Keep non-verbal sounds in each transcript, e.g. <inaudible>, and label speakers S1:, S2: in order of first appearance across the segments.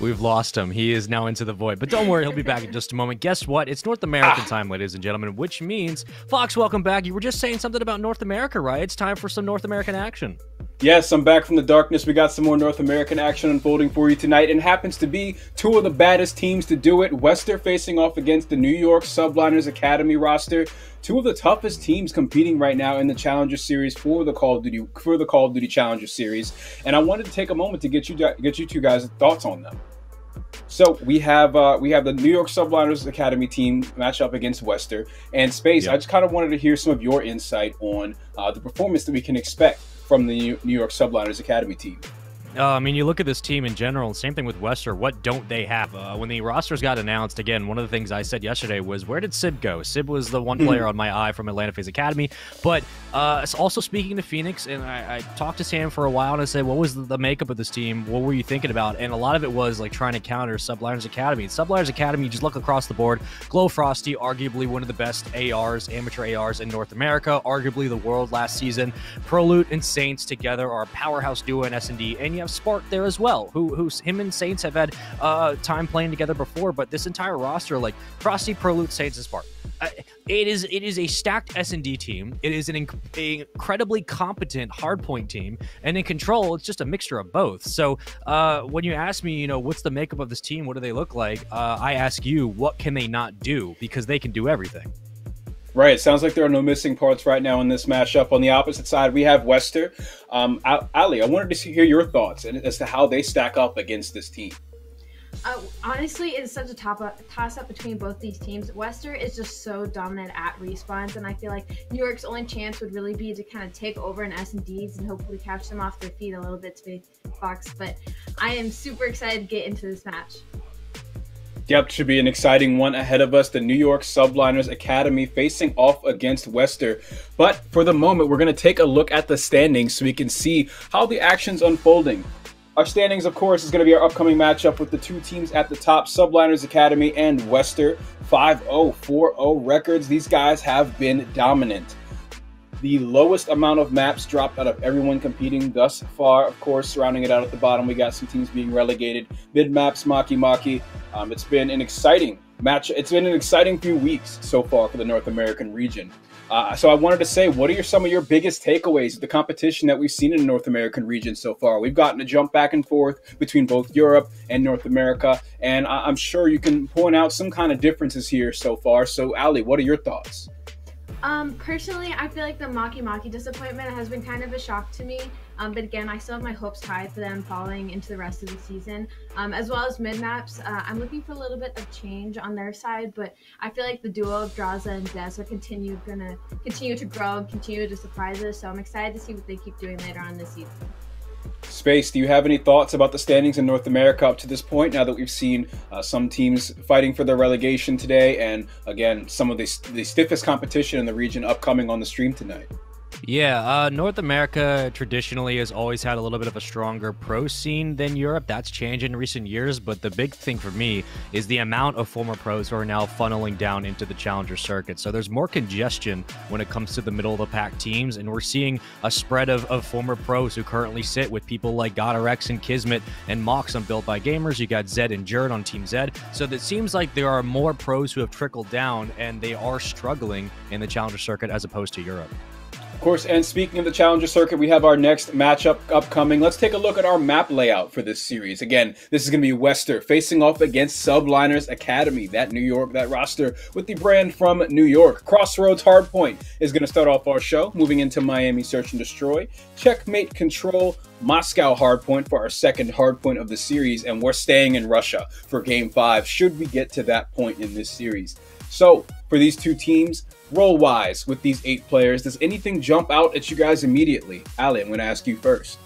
S1: We've lost him. He is now into the void. But don't worry, he'll be back in just a moment. Guess what? It's North American time, ladies and gentlemen, which means, Fox, welcome back. You were just saying something about North America, right? It's time for some North American action.
S2: Yes, I'm back from the darkness. We got some more North American action unfolding for you tonight, and happens to be two of the baddest teams to do it. Wester facing off against the New York Subliners Academy roster. Two of the toughest teams competing right now in the Challenger Series for the Call of Duty for the Call of Duty Challenger Series, and I wanted to take a moment to get you get you two guys' thoughts on them. So we have uh, we have the New York Subliners Academy team match up against Wester and Space. Yep. I just kind of wanted to hear some of your insight on uh, the performance that we can expect from the New York Subliners Academy team.
S1: Uh, I mean, you look at this team in general, same thing with Wester. What don't they have? Uh, when the rosters got announced, again, one of the things I said yesterday was, where did Sib go? Sib was the one hmm. player on my eye from Atlanta FaZe Academy. But uh, also speaking to Phoenix, and I, I, talked to Sam for a while, and I said, what was the, makeup of this team? What were you thinking about? And a lot of it was like trying to counter Subliners Academy. Subliners Academy, you just look across the board. Glow Frosty, arguably one of the best ARs, amateur ARs in North America, arguably the world last season. Prolute and Saints together are a powerhouse duo in S&D, and you have Spark there as well, who who's him and Saints have had uh, time playing together before, but this entire roster, like Frosty, Prolute, Saints, and Spark, uh, it is it is a stacked S and D team. It is an inc- incredibly competent hardpoint team, and in control, it's just a mixture of both. So uh, when you ask me, you know, what's the makeup of this team? What do they look like? Uh, I ask you, what can they not do? Because they can do everything.
S2: Right. It sounds like there are no missing parts right now in this matchup. On the opposite side, we have Wester. Um, Ali, I wanted to hear your thoughts as to how they stack up against this team.
S3: Uh, honestly, it's such a top up, toss up between both these teams. Wester is just so dominant at respawns, and I feel like New York's only chance would really be to kind of take over in S and Ds and hopefully catch them off their feet a little bit to be Fox. But I am super excited to get into this match.
S2: Yep, should be an exciting one ahead of us. The New York Subliners Academy facing off against Wester. But for the moment, we're going to take a look at the standings so we can see how the action's unfolding. Our standings, of course, is going to be our upcoming matchup with the two teams at the top, Subliners Academy and Wester. 5-0, 4-0 records. These guys have been dominant the lowest amount of maps dropped out of everyone competing thus far. Of course, surrounding it out at the bottom, we got some teams being relegated. Mid maps, Maki Maki. Um, it's been an exciting match. It's been an exciting few weeks so far for the North American region. Uh, so I wanted to say, what are your, some of your biggest takeaways of the competition that we've seen in the North American region so far? We've gotten to jump back and forth between both Europe and North America, and I- I'm sure you can point out some kind of differences here so far. So, Ali, what are your thoughts?
S3: Um, personally, I feel like the Maki Maki disappointment has been kind of a shock to me. Um, but again, I still have my hopes high for them falling into the rest of the season. Um, as well as mid maps, uh, I'm looking for a little bit of change on their side, but I feel like the duo of Drazah and Dez are continue gonna continue to grow and continue to surprise us. So I'm excited to see what they keep doing later on this season.
S2: Space, do you have any thoughts about the standings in North America up to this point? Now that we've seen uh, some teams fighting for their relegation today, and again, some of the, the stiffest competition in the region upcoming on the stream tonight.
S1: Yeah, uh, North America traditionally has always had a little bit of a stronger pro scene than Europe. That's changed in recent years, but the big thing for me is the amount of former pros who are now funneling down into the challenger circuit. So there's more congestion when it comes to the middle of the pack teams, and we're seeing a spread of, of former pros who currently sit with people like Godarex and Kismet and Mox on Built by Gamers. You got Zed and Jared on Team Zed. So it seems like there are more pros who have trickled down, and they are struggling in the challenger circuit as opposed to Europe.
S2: Of course, and speaking of the Challenger Circuit, we have our next matchup upcoming. Let's take a look at our map layout for this series. Again, this is going to be Wester facing off against Subliners Academy, that New York, that roster with the brand from New York. Crossroads Hardpoint is going to start off our show, moving into Miami Search and Destroy. Checkmate Control Moscow hardpoint for our second hardpoint of the series, and we're staying in Russia for game five, should we get to that point in this series. So, for these two teams, role wise with these eight players, does anything jump out at you guys immediately? Ali, I'm going to ask you first.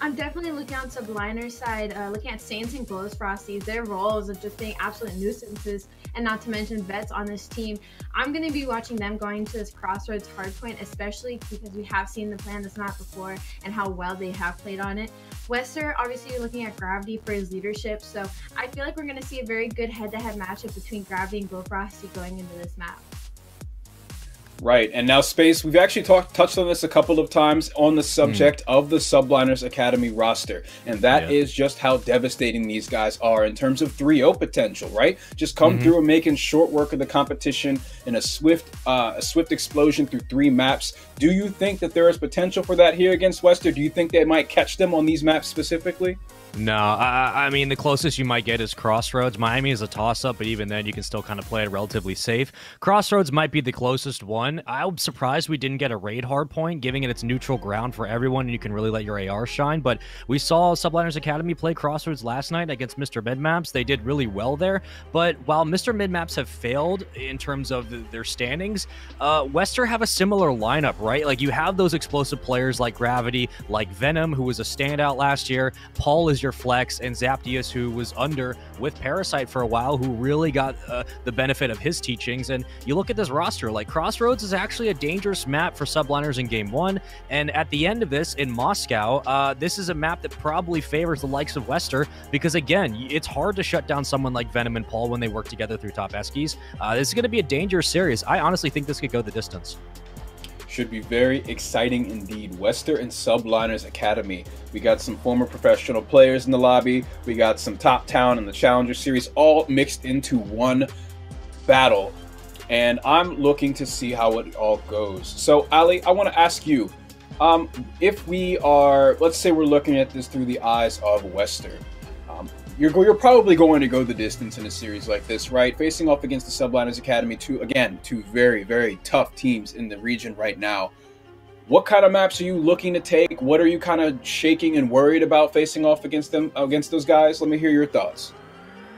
S3: I'm definitely looking on Subliner's side, uh, looking at Saints and Glows Frosties, their roles of just being absolute nuisances, and not to mention vets on this team. I'm going to be watching them going to this Crossroads hardpoint, especially because we have seen the plan this map before and how well they have played on it. Wester, obviously, looking at Gravity for his leadership, so I feel like we're going to see a very good head-to-head -head matchup between Gravity and Glow Frosty going into this map.
S2: Right. And now, Space, we've actually talked touched on this a couple of times on the subject mm. of the Subliners Academy roster. And that yeah. is just how devastating these guys are in terms of 3 0 potential, right? Just come mm-hmm. through and making short work of the competition in a swift uh, a swift explosion through three maps. Do you think that there is potential for that here against Wester? Do you think they might catch them on these maps specifically?
S1: No, I, I, mean the closest you might get is Crossroads. Miami is a toss-up, but even then, you can still kind of play it relatively safe. Crossroads might be the closest one. I'm surprised we didn't get a raid hard point, giving it its neutral ground for everyone, and you can really let your AR shine. But we saw Subliners Academy play Crossroads last night against Mr. Midmaps. They did really well there. But while Mr. Midmaps have failed in terms of the, their standings, uh, Wester have a similar lineup, right? Like you have those explosive players like Gravity, like Venom, who was a standout last year. Paul is your flex, and Zaptius, who was under with Parasite for a while, who really got uh, the benefit of his teachings. And you look at this roster, like Crossroads is actually a dangerous map for subliners in game one. And at the end of this, in Moscow, uh, this is a map that probably favors the likes of Wester because, again, it's hard to shut down someone like Venom and Paul when they work together through top Eskies. Uh, this is going to be a dangerous series. I honestly think this could go the distance
S2: should be very exciting indeed. Wester and Subliners Academy. We got some former professional players in the lobby. We got some top town in the Challenger Series, all mixed into one battle. And I'm looking to see how it all goes. So, Ali, I want to ask you um, if we are, let's say we're looking at this through the eyes of Wester you're you're probably going to go the distance in a series like this, right? Facing off against the Subliners Academy, two again, two very very tough teams in the region right now. What kind of maps are you looking to take? What are you kind of shaking and worried about facing off against them against those guys? Let me hear your thoughts.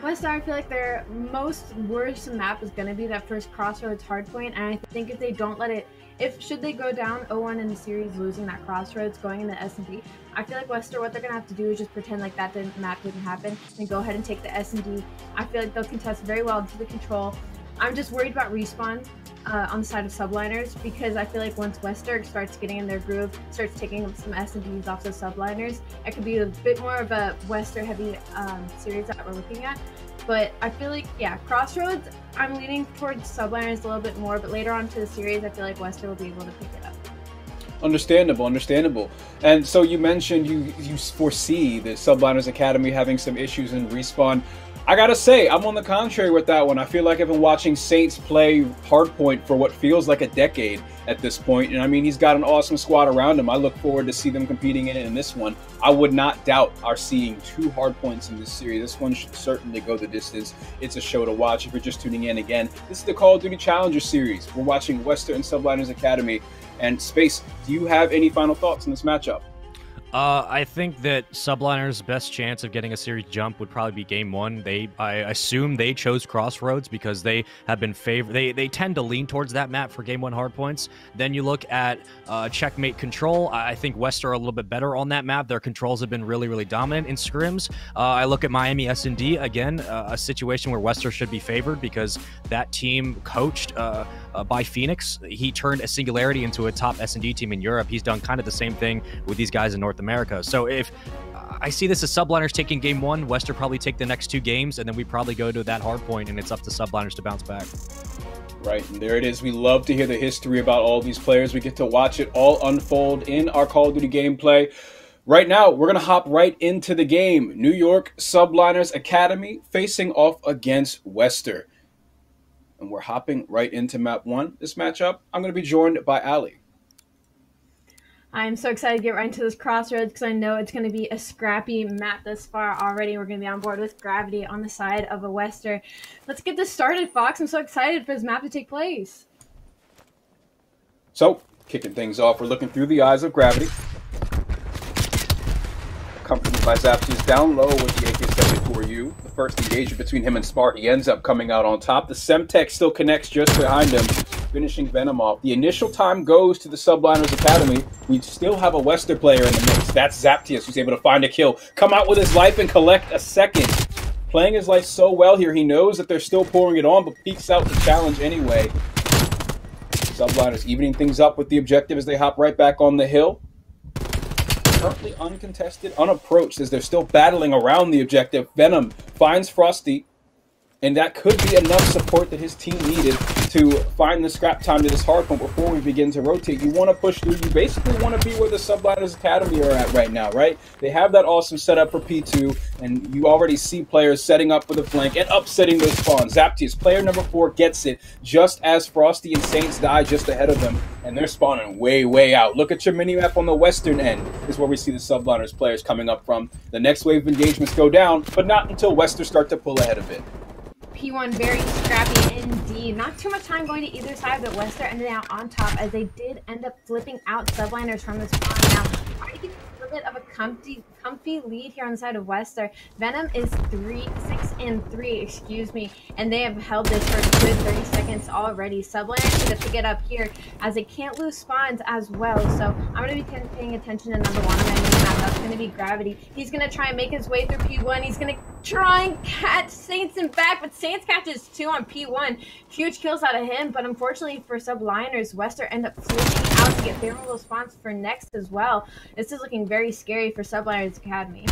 S3: West Star, I feel like their most worrisome map is going to be that first Crossroads hardpoint, and I think if they don't let it if should they go down 0-1 in the series, losing that crossroads, going into S&D, I feel like Wester, what they're gonna have to do is just pretend like that didn't map didn't happen, and go ahead and take the S&D. I feel like they'll contest very well into the control. I'm just worried about respawn uh, on the side of subliners because I feel like once Wester starts getting in their groove, starts taking some S&Ds off the subliners, it could be a bit more of a Wester heavy um, series that we're looking at. But I feel like, yeah, Crossroads, I'm leaning towards Subliners a little bit more, but later on to the series, I feel like Wester will be able to pick it up.
S2: Understandable, understandable. And so you mentioned you you foresee the Subliners Academy having some issues in respawn. I gotta say, I'm on the contrary with that one. I feel like I've been watching Saints play hardpoint for what feels like a decade at this point, and I mean he's got an awesome squad around him. I look forward to see them competing in it in this one. I would not doubt our seeing two hardpoints in this series. This one should certainly go the distance. It's a show to watch if you're just tuning in. Again, this is the Call of Duty Challenger Series. We're watching Western Subliners Academy and Space. Do you have any final thoughts on this matchup?
S1: Uh, I think that Subliner's best chance of getting a series jump would probably be game one. They, I assume, they chose Crossroads because they have been favored. They they tend to lean towards that map for game one hard points. Then you look at uh, Checkmate Control. I think West are a little bit better on that map. Their controls have been really really dominant in scrims. Uh, I look at Miami S and D again, uh, a situation where Wester should be favored because that team coached uh, uh, by Phoenix. He turned a Singularity into a top S and D team in Europe. He's done kind of the same thing with these guys in North America. So if I see this as subliners taking game one, Wester probably take the next two games, and then we probably go to that hard point, and it's up to subliners to bounce back.
S2: Right, and there it is. We love to hear the history about all these players. We get to watch it all unfold in our Call of Duty gameplay. Right now, we're going to hop right into the game. New York Subliners Academy facing off against Wester. And we're hopping right into map one. This matchup, I'm going to be joined by Ali.
S3: I'm so excited to get right into this crossroads because I know it's going to be a scrappy map this far already. We're going to be on board with Gravity on the side of a Wester. Let's get this started, Fox. I'm so excited for this map to take place.
S2: So, kicking things off, we're looking through the eyes of Gravity. Accompanied by Zaptius down low with the AK-74U. The first engagement between him and Smart, he ends up coming out on top. The Semtex still connects just behind him finishing Venom off. The initial time goes to the Subliners Academy. We still have a Wester player in the mix. That's Zaptius, who's able to find a kill, come out with his life, and collect a second. Playing his life so well here, he knows that they're still pouring it on, but peeks out the challenge anyway. Subliners evening things up with the objective as they hop right back on the hill. Currently uncontested, unapproached, as they're still battling around the objective. Venom finds Frosty, and that could be enough support that his team needed to find the scrap time to this hard point before we begin to rotate. You want to push through. You basically want to be where the Subliners Academy are at right now, right? They have that awesome setup for P2, and you already see players setting up for the flank and upsetting those spawns. Zaptius, player number four, gets it just as Frosty and Saints die just ahead of them, and they're spawning way, way out. Look at your mini map on the western end, is where we see the Subliners players coming up from. The next wave of engagements go down, but not until Wester start to pull ahead of it.
S3: P1 very scrappy indeed. Not too much time going to either side, but Wester ended out on top as they did end up flipping out subliners from this spawn. Now, a little bit of a comfy, comfy lead here on the side of Wester. Venom is three, six, and three, excuse me, and they have held this for a good 30 seconds already. Need to pick it up here as they can't lose spawns as well. So I'm going to be paying attention to number one on my map. That's going to be Gravity. He's going to try and make his way through P1. He's going to try and catch Saints in back, but Saints catches two on P1. Huge kills out of him, but unfortunately for subliners, Wester end up flipping out to get favorable spawns for next as well. This is looking very scary for Subliners Academy.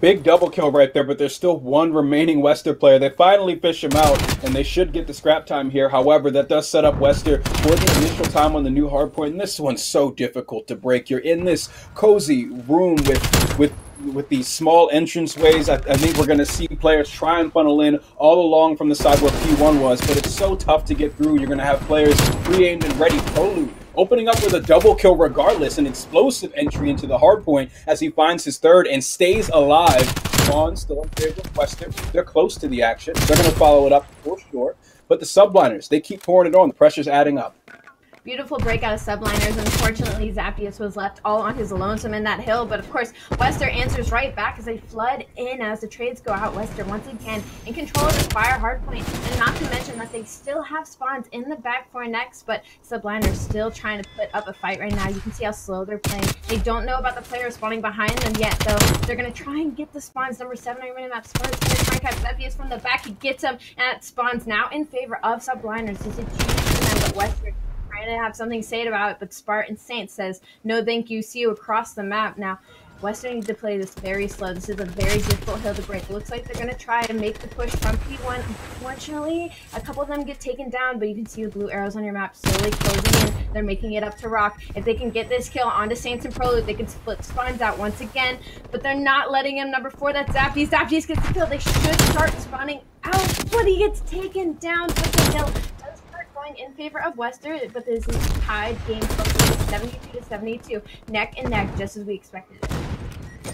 S2: Big double kill right there, but there's still one remaining Wester player. They finally fish him out, and they should get the scrap time here. However, that does set up Wester for the initial time on the new hardpoint, and this one's so difficult to break. You're in this cozy room with with with these small entrance ways. I, I think we're going to see players try and funnel in all along from the side where P1 was, but it's so tough to get through. You're going to have players pre-aimed and ready. Polu opening up with a double kill regardless, an explosive entry into the hardpoint as he finds his third and stays alive. Spawn still in favor of Western. They're close to the action. They're going to follow it up for sure. But the subliners, they keep pouring it on. The pressure's adding up.
S3: Beautiful breakout of subliners. Unfortunately, Zaptius was left all on his lonesome in that hill. But of course, Wester answers right back as they flood in as the trades go out. Wester once again in control of the fire hardpoint. And not to mention that they still have spawns in the back for next. But subliners still trying to put up a fight right now. You can see how slow they're playing. They don't know about the player spawning behind them yet, though. They're going to try and get the spawns. Number seven on your minimap. Spawns going to try and catch Zaptius from the back. He gets him. And it spawns now in favor of subliners. This is a huge but Wester trying to have something say about it, but Spartan Saint says, no thank you, see you across the map. Now, Western needs to play this very slow. This is a very difficult hill to break. Looks like they're going to try to make the push from P1. Unfortunately, a couple of them get taken down, but you can see the blue arrows on your map slowly closing in. They're making it up to Rock. If they can get this kill onto Saints and Prologue, they can split spawns out once again, but they're not letting him. Number four, that's Zaptius. Zaptius gets the kill. They should start spawning out, but he gets taken down with the hill going in favor of Wester, but this is tied game close 72 to 72, neck and neck, just as we expected.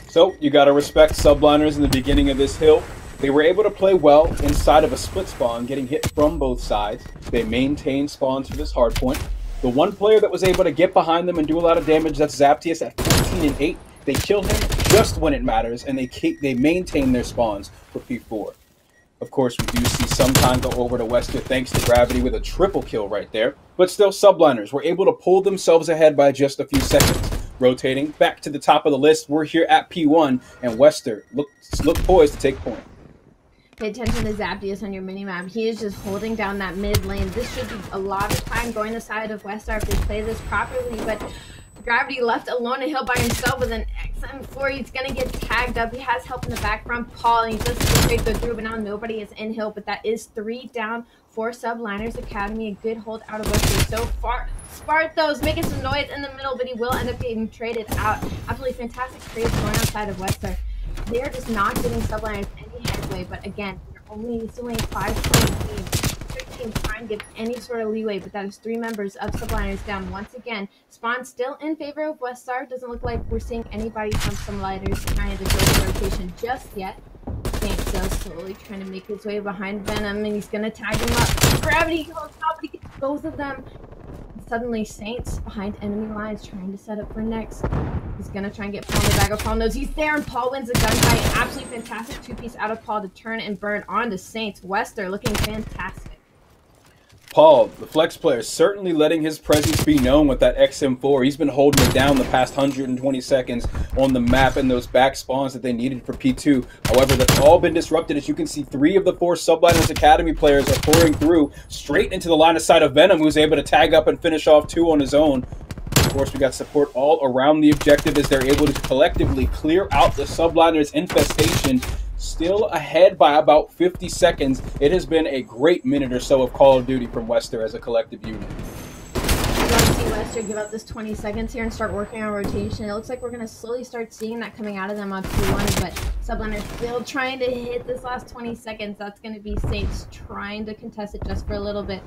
S2: So you got to respect subliners in the beginning of this hill. They were able to play well inside of a split spawn, getting hit from both sides. They maintained spawns for this hard point. The one player that was able to get behind them and do a lot of damage, that's Zaptius at 14 and 8. They kill him just when it matters, and they keep, they maintain their spawns for P4. Of course, we do see some time go over to Wester thanks to Gravity with a triple kill right there. But still, subliners were able to pull themselves ahead by just a few seconds. Rotating back to the top of the list, we're here at P1, and Wester look, look poised to take point.
S3: Pay attention to Zaptius on your minimap. He is just holding down that mid lane. This should be a lot of time going the side of Wester if they play this properly, but Gravity left alone a hill by himself with an XM4. He's to get tagged up. He has help in the back from Paul, and he does straight go through, but now nobody is in hill. But that is three down for Subliners Academy. A good hold out of Wester so far. Sparthos making some noise in the middle, but he will end up getting traded out. Absolutely fantastic trades going outside of Wester. They're just not giving Subliners any headway, but again, they're only still five point lead team try give any sort of leeway, but that is three members of Subliners down once again. Spawn still in favor of Weststar. Doesn't look like we're seeing anybody from Subliners trying to go to rotation just yet. Still slowly trying to make his way behind Venom, and he's going to tag him up. Gravity goes up, but he gets both of them. Suddenly, Saints behind enemy lines trying to set up for next. He's going to try and get Paul in the bag of Paul knows he's there, and Paul wins the gunfight. Absolutely fantastic two-piece out of Paul to turn and burn on the Saints. Wester looking fantastic.
S2: Paul, the flex player, certainly letting his presence be known with that XM4. He's been holding it down the past 120 seconds on the map and those back spawns that they needed for P2. However, that's all been disrupted. As you can see, three of the four Subliners Academy players are pouring through straight into the line of sight of Venom, who's able to tag up and finish off two on his own. Of course, we got support all around the objective as they're able to collectively clear out the Subliners infestation still ahead by about 50 seconds. It has been a great minute or so of Call of Duty from Wester as a collective unit.
S3: See Wester give up this 20 seconds here and start working on rotation. It looks like we're going to slowly start seeing that coming out of them on P1, but Subliner's still trying to hit this last 20 seconds. That's going to be Saints trying to contest it just for a little bit.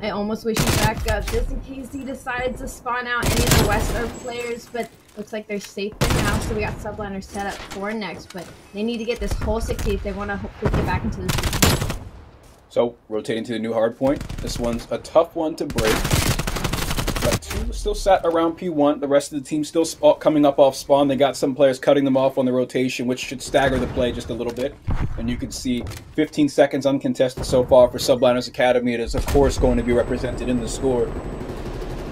S3: I almost wish he back up just in case he decides to spawn out any of the Wester players, but looks like they're safe for now, so we got Subliner set up for next, but they need to get this whole 60 if they want to hopefully get back into the.
S2: So, rotating to the new hard point. This one's a tough one to break. But two still sat around P1. The rest of the team still coming up off spawn. They got some players cutting them off on the rotation, which should stagger the play just a little bit. And you can see 15 seconds uncontested so far for Subliners Academy. It is, of course, going to be represented in the score.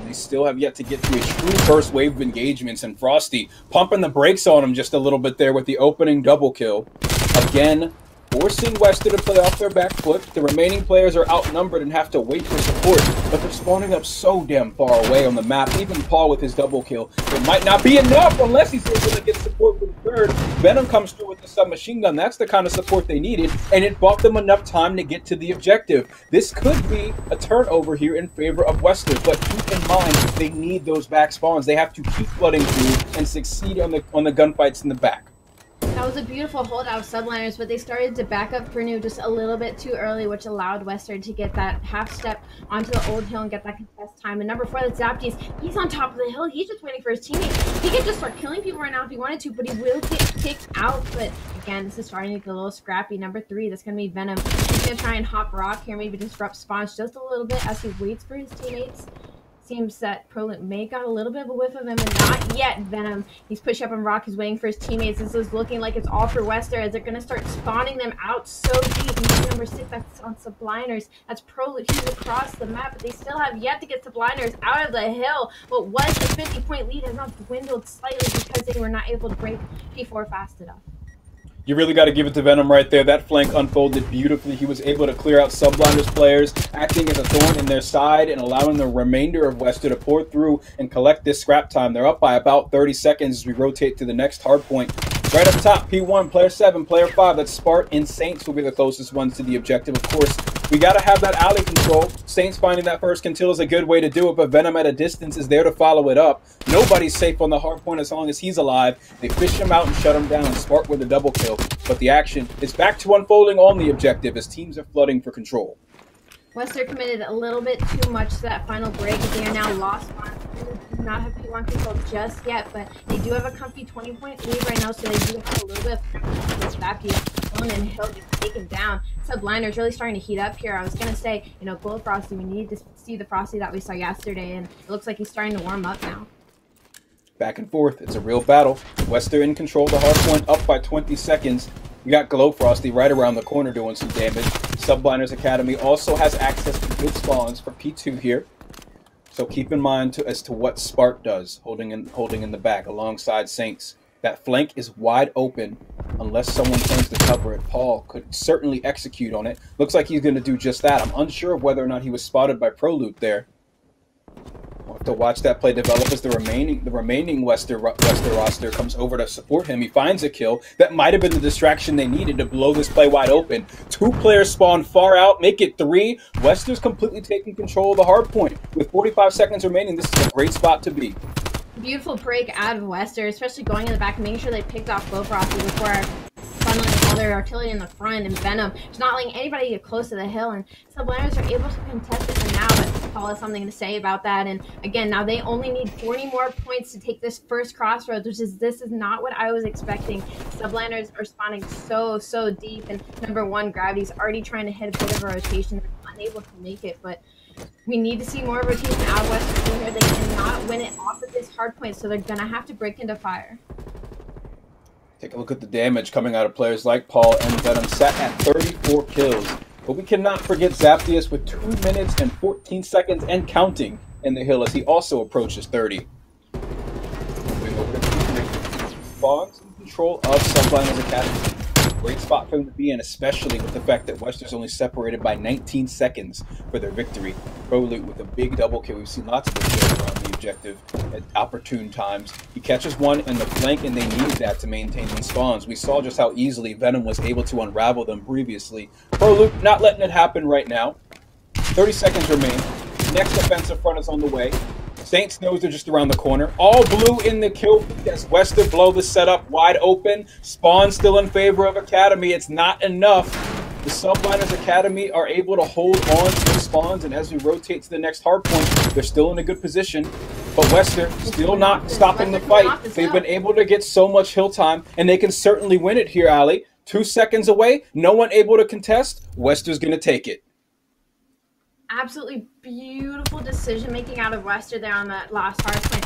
S2: They still have yet to get to a true first wave of engagements, and Frosty pumping the brakes on him just a little bit there with the opening double kill. Again, forcing Wester to play off their back foot. The remaining players are outnumbered and have to wait for support, but they're spawning up so damn far away on the map. Even Paul with his double kill. It might not be enough unless he's able to get support from third. Venom comes through with the submachine gun. That's the kind of support they needed, and it bought them enough time to get to the objective. This could be a turnover here in favor of Wester, but keep in mind they need those back spawns. They have to keep flooding through and succeed on the on the gunfights in the back.
S3: That was a beautiful holdout of subliners, but they started to back up Brunu just a little bit too early, which allowed Western to get that half step onto the old hill and get that contest time. And number four, that's Zaptius. He's on top of the hill. He's just waiting for his teammates. He could just start killing people right now if he wanted to, but he will get kicked out. But again, this is starting to get a little scrappy. Number three, that's going to be Venom. He's going to try and hop rock here, maybe disrupt spawns just a little bit as he waits for his teammates. Seems that Prolent may got a little bit of a whiff of him, and not yet Venom. He's pushed up on Rock. He's waiting for his teammates. This is looking like it's all for Wester as they're going to start spawning them out so deep. And number six, that's on Subliners. That's Prolent. He's across the map, but they still have yet to get Subliners out of the hill. What was a 50-point lead has now dwindled slightly because they were not able to break P4 fast enough.
S2: You really got to give it to Venom right there. That flank unfolded beautifully. He was able to clear out Subliners players, acting as a thorn in their side and allowing the remainder of Wester to pour through and collect this scrap time. They're up by about 30 seconds as we rotate to the next hard point. Right up top, P1, player 7, player 5, that's Spart and Saints will be the closest ones to the objective. Of course, we got to have that alley control. Saints finding that first kill is a good way to do it, but Venom at a distance is there to follow it up. Nobody's safe on the hard point as long as he's alive. They fish him out and shut him down. Spart with a double kill, but the action is back to unfolding on the objective as teams are flooding for control.
S3: Wester committed a little bit too much to that final break. They are now lost on not have P1 control just yet, but they do have a comfy 20 point lead right now, so they do have a little bit of Zappy alone and he'll just take him down. Subliner is really starting to heat up here. I was gonna say, you know, Gold Frosty, we need to see the Frosty that we saw yesterday, and it looks like he's starting to warm up now.
S2: Back and forth, it's a real battle. Wester in control, the hard point up by 20 seconds. We got Glow Frosty right around the corner doing some damage. Subliners Academy also has access to good spawns for P2 here. So keep in mind to, as to what Spark does, holding in holding in the back alongside Saints. That flank is wide open unless someone turns to cover it. Paul could certainly execute on it. Looks like he's going to do just that. I'm unsure of whether or not he was spotted by Prolute there. To watch that play develop as the remaining the remaining Wester Wester roster comes over to support him. He finds a kill that might have been the distraction they needed to blow this play wide open. Two players spawn far out, make it three. Wester's completely taking control of the hard point. With 45 seconds remaining, this is a great spot to be.
S3: Beautiful break out of Wester, especially going in the back, making sure they picked off Frosty before funneling all their artillery in the front and Venom. Just not letting anybody get close to the hill, and Subliners are able to contest it for now, but Paul has something to say about that. And again, now they only need 40 more points to take this first crossroads, which is this is not what I was expecting. Subliners are spawning so, so deep, and number one, Gravity's already trying to hit a bit of a rotation. They're unable to make it, but we need to see more of rotation out of Western here. They cannot win it off of this hard point, so they're going to have to break into fire.
S2: Take a look at the damage coming out of players like Paul and Venom, set at 34 kills. But we cannot forget Zaptius with 2 minutes and 14 seconds and counting in the hill as he also approaches 30. Moving over to in control of Subliners Academy. Great spot for them to be in, especially with the fact that Western's only separated by 19 seconds for their victory. ProLoot with a big double kill. We've seen lots of kills around the objective at opportune times. He catches one in the flank, and they need that to maintain these spawns. We saw just how easily Venom was able to unravel them previously. ProLoot not letting it happen right now. 30 seconds remain. Next offensive front is on the way. Saints knows they're just around the corner. All blue in the kill as Wester blow the setup wide open. Spawn still in favor of Academy. It's not enough. The Subliners Academy are able to hold on to the spawns, and as we rotate to the next hard point, they're still in a good position. But Wester still not stopping the fight. They've been able to get so much hill time, and they can certainly win it here, Ali. Two seconds away, no one able to contest. Wester's going to take it
S3: absolutely beautiful decision making out of Wester there on that last hard point.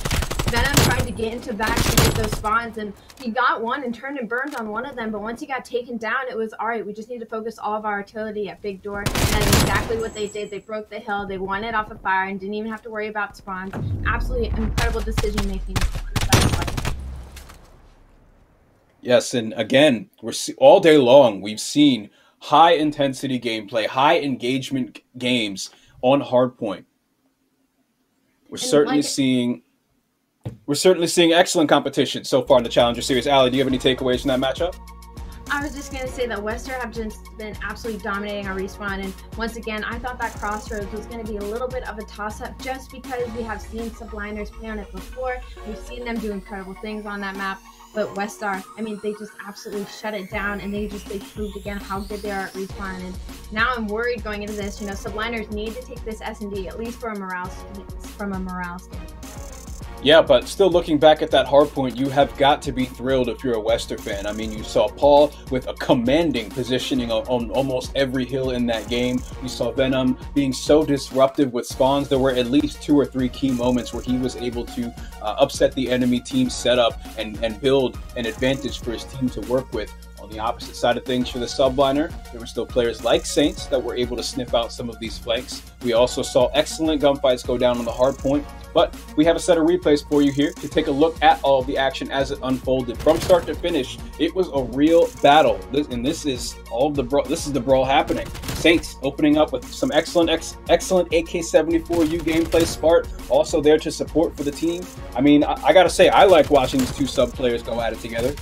S3: Venom tried to get into back to get those spawns, and he got one and turned and burned on one of them. But once he got taken down, it was all right. We just need to focus all of our artillery at Big Door, and that's exactly what they did. They broke the hill, they won it off of fire, and didn't even have to worry about spawns. Absolutely incredible decision making.
S2: Yes, and again, we're all day long. We've seen high intensity gameplay, high engagement games on hardpoint. We're and certainly like, seeing we're certainly seeing excellent competition so far in the Challenger Series. Ali, do you have any takeaways from that matchup?
S3: I was just gonna say that Wester have just been absolutely dominating our respawn, and once again, I thought that Crossroads was gonna be a little bit of a toss-up, just because we have seen Subliners play on it before. We've seen them do incredible things on that map. But Wester, I mean, they just absolutely shut it down, and they just they proved again how good they are at respawn. And now I'm worried going into this. You know, Subliners need to take this S and D at least for a morale from a morale standpoint.
S2: Yeah, but still looking back at that hard point, you have got to be thrilled if you're a Wester fan. I mean, you saw Paul with a commanding positioning on, almost every hill in that game. You saw Venom being so disruptive with spawns. There were at least two or three key moments where he was able to uh, upset the enemy team setup and, and build an advantage for his team to work with. On the opposite side of things for the subliner, there were still players like Saints that were able to sniff out some of these flanks. We also saw excellent gunfights go down on the hard point, but we have a set of replays for you here to take a look at all the action as it unfolded from start to finish. It was a real battle, and this is all the bro- this is the brawl happening. Saints opening up with some excellent, ex- excellent AK-74U gameplay. Spart also there to support for the team. I mean, I, I gotta say, I like watching these two sub players go at it together.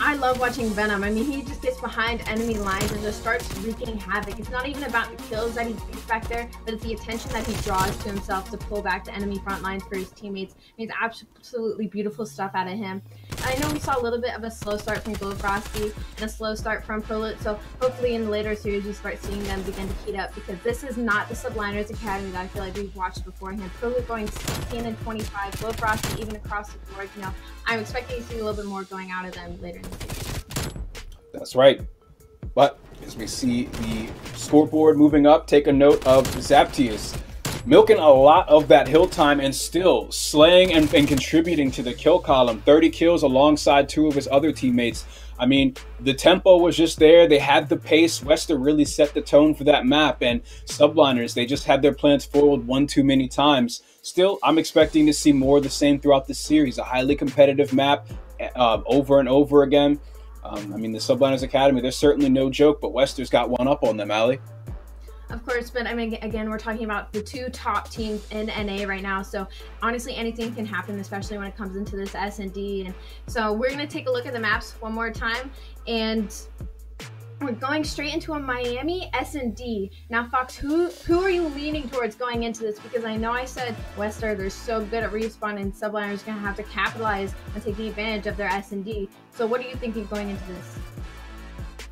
S3: I love watching Venom. I mean, he just gets behind enemy lines and just starts wreaking havoc. It's not even about the kills that he gets back there, but it's the attention that he draws to himself to pull back the enemy front lines for his teammates. I mean, it's absolutely beautiful stuff out of him. I know we saw a little bit of a slow start from Glowfrosty and a slow start from ProLoot, so hopefully in the later series you start seeing them begin to heat up because this is not the Subliners Academy that I feel like we've watched beforehand. ProLoot going 16 and 25, Glowfrosty even across the board. You know, I'm expecting to see a little bit more going out of them later
S2: that's right. But as we see the scoreboard moving up, take a note of Zaptius milking a lot of that hill time and still slaying and, and, contributing to the kill column. 30 kills alongside two of his other teammates. I mean, the tempo was just there. They had the pace. Wester really set the tone for that map. And subliners, they just had their plans forward one too many times. Still, I'm expecting to see more of the same throughout the series. A highly competitive map uh, over and over again. Um, I mean, the Subliners Academy, they're certainly no joke, but Wester's got one up on them, Ali.
S3: Of course, but I mean, again, we're talking about the two top teams in NA right now. So honestly, anything can happen, especially when it comes into this S and D. And so we're gonna take a look at the maps one more time, and we're going straight into a Miami S&D. Now, Fox, who who are you leaning towards going into this? Because I know I said Wester, they're so good at respawn, and Subliner is going to have to capitalize on taking advantage of their S&D. So what are you thinking going into this?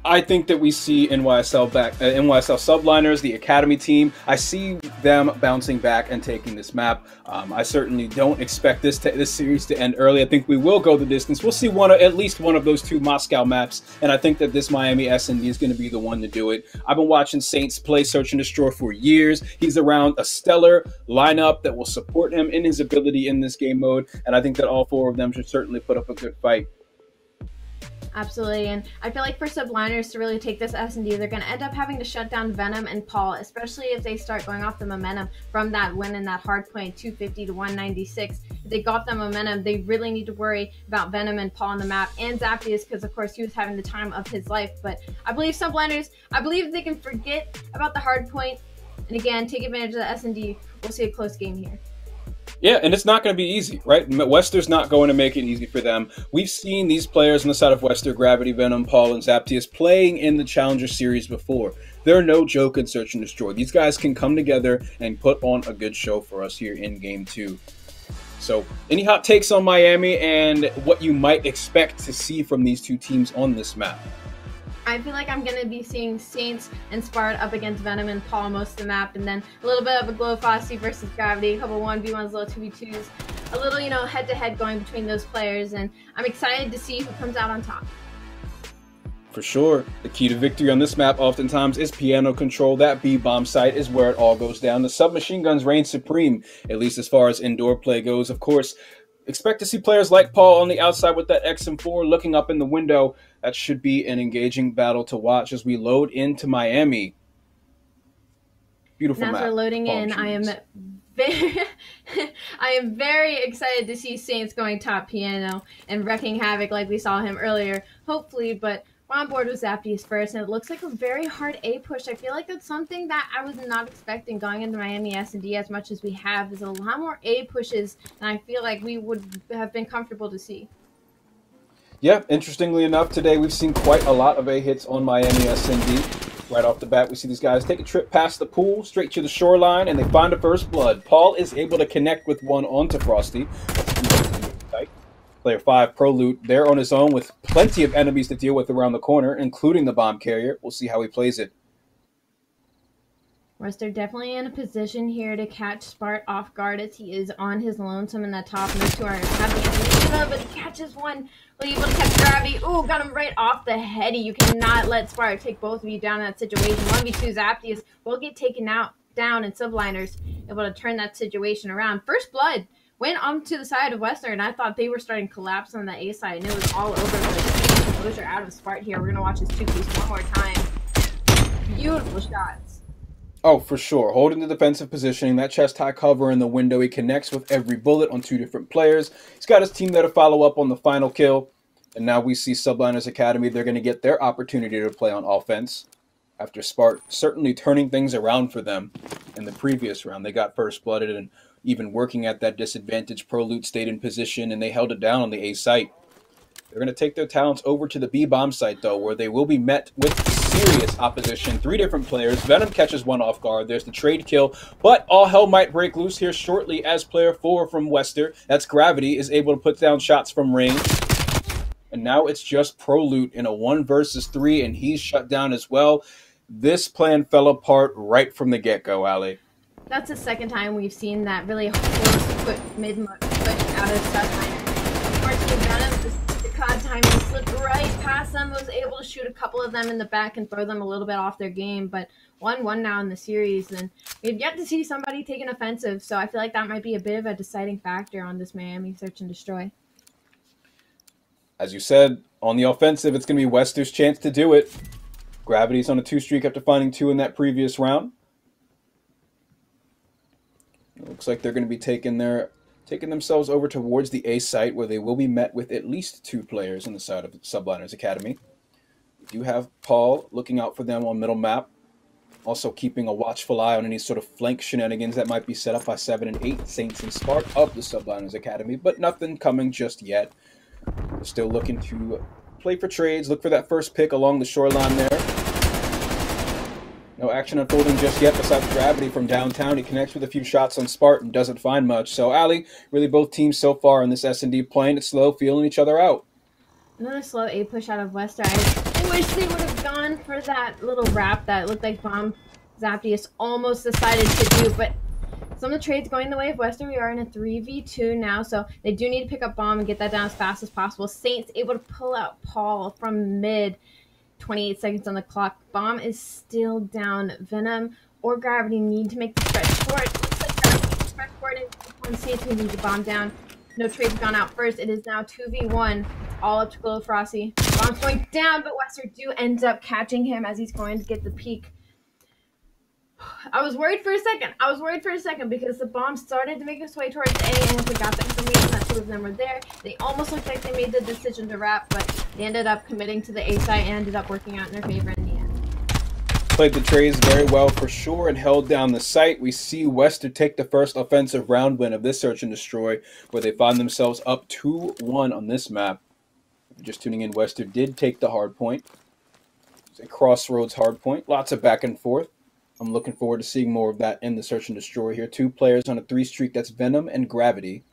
S2: I think that we see NYSL back, uh, NYSL subliners, the academy team. I see them bouncing back and taking this map. Um, I certainly don't expect this this series to end early. I think we will go the distance. We'll see one of, at least one of those two Moscow maps, and I think that this Miami S&D is going to be the one to do it. I've been watching Saints play Search and Destroy for years. He's around a stellar lineup that will support him in his ability in this game mode, and I think that all four of them should certainly put up a good fight.
S3: Absolutely, and I feel like for subliners to really take this S and D, they're going to end up having to shut down Venom and Paul, especially if they start going off the momentum from that win in that hard point 250 to 196. If they got the momentum, they really need to worry about Venom and Paul on the map, and Zaptius because of course he was having the time of his life. But I believe subliners, I believe they can forget about the hard point, and again take advantage of the S and D. We'll see a close game here.
S2: Yeah, and it's not going to be easy, right? Wester's not going to make it easy for them. We've seen these players on the side of Wester, Gravity, Venom, Paul, and Zaptius playing in the Challenger Series before. They're no joke in Search and Destroy. These guys can come together and put on a good show for us here in Game 2. So, any hot takes on Miami and what you might expect to see from these two teams on this map?
S3: I feel like I'm going to be seeing Saints and Spart up against Venom and Paul most of the map, and then a little bit of a Glow Frosty versus Gravity, a couple 1v1s, a little 2v2s, a little, you know, head to head going between those players, and I'm excited to see who comes out on top.
S2: For sure. The key to victory on this map oftentimes is piano control. That B bomb site is where it all goes down. The submachine guns reign supreme, at least as far as indoor play goes. Of course, expect to see players like Paul on the outside with that XM4 looking up in the window. That should be an engaging battle to watch as we load into Miami. Beautiful
S3: as
S2: map.
S3: we're loading Paul in, I am very, <laughs> I am very excited to see Saints going top piano and wrecking havoc like we saw him earlier. Hopefully, but we're on board with Zaptius first, and it looks like a very hard A push. I feel like that's something that I was not expecting going into Miami S&D as much as we have. There's a lot more A pushes than I feel like we would have been comfortable to see.
S2: Yeah, interestingly enough, today we've seen quite a lot of A hits on Miami S&D. Right off the bat, we see these guys take a trip past the pool, straight to the shoreline, and they find a first blood. Paul is able to connect with one onto Frosty. Player 5, Prolute, there on his own with plenty of enemies to deal with around the corner, including the bomb carrier. We'll see how he plays it.
S3: Wester definitely in a position here to catch Spart off guard as he is on his lonesome in that top move to our but he catches one. Able to catch Gravity? Ooh, got him right off the heady. You cannot let Spart take both of you down in that situation. 1v2 Zaptius will get taken out down and subliners able to turn that situation around. First blood went onto the side of Wester. I thought they were starting to collapse on the A side, and it was all over the exposure out of Spart here. We're going to watch this two piece one more time. Beautiful shots.
S2: Oh, for sure. Holding the defensive positioning, that chest high cover in the window. He connects with every bullet on two different players. He's got his team there to follow up on the final kill. And now we see Subliners Academy. They're going to get their opportunity to play on offense after Spart certainly turning things around for them in the previous round. They got first blooded and even working at that disadvantage, Pro Loot stayed in position and they held it down on the A site. They're going to take their talents over to the B bomb site, though, where they will be met with serious opposition. Three different players. Venom catches one off guard. There's the trade kill, but all hell might break loose here shortly as player four from Wester, that's Gravity, is able to put down shots from range. And now it's just Prolute in a one versus three, and he's shut down as well. This plan fell apart right from the get go, Ali.
S3: That's the second time we've seen that really forced put mid push out of Subliner. Martin Venom, right past them, was able to shoot a couple of them in the back and throw them a little bit off their game, but 1-1 now in the series, and we've yet to see somebody take an offensive, so I feel like that might be a bit of a deciding factor on this Miami Search and Destroy.
S2: As you said, on the offensive, it's going to be Wester's chance to do it. Gravity's on a two streak after finding two in that previous round. It looks like they're going to be taking their taking themselves over towards the A site where they will be met with at least two players on the side of Subliners Academy. We do have Paul looking out for them on middle map, also keeping a watchful eye on any sort of flank shenanigans that might be set up by 7 and 8 Saints and Spart of the Subliners Academy, but nothing coming just yet. Still looking to play for trades, look for that first pick along the shoreline there. No action unfolding just yet besides Gravity from downtown. He connects with a few shots on Spartan, doesn't find much. So, Ali, really both teams so far in this S&D playing it slow, feeling each other out.
S3: Another slow A push out of Wester. I wish they would have gone for that little wrap that looked like Bomb Zaptius almost decided to do, but some of the trades going the way of Wester. We are in a 3v2 now, so they do need to pick up Bomb and get that down as fast as possible. Saints able to pull out Paul from mid 28 seconds on the clock. Bomb is still down. Venom or Gravity need to make the stretch for it. Looks like Gravity stretch for it. And Saints we need to bomb down. No trade's gone out first. It is now 2v1. all up to Glow Frosty. Bomb's going down, but Wester do ends up catching him as he's going to get the peek. I was worried for a second. I was worried for a second because the bomb started to make its way towards A, and once they got the information that two of them were there, they almost looked like they made the decision to wrap, but they ended up committing to the A site and ended up working out in their favor in the end.
S2: Played the trays very well for sure and held down the site. We see Wester take the first offensive round win of this search and destroy, where they find themselves up 2-1 on this map. Just tuning in, Wester did take the hard point. It's a crossroads hard point. Lots of back and forth. I'm looking forward to seeing more of that in the Search and Destroy here. Two players on a three streak. That's Venom and Gravity.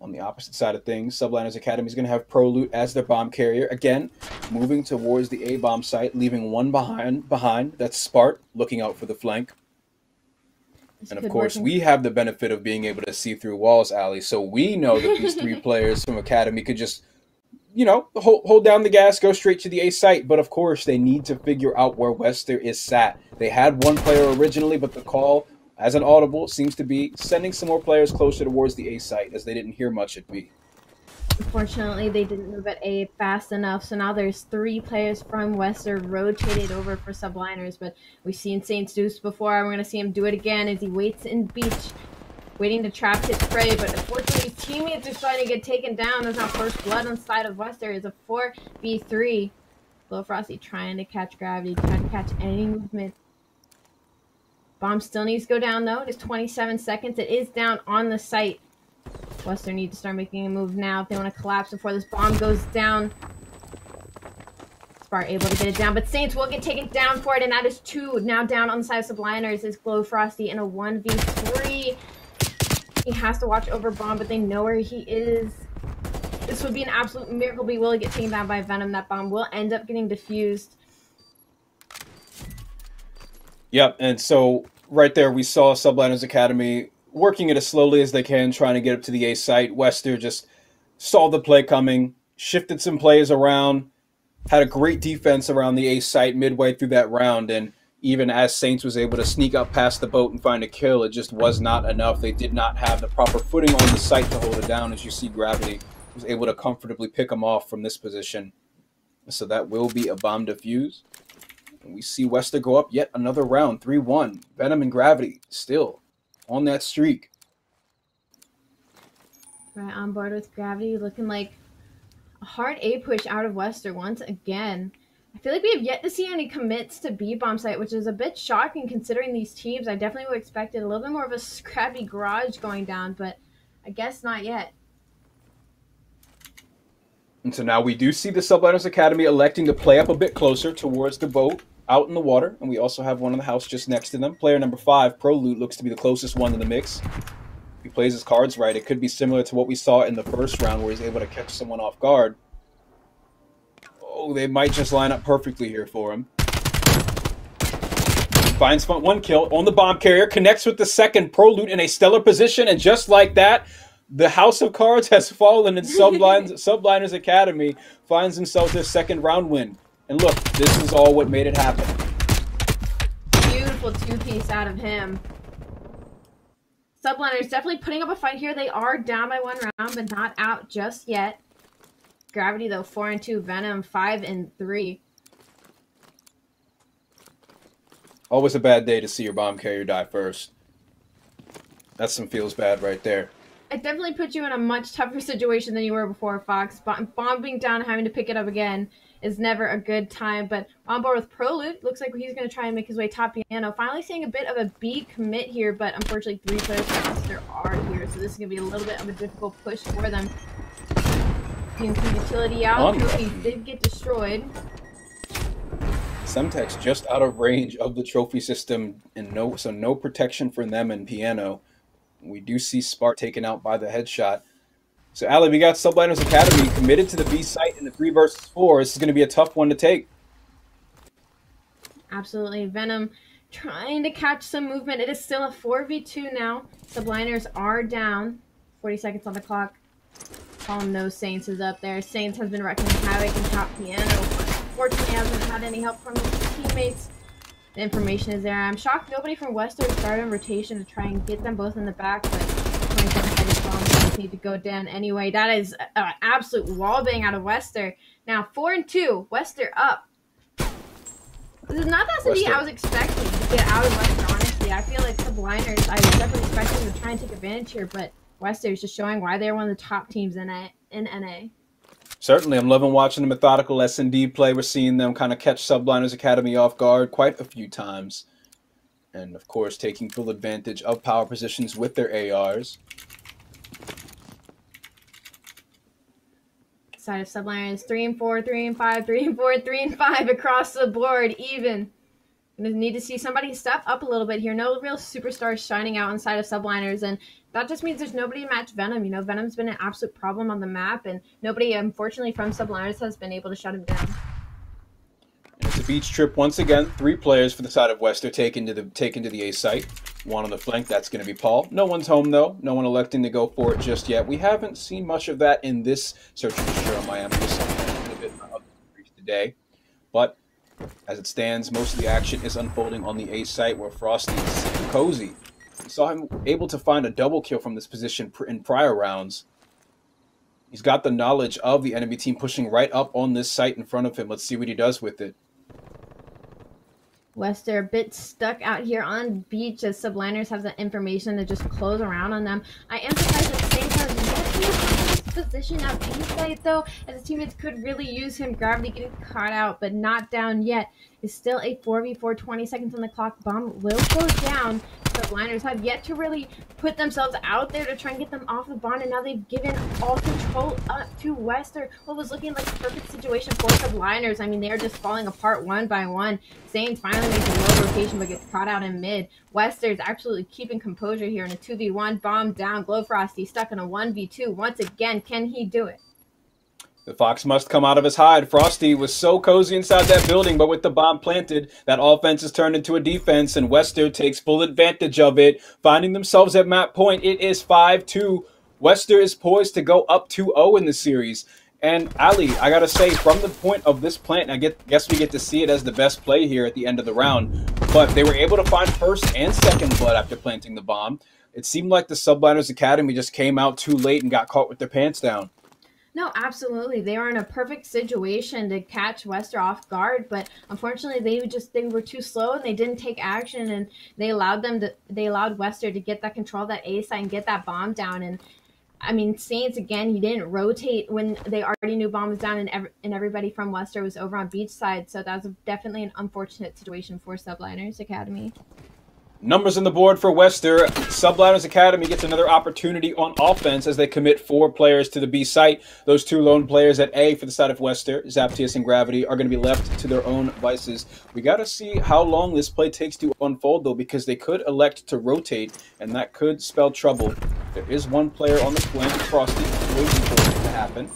S2: On the opposite side of things, Subliners Academy is going to have Pro Loot as their bomb carrier. Again, moving towards the A bomb site, leaving one behind. Behind that's Spart, looking out for the flank.
S3: It's
S2: And of course,
S3: working.
S2: we have the benefit of being able to see through walls, Ali. So we know that these three <laughs> players from Academy could just, you know, hold, hold down the gas, go straight to the A site. But of course, they need to figure out where Wester is sat. They had one player originally, but the call, as an audible, seems to be sending some more players closer towards the A site as they didn't hear much at B.
S3: Unfortunately, they didn't move at A fast enough, so now there's three players from Wester rotated over for subliners. But we've seen Saints do this before, and we're going to see him do it again as he waits in beach, waiting to trap his prey. But unfortunately, his teammates are starting to get taken down. There's now first blood on the side of Wester. It's a 4v3. Glow Frosty trying to catch gravity, trying to catch any movement. Bomb still needs to go down though. It is 27 seconds. It is down on the site. Wester need to start making a move now if they want to collapse before this bomb goes down. Spart able to get it down, but Saints will get taken down for it, and that is two now down on the side of Subliners is Glow Frosty in a 1v3. He has to watch over bomb, but they know where he is. This would be an absolute miracle, he will get taken down by Venom. That bomb will end up getting diffused.
S2: Yep, and so right there we saw Subliners Academy working it as slowly as they can, trying to get up to the A site. Wester just saw the play coming, shifted some plays around, had a great defense around the A site midway through that round, and even as Saints was able to sneak up past the boat and find a kill, it just was not enough. They did not have the proper footing on the site to hold it down. As you see, Gravity was able to comfortably pick them off from this position. So that will be a bomb defuse. And we see Wester go up yet another round, 3 1. Venom and Gravity still on that streak.
S3: Right on board with gravity, looking like a hard A push out of Wester once again. I feel like we have yet to see any commits to B bomb site, which is a bit shocking considering these teams. I definitely would have expected a little bit more of a scrappy garage going down, but I guess not yet.
S2: And so now we do see the Subliners Academy electing to play up a bit closer towards the boat out in the water. And we also have one in the house just next to them. Player number five, Pro Loot, looks to be the closest one in the mix. He plays his cards right, it could be similar to what we saw in the first round where he's able to catch someone off guard. Oh, they might just line up perfectly here for him. Finds one kill on the bomb carrier, connects with the second Pro Loot in a stellar position, and just like that, the House of Cards has <laughs> fallen, and Sublines, <laughs> Subliners Academy finds themselves their second round win. And look, this is all what made it happen.
S3: Beautiful two piece out of him. Subliners definitely putting up a fight here. They are down by one round, but not out just yet. Gravity though, four and two. Venom five and three.
S2: Always a bad day to see your bomb carrier die first. That's some feels bad right there.
S3: It definitely puts you in a much tougher situation than you were before, Fox. Bomb, bomb being down, and having to pick it up again is never a good time. But on board with Prolude, looks like he's going to try and make his way top piano. Finally seeing a bit of a B commit here, but unfortunately three players Leicester are here, so this is going to be a little bit of a difficult push for them. Utility out. Trophy did get destroyed.
S2: Semtex just out of range of the trophy system, and no, so no protection for them and Piano. We do see Spart taken out by the headshot. So, Ali, we got Subliners Academy committed to the B site in the three versus four. This is going to be a tough one to take.
S3: Absolutely. Venom trying to catch some movement. It is still a 4v2 now. Subliners are down. 40 seconds on the clock. Column no Saints is up there. Saints has been wrecking havoc in top piano. Unfortunately, hasn't had any help from his teammates. The information is there. I'm shocked nobody from Wester started on rotation to try and get them both in the back, but 27 seconds. Saints need to go down anyway. That is an absolute wall bang out of Wester. Now four and two, Wester up. This is not that city I was expecting to get out of Wester. Honestly, I feel like the Blinders. I was definitely expecting to try and take advantage here, but Wester is just showing why they're one of the top teams in a, in NA.
S2: Certainly, I'm loving watching the methodical S&D play. We're seeing them kind of catch Subliners Academy off guard quite a few times. And, of course, taking full advantage of power positions with their ARs.
S3: Side of Subliners, 3 and 4, 3 and 5, 3 and 4, 3 and 5 across the board, even. Gonna need to see somebody step up a little bit here. No real superstars shining out inside of Subliners, and that just means there's nobody to match Venom. You know, Venom's been an absolute problem on the map, and nobody, unfortunately, from Subliners has been able to shut him down.
S2: It's a beach trip once again. Three players for the side of West are taken to the taken to the A site. One on the flank, that's going to be Paul. No one's home though. No one electing to go for it just yet. We haven't seen much of that in this search for sure on Miami. a bit today, but as it stands, most of the action is unfolding on the A site where Frosty is cozy. Saw him able to find a double kill from this position in prior rounds. He's got the knowledge of the enemy team pushing right up on this site in front of him. Let's see what he does with it.
S3: Wester a bit stuck out here on beach as subliners have the information to just close around on them. I emphasize at the same time, position at B site though, as his teammates could really use him. Gravity getting caught out, but not down yet. Is still a 4v4, 20 seconds on the clock. Bomb will go down. The Blinders have yet to really put themselves out there to try and get them off the bond, and now they've given all control up to Wester. What was looking like a perfect situation for the Blinders. I mean, they're just falling apart one by one. Saints finally makes a low rotation, but gets caught out in mid. Wester's absolutely keeping composure here in a 2v1. Bomb down. Glowfrosty stuck in a 1v2. Once again, can he do it?
S2: The fox must come out of his hide. Frosty was so cozy inside that building, but with the bomb planted, that offense is turned into a defense, and Wester takes full advantage of it, finding themselves at map point. It is 5-2. Wester is poised to go up 2-0 in the series. And Ali, I gotta say, from the point of this plant, I get, guess we get to see it as the best play here at the end of the round. But they were able to find first and second blood after planting the bomb. It seemed like the Subliners Academy just came out too late and got caught with their pants down.
S3: No, absolutely. They were in a perfect situation to catch Wester off guard, but unfortunately they just they were too slow and they didn't take action and they allowed them to they allowed Wester to get that control that A side and get that bomb down and I mean, Saints again. He didn't rotate when they already knew bomb was down, and every, and everybody from Wester was over on beach side. So that was definitely an unfortunate situation for Subliners Academy.
S2: Numbers on the board for Wester. Subliners Academy gets another opportunity on offense as they commit four players to the B site. Those two lone players at A for the side of Wester, Zaptius and Gravity, are going to be left to their own vices. We got to see how long this play takes to unfold, though, because they could elect to rotate, and that could spell trouble. There is one player on the flank, Frosty, waiting for it to happen.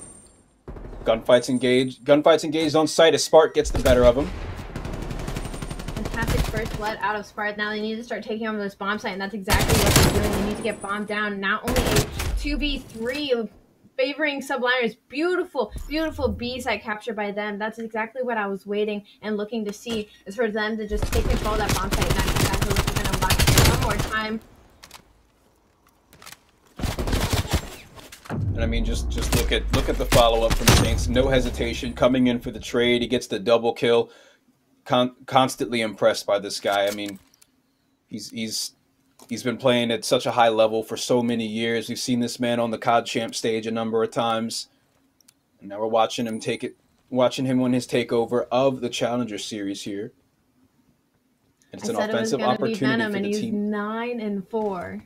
S2: Gunfights engaged. Gunfights engaged on site as Spart gets the better of him
S3: first blood out of Sparta. Now they need to start taking over this bomb site, and that's exactly what they're doing. They need to get bombed down. Not only a 2v3 favoring subliners. Beautiful, beautiful B site capture by them. That's exactly what I was waiting and looking to see is for them to just take control of that bomb site. And that's exactly what they're going to one more time.
S2: And I mean, just just look at look at the follow up from Saints. No hesitation, coming in for the trade. He gets the double kill con- constantly impressed by this guy. I mean, he's he's he's been playing at such a high level for so many years. We've seen this man on the COD champ stage a number of times, and now we're watching him take it, watching him win his takeover of the Challenger Series here.
S3: And it's I an offensive it opportunity Venom, for the team. Nine and four.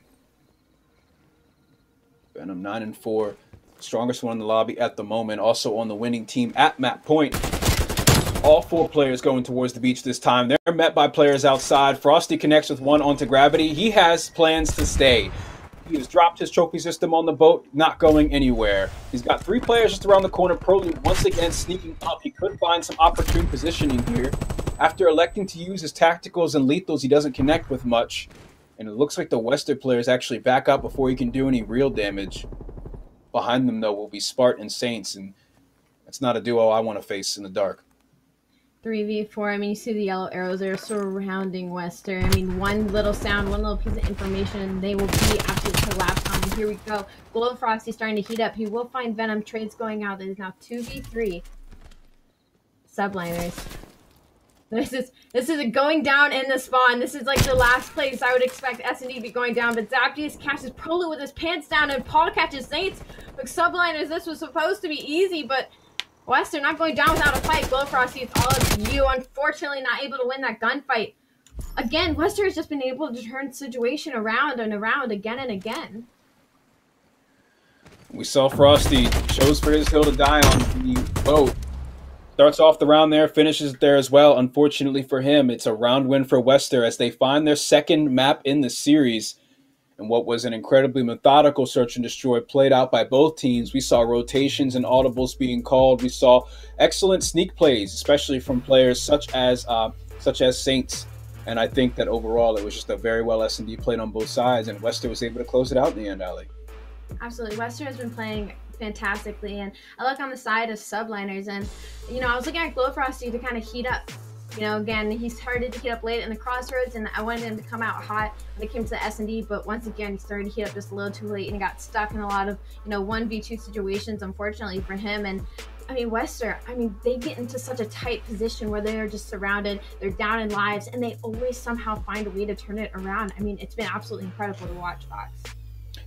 S2: Venom nine and four, strongest one in the lobby at the moment. Also on the winning team at map point all four players going towards the beach this time. They're met by players outside. Frosty connects with one onto Gravity. He has plans to stay. He has dropped his trophy system on the boat, not going anywhere. He's got three players just around the corner. Prolute once again sneaking up. He could find some opportune positioning here. After electing to use his tacticals and lethals, he doesn't connect with much. And it looks like the Wester players actually back up before he can do any real damage. Behind them, though, will be Spart and Saints, and that's not a duo I want to face in the dark.
S3: 3v4. I mean, you see the yellow arrows there surrounding Wester. I mean, one little sound, one little piece of information, they will be absolutely collapsed on And here we go. Glow Frosty starting to heat up. He will find Venom. Trades going out. It is now 2v3. Subliners. This is this is going down in the spawn. This is like the last place I would expect S&D to be going down. But Zaptius catches Prolu with his pants down and Paul catches Saints. But Subliners, this was supposed to be easy, but Wester not going down without a fight. Glowfrosty, it's all of you. Unfortunately, not able to win that gunfight. Again, Wester has just been able to turn the situation around and around again and again.
S2: We saw Frosty shows for his hill to die on the boat. Starts off the round there, finishes there as well. Unfortunately for him, it's a round win for Wester as they find their second map in the series. And what was an incredibly methodical search and destroy played out by both teams. We saw rotations and audibles being called. We saw excellent sneak plays, especially from players such as uh, such as Saints. And I think that overall it was just a very well S&D played on both sides, and Wester was able to close it out in the end, Ali.
S3: Absolutely. Wester has been playing fantastically. And I look on the side of subliners, and you know, I was looking at Glowfrosty to kind of heat up. You know, again, he started to heat up late in the crossroads, and I wanted him to come out hot when it came to the S and D. But once again, he started to heat up just a little too late, and he got stuck in a lot of you know one v two situations, unfortunately for him. And I mean, Wester, I mean, they get into such a tight position where they are just surrounded, they're down in lives, and they always somehow find a way to turn it around. I mean, it's been absolutely incredible to watch, Fox.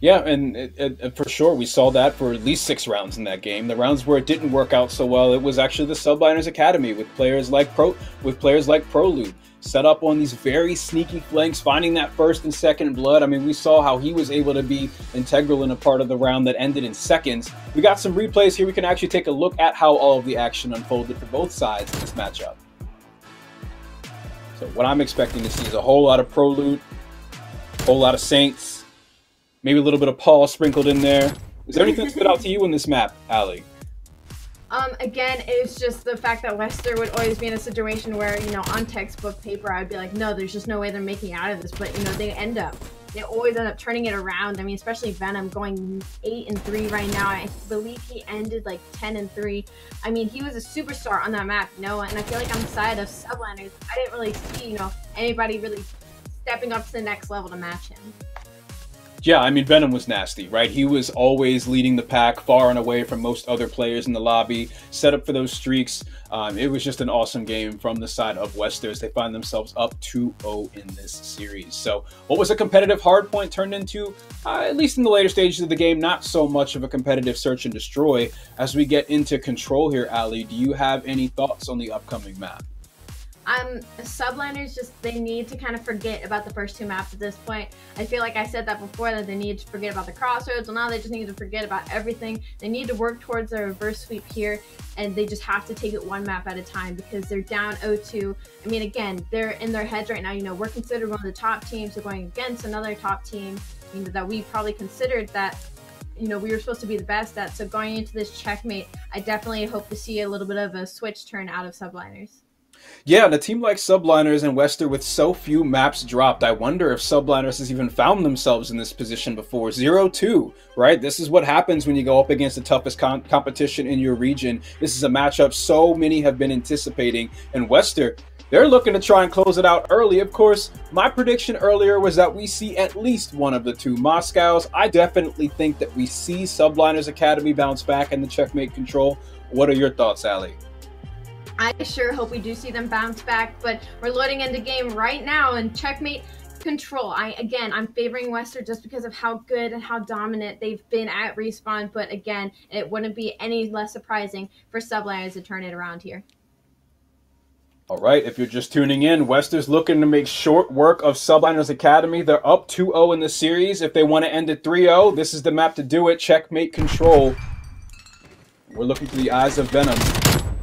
S2: Yeah, and it, it, for sure, we saw that for at least six rounds in that game. The rounds where it didn't work out so well, it was actually the Subliners Academy with players like Pro, with players like Prolude, set up on these very sneaky flanks, finding that first and second blood. I mean, we saw how he was able to be integral in a part of the round that ended in seconds. We got some replays here. We can actually take a look at how all of the action unfolded for both sides in this matchup. So what I'm expecting to see is a whole lot of Prolude, a whole lot of Saints maybe a little bit of Paul sprinkled in there. Is there anything that stood out to you in this map, Ali?
S3: Um, again, it's just the fact that Wester would always be in a situation where, you know, on textbook paper, I'd be like, no, there's just no way they're making out of this. But, you know, they end up, they always end up turning it around. I mean, especially Venom going 8 and 3 right now. I believe he ended like 10 and 3. I mean, he was a superstar on that map, you know, and I feel like on the side of Subliners, I didn't really see, you know, anybody really stepping up to the next level to match him.
S2: Yeah, I mean Venom was nasty, right? He was always leading the pack, far and away from most other players in the lobby. Set up for those streaks. Um, it was just an awesome game from the side of Westers. They find themselves up 2-0 in this series. So, what was a competitive hardpoint turned into, uh, at least in the later stages of the game, not so much of a competitive search and destroy. As we get into control here, Ali, do you have any thoughts on the upcoming map?
S3: Um subliners just they need to kind of forget about the first two maps at this point. I feel like i said that before that they need to forget about the crossroads. Well now they just need to forget about everything. They need to work towards a reverse sweep here and they just have to take it one map at a time because they're down 0-2 i mean again they're in their heads right now you know we're considered one of the top teams so going against another top team you know that we probably considered that you know we were supposed to be the best at. So going into this checkmate i definitely hope to see a little bit of a switch turn out of subliners
S2: yeah, and a team like Subliners and Wester with so few maps dropped, I wonder if Subliners has even found themselves in this position before. 0-2, right? This is what happens when you go up against the toughest com competition in your region. This is a matchup so many have been anticipating, and Wester, they're looking to try and close it out early. Of course, my prediction earlier was that we see at least one of the two Moscows. I definitely think that we see Subliners Academy bounce back in the checkmate control. What are your thoughts, Ali?
S3: I sure hope we do see them bounce back, but we're loading into game right now and checkmate control. I again, I'm favoring Wester just because of how good and how dominant they've been at respawn. But again, it wouldn't be any less surprising for Subliners to turn it around here.
S2: All right, if you're just tuning in, Wester's looking to make short work of Subliners Academy. They're up 2-0 in the series. If they want to end it 3-0, this is the map to do it. Checkmate control. We're looking for the eyes of Venom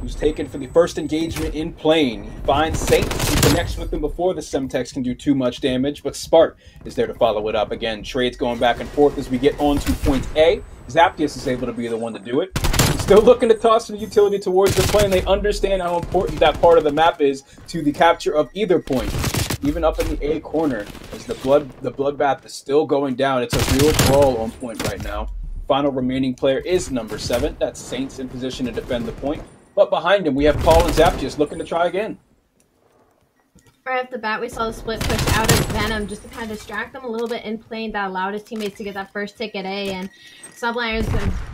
S2: who's taken for the first engagement in plane. He finds Saints, he connects with them before the Semtex can do too much damage, but Spart is there to follow it up. Again, trades going back and forth as we get on to point A. Zaptius is able to be the one to do it. Still looking to toss some utility towards the plane. They understand how important that part of the map is to the capture of either point. Even up in the A corner, as the blood the bloodbath is still going down. It's a real brawl on point right now. Final remaining player is number seven. That's Saints in position to defend the point. But behind him, we have Paul and Zaptius looking to try again.
S3: Right off the bat, we saw the split push out of Venom just to kind of distract them a little bit in playing that allowed his teammates to get that first ticket A. And Subliners,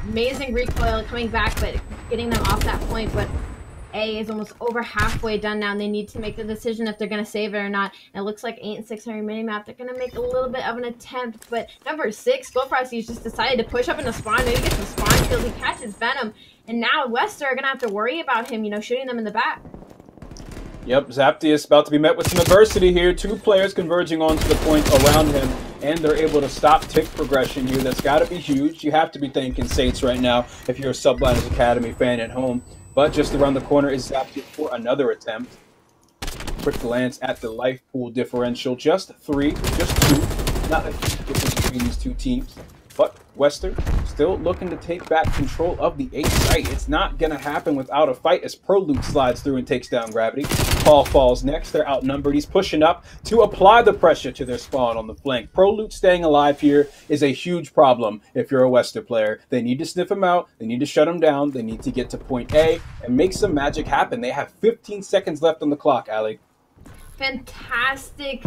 S3: amazing recoil coming back, but getting them off that point. But A is almost over halfway done now, and they need to make the decision if they're going to save it or not. And it looks like 8 and 6 on your minimap. They're going to make a little bit of an attempt, but number 6, Glowfrosty's just decided to push up in the spawn. Maybe get some spawn kills. He catches Venom, and now Wester are going to have to worry about him, you know, shooting them in the back.
S2: Yep, Zaptius about to be met with some adversity here. Two players converging onto the point around him, and they're able to stop tick progression here. That's got to be huge. You have to be thanking Saints right now if you're a Subliners Academy fan at home. But just around the corner is Zaptius for another attempt. Quick glance at the life pool differential. Just three, just two. Not a huge difference between these two teams. But Wester still looking to take back control of the A site. It's not going to happen without a fight as Prolute slides through and takes down Gravity. Paul falls next. They're outnumbered. He's pushing up to apply the pressure to their spawn on the flank. Prolute staying alive here is a huge problem if you're a Wester player. They need to sniff him out. They need to shut him down. They need to get to point A and make some magic happen. They have 15 seconds left on the clock, Ali
S3: fantastic,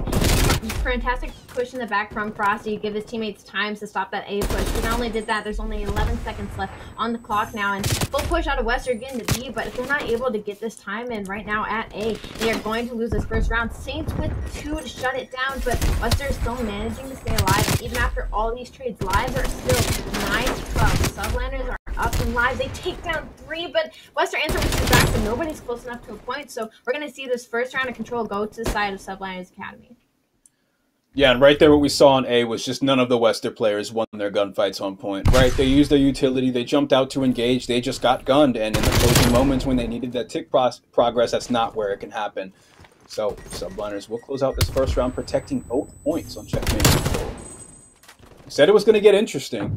S3: fantastic push in the back from Frosty. Give his teammates time to stop that A push. He not only did that, there's only 11 seconds left on the clock now, and full push out of West are getting to B. But if they're not able to get this time in right now at A, they are going to lose this first round. Saints with two to shut it down, but Wester is still managing to stay alive. Even after all these trades, lives are still 9 to 12. Subliners are up and live. They take down three, but Wester answer with back, so nobody's close enough to a point. So we're going to see this first round of control go to the side of Subliners Academy.
S2: Yeah, and right there, what we saw on A was just none of the Wester players won their gunfights on point. Right, they used their utility, they jumped out to engage, they just got gunned, and in the closing moments when they needed that tick pro progress, that's not where it can happen. So, Subliners will close out this first round, protecting both points on checkmate control. Said it was going to get interesting.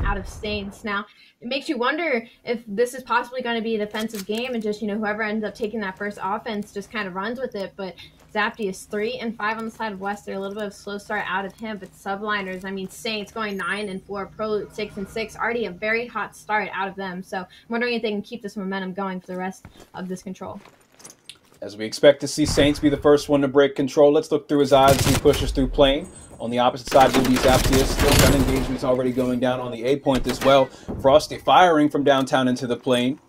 S3: Out of Saints. Now, it makes you wonder if this is possibly going to be a defensive game and just, you know, whoever ends up taking that first offense just kind of runs with it. But Zapti is 3 and 5 on the side of West. They're a little bit of slow start out of him, but subliners, I mean, Saints going 9 and 4, Pro 6 and 6, already a very hot start out of them. So I'm wondering if they can keep this momentum going for the rest of this control.
S2: As we expect to see Saints be the first one to break control, let's look through his eyes as he pushes through plane. On the opposite side, Ruby Zaptius, still gun engagements already going down on the A point as well. Frosty firing from downtown into the plane.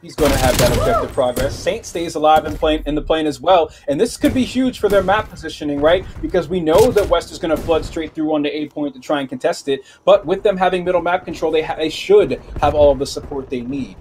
S2: He's going to have that objective progress. Saint stays alive in plane in the plane as well, and this could be huge for their map positioning, right? Because we know that West is going to flood straight through onto A point to try and contest it. But with them having middle map control, they, they should have all of the support they need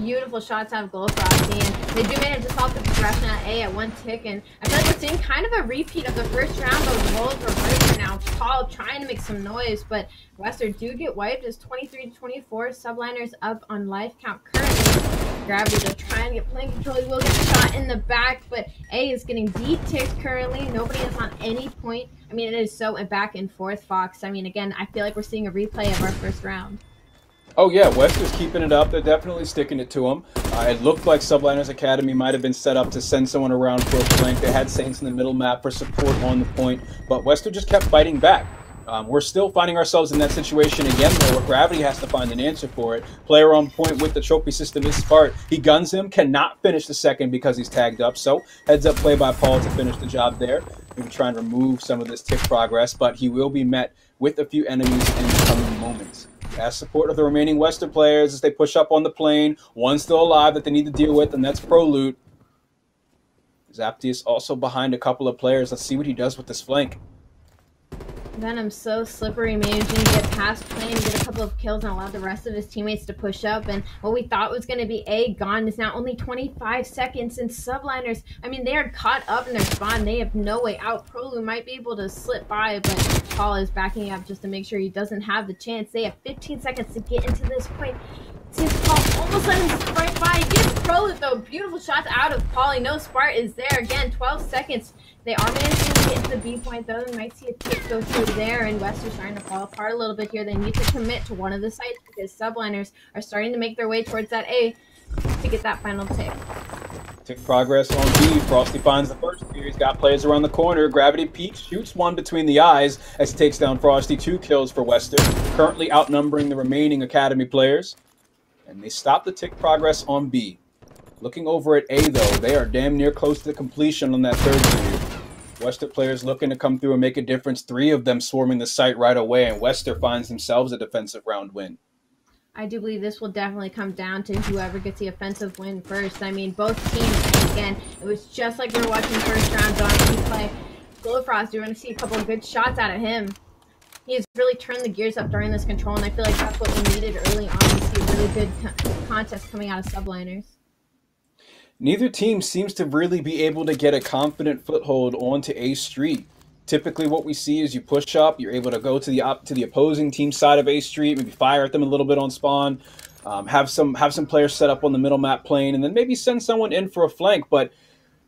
S3: beautiful shots out of Glowfrosty, and they do manage to solve the progression at A at one tick, and I feel like we're seeing kind of a repeat of the first round, but roles reversed now. Paul trying to make some noise, but Wester do get wiped as 23 to 24. Subliners up on life count currently. Gravity to try and get plane control. He will get shot in the back, but A is getting D-ticked currently. Nobody is on any point. I mean, it is so back and forth, Fox. I mean, again, I feel like we're seeing a replay of our first round.
S2: Oh yeah, West is keeping it up. They're definitely sticking it to him. Uh, it looked like Subliners Academy might have been set up to send someone around for a flank. They had Saints in the middle map for support on the point, but Wester just kept fighting back. Um, we're still finding ourselves in that situation again, though, where Gravity has to find an answer for it. Player on point with the trophy system is Spart. He guns him, cannot finish the second because he's tagged up. So, heads up play by Paul to finish the job there. Maybe try and remove some of this tick progress, but he will be met with a few enemies in the coming moments has support of the remaining Wester players as they push up on the plane. One still alive that they need to deal with, and that's Prolute. Zaptius also behind a couple of players. Let's see what he does with this flank.
S3: Venom's so slippery, managing to get past plane and get a couple of kills and allow the rest of his teammates to push up. And what we thought was going to be A gone is now only 25 seconds. And subliners, I mean, they are caught up in their spawn. They have no way out. Prolu might be able to slip by, but Paul is backing up just to make sure he doesn't have the chance. They have 15 seconds to get into this point. Seems Paul almost let him right by. Gets Prolu though. Beautiful shots out of Paulie. No Spart is there. Again, 12 seconds. They are managing to get to the B point though. They might see a tick go through there, and West are starting to fall apart a little bit here. They need to commit to one of the sites because subliners are starting to make their way towards that A to get that final tick.
S2: Tick progress on B. Frosty finds the first here. He's got players around the corner. Gravity peaks, shoots one between the eyes as he takes down Frosty. Two kills for Wester, currently outnumbering the remaining Academy players. And they stop the tick progress on B. Looking over at A, though, they are damn near close to completion on that third tier. Wester players looking to come through and make a difference. Three of them swarming the site right away, and Wester finds themselves a defensive round win.
S3: I do believe this will definitely come down to whoever gets the offensive win first. I mean, both teams, again, it was just like we were watching first round on play. Glowfrost, you're going to see a couple of good shots out of him. He has really turned the gears up during this control, and I feel like that's what we needed early on to see really good co contest coming out of subliners.
S2: Neither team seems to really be able to get a confident foothold onto A Street. Typically, what we see is you push up, you're able to go to the op- to the opposing team side of A Street, maybe fire at them a little bit on spawn, um, have some have some players set up on the middle map plane, and then maybe send someone in for a flank. But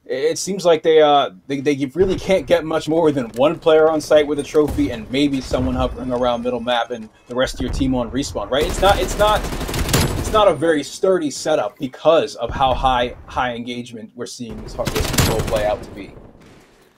S2: it seems like they uh they, they really can't get much more than one player on site with a trophy and maybe someone hovering around middle map and the rest of your team on respawn right it's not it's not it's not a very sturdy setup because of how high high engagement we're seeing this, this control play out to be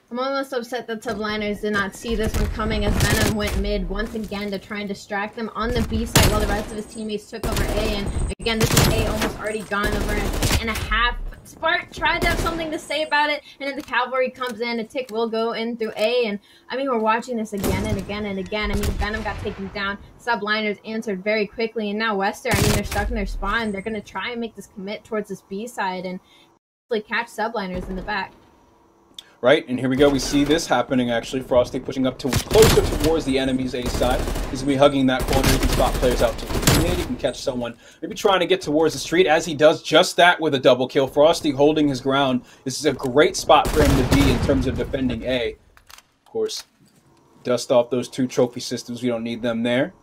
S3: I'm almost upset that Subliners did not see this one coming as Venom went mid once again to try and distract them on the B side while the rest of his teammates took over A. And again, this is A almost already gone over and a half Spart tried to have something to say about it, and then the cavalry comes in. A tick will go in through A, and I mean we're watching this again and again and again. I mean Venom got taken down. Subliners answered very quickly, and now Wester. I mean they're stuck in their spawn. They're gonna try and make this commit towards this B side and hopefully catch Subliners in the back
S2: right? And here we go. We see this happening actually. Frosty pushing up to closer towards the enemy's A side. He's to be hugging that corner. He can spot players out to the. He can catch someone. Maybe trying to get towards the street as he does just that with a double kill. Frosty holding his ground. This is a great spot for him to be in terms of defending A. Of course, dust off those two trophy systems. We don't need them there.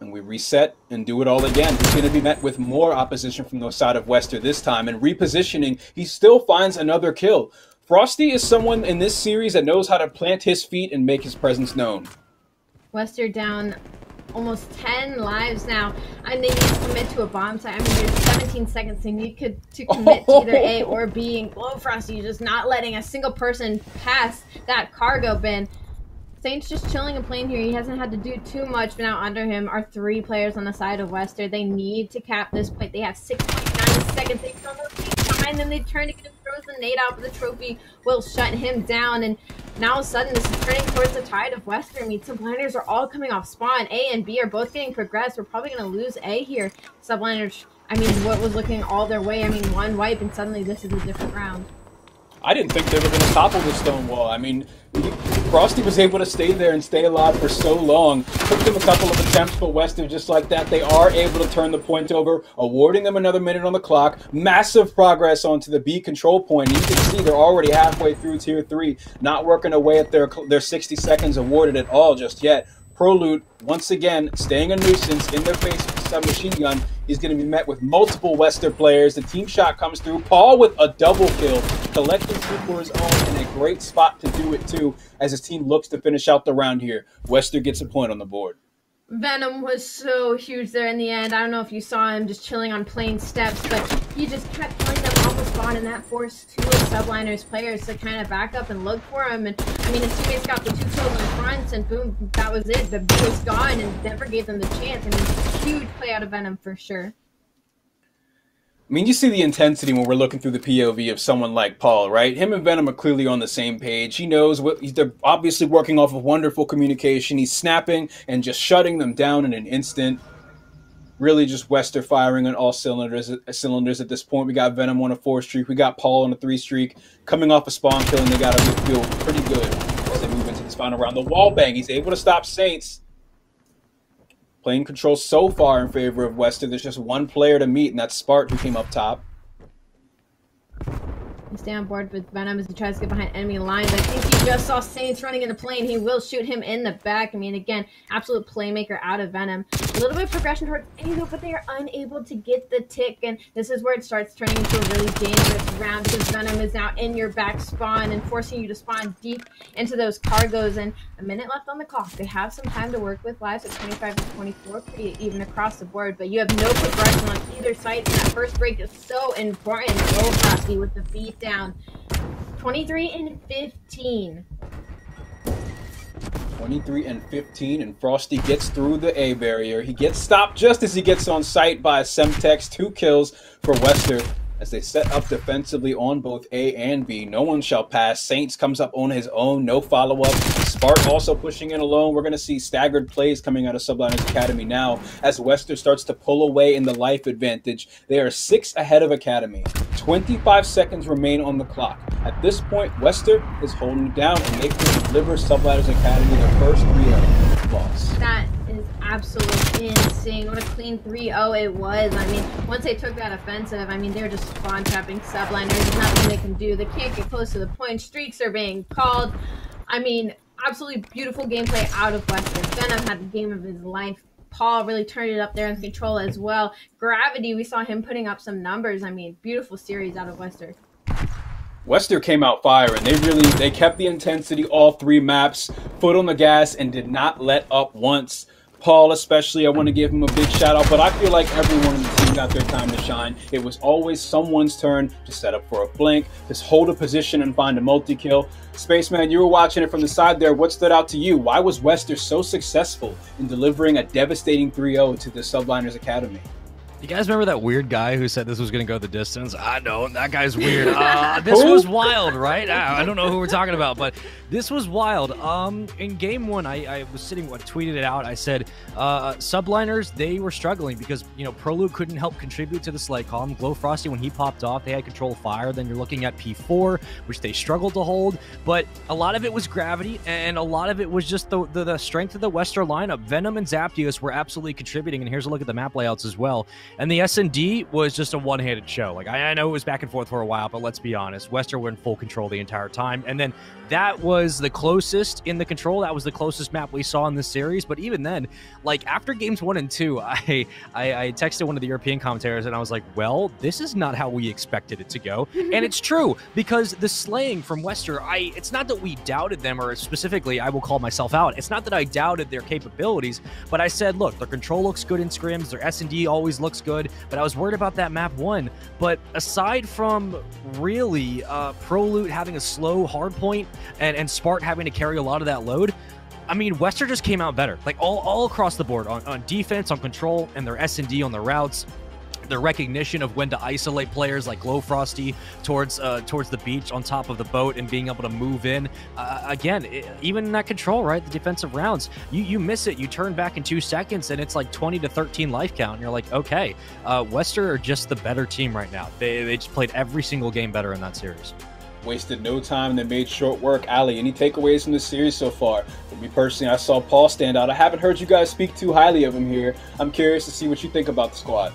S2: And we reset and do it all again. He's going to be met with more opposition from the side of Wester this time. And repositioning, he still finds another kill. Frosty is someone in this series that knows how to plant his feet and make his presence known.
S3: Wester down almost 10 lives now, and they need to commit to a bomb site. I mean, there's 17 seconds. They need to commit to either A <laughs> or B. And oh, Glowfrosty just not letting a single person pass that cargo bin. Saints just chilling and playing here. He hasn't had to do too much, but now under him are three players on the side of Wester. They need to cap this point. They have 6.9 seconds. They behind them. They turn to get him, throws the nade out, but the trophy will shut him down. And now all of a sudden, this is turning towards the tide of Wester. I mean, subliners are all coming off spawn. A and B are both getting progressed. We're probably going to lose A here. Subliners, I mean, what was looking all their way? I mean, one wipe, and suddenly this is a different round.
S2: I didn't think they were going to topple the stone wall. I mean, Frosty was able to stay there and stay alive for so long. Took them a couple of attempts, but Wester just like that, they are able to turn the point over, awarding them another minute on the clock. Massive progress onto the B control point. You can see they're already halfway through tier three, not working away at their their 60 seconds awarded at all just yet. Prolute, once again, staying a nuisance in their face with the machine gun. He's going to be met with multiple Wester players. The team shot comes through. Paul with a double kill, collecting two for his own, and a great spot to do it too as his team looks to finish out the round here. Wester gets a point on the board.
S3: Venom was so huge there in the end. I don't know if you saw him just chilling on plain steps, but he just kept killing them off the spawn, and that forced two of Subliners players to kind of back up and look for him. And I mean, his teammates got the two kills in front, and boom, that was it. The B was gone, and never gave them the chance. I mean, huge play out of Venom for sure.
S2: I mean, you see the intensity when we're looking through the POV of someone like Paul, right? Him and Venom are clearly on the same page. He knows what they're obviously working off of wonderful communication. He's snapping and just shutting them down in an instant. Really, just Wester firing on all cylinders. Cylinders at this point. We got Venom on a four streak. We got Paul on a three streak. Coming off a spawn kill, and they got to feel pretty good as they move into this final round. The wall bang. He's able to stop Saints Playing control so far in favor of Wester. There's just one player to meet, and that's Spart, who came up top.
S3: Stay on board with Venom as he tries to get behind enemy lines. I think he just saw Saints running in the plane. He will shoot him in the back. I mean, again, absolute playmaker out of Venom. A little bit of progression towards Angle, but they are unable to get the tick. And this is where it starts turning into a really dangerous round because Venom is now in your back spawn and forcing you to spawn deep into those cargoes. And a minute left on the clock. They have some time to work with lives at 25 to 24, pretty even across the board. But you have no progression on either side. And that first break is so important. Roll Frosty with the beat down. 23 and 15.
S2: 23 and 15, and Frosty gets through the A barrier. He gets stopped just as he gets on site by Semtex. Two kills for Wester as they set up defensively on both A and B. No one shall pass. Saints comes up on his own, no follow up. Spart also pushing in alone. We're going to see staggered plays coming out of Subliners Academy now as Wester starts to pull away in the life advantage. They are six ahead of Academy. 25 seconds remain on the clock. At this point, Wester is holding down and they can deliver Subliners Academy their first 3 loss.
S3: That absolutely insane. What a clean 3-0 it was. I mean, once they took that offensive, I mean, they were just spawn trapping subliners. There's nothing they can do. They can't get close to the point. Streaks are being called. I mean, absolutely beautiful gameplay out of Wester. Venom had the game of his life. Paul really turned it up there in control as well. Gravity, we saw him putting up some numbers. I mean, beautiful series out of Western.
S2: Wester came out fire and They really they kept the intensity all three maps, foot on the gas, and did not let up once. Paul, especially, I want to give him a big shout out, but I feel like everyone in the team got their time to shine. It was always someone's turn to set up for a blink, just hold a position and find a multi kill. Spaceman, you were watching it from the side there. What stood out to you? Why was Wester so successful in delivering a devastating 3 0 to the Subliners Academy?
S1: You guys remember that weird guy who said this was going to go the distance? I don't. That guy's weird. <laughs> Uh, this was wild, right? I, I, don't know who we're talking about, but this was wild. Um, in game one, I, I was sitting, what, tweeted it out. I said, uh, subliners, they were struggling because, you know, Prolute couldn't help contribute to the slate column. Glowfrosty, when he popped off, they had control fire. Then you're looking at P4, which they struggled to hold. But a lot of it was gravity, and a lot of it was just the, the, the strength of the Wester lineup. Venom and Zaptius were absolutely contributing, and here's a look at the map layouts as well. And the S&D was just a one-handed show. Like, I, I, know it was back and forth for a while, but let's be honest. Wester were in full control the entire time. And then that was the closest in the control. That was the closest map we saw in this series. But even then, like, after games one and two, <laughs> I, I, I texted one of the European commentators, and I was like, well, this is not how we expected it to go. <laughs> and it's true, because the slaying from Wester, I it's not that we doubted them, or specifically, I will call myself out. It's not that I doubted their capabilities, but I said, look, their control looks good in scrims, their S&D always looks good, but I was worried about that map one. But aside from really uh, Prolute having a slow hard point and, and Spart having to carry a lot of that load, I mean, Wester just came out better, like all, all across the board on, on defense, on control, and their S and D on the routes the recognition of when to isolate players like Glowfrosty towards uh, towards the beach on top of the boat and being able to move in. Uh, again, it, even that control, right? The defensive rounds, you you miss it, you turn back in two seconds, and it's like 20 to 13 life count. And you're like, okay, uh, Wester are just the better team right now. They they just played every single game better in that series
S2: wasted no time they made short work. Ali, any takeaways from this series so far? For me personally, I saw Paul stand out. I haven't heard you guys speak too highly of him here. I'm curious to see what you think about the squad.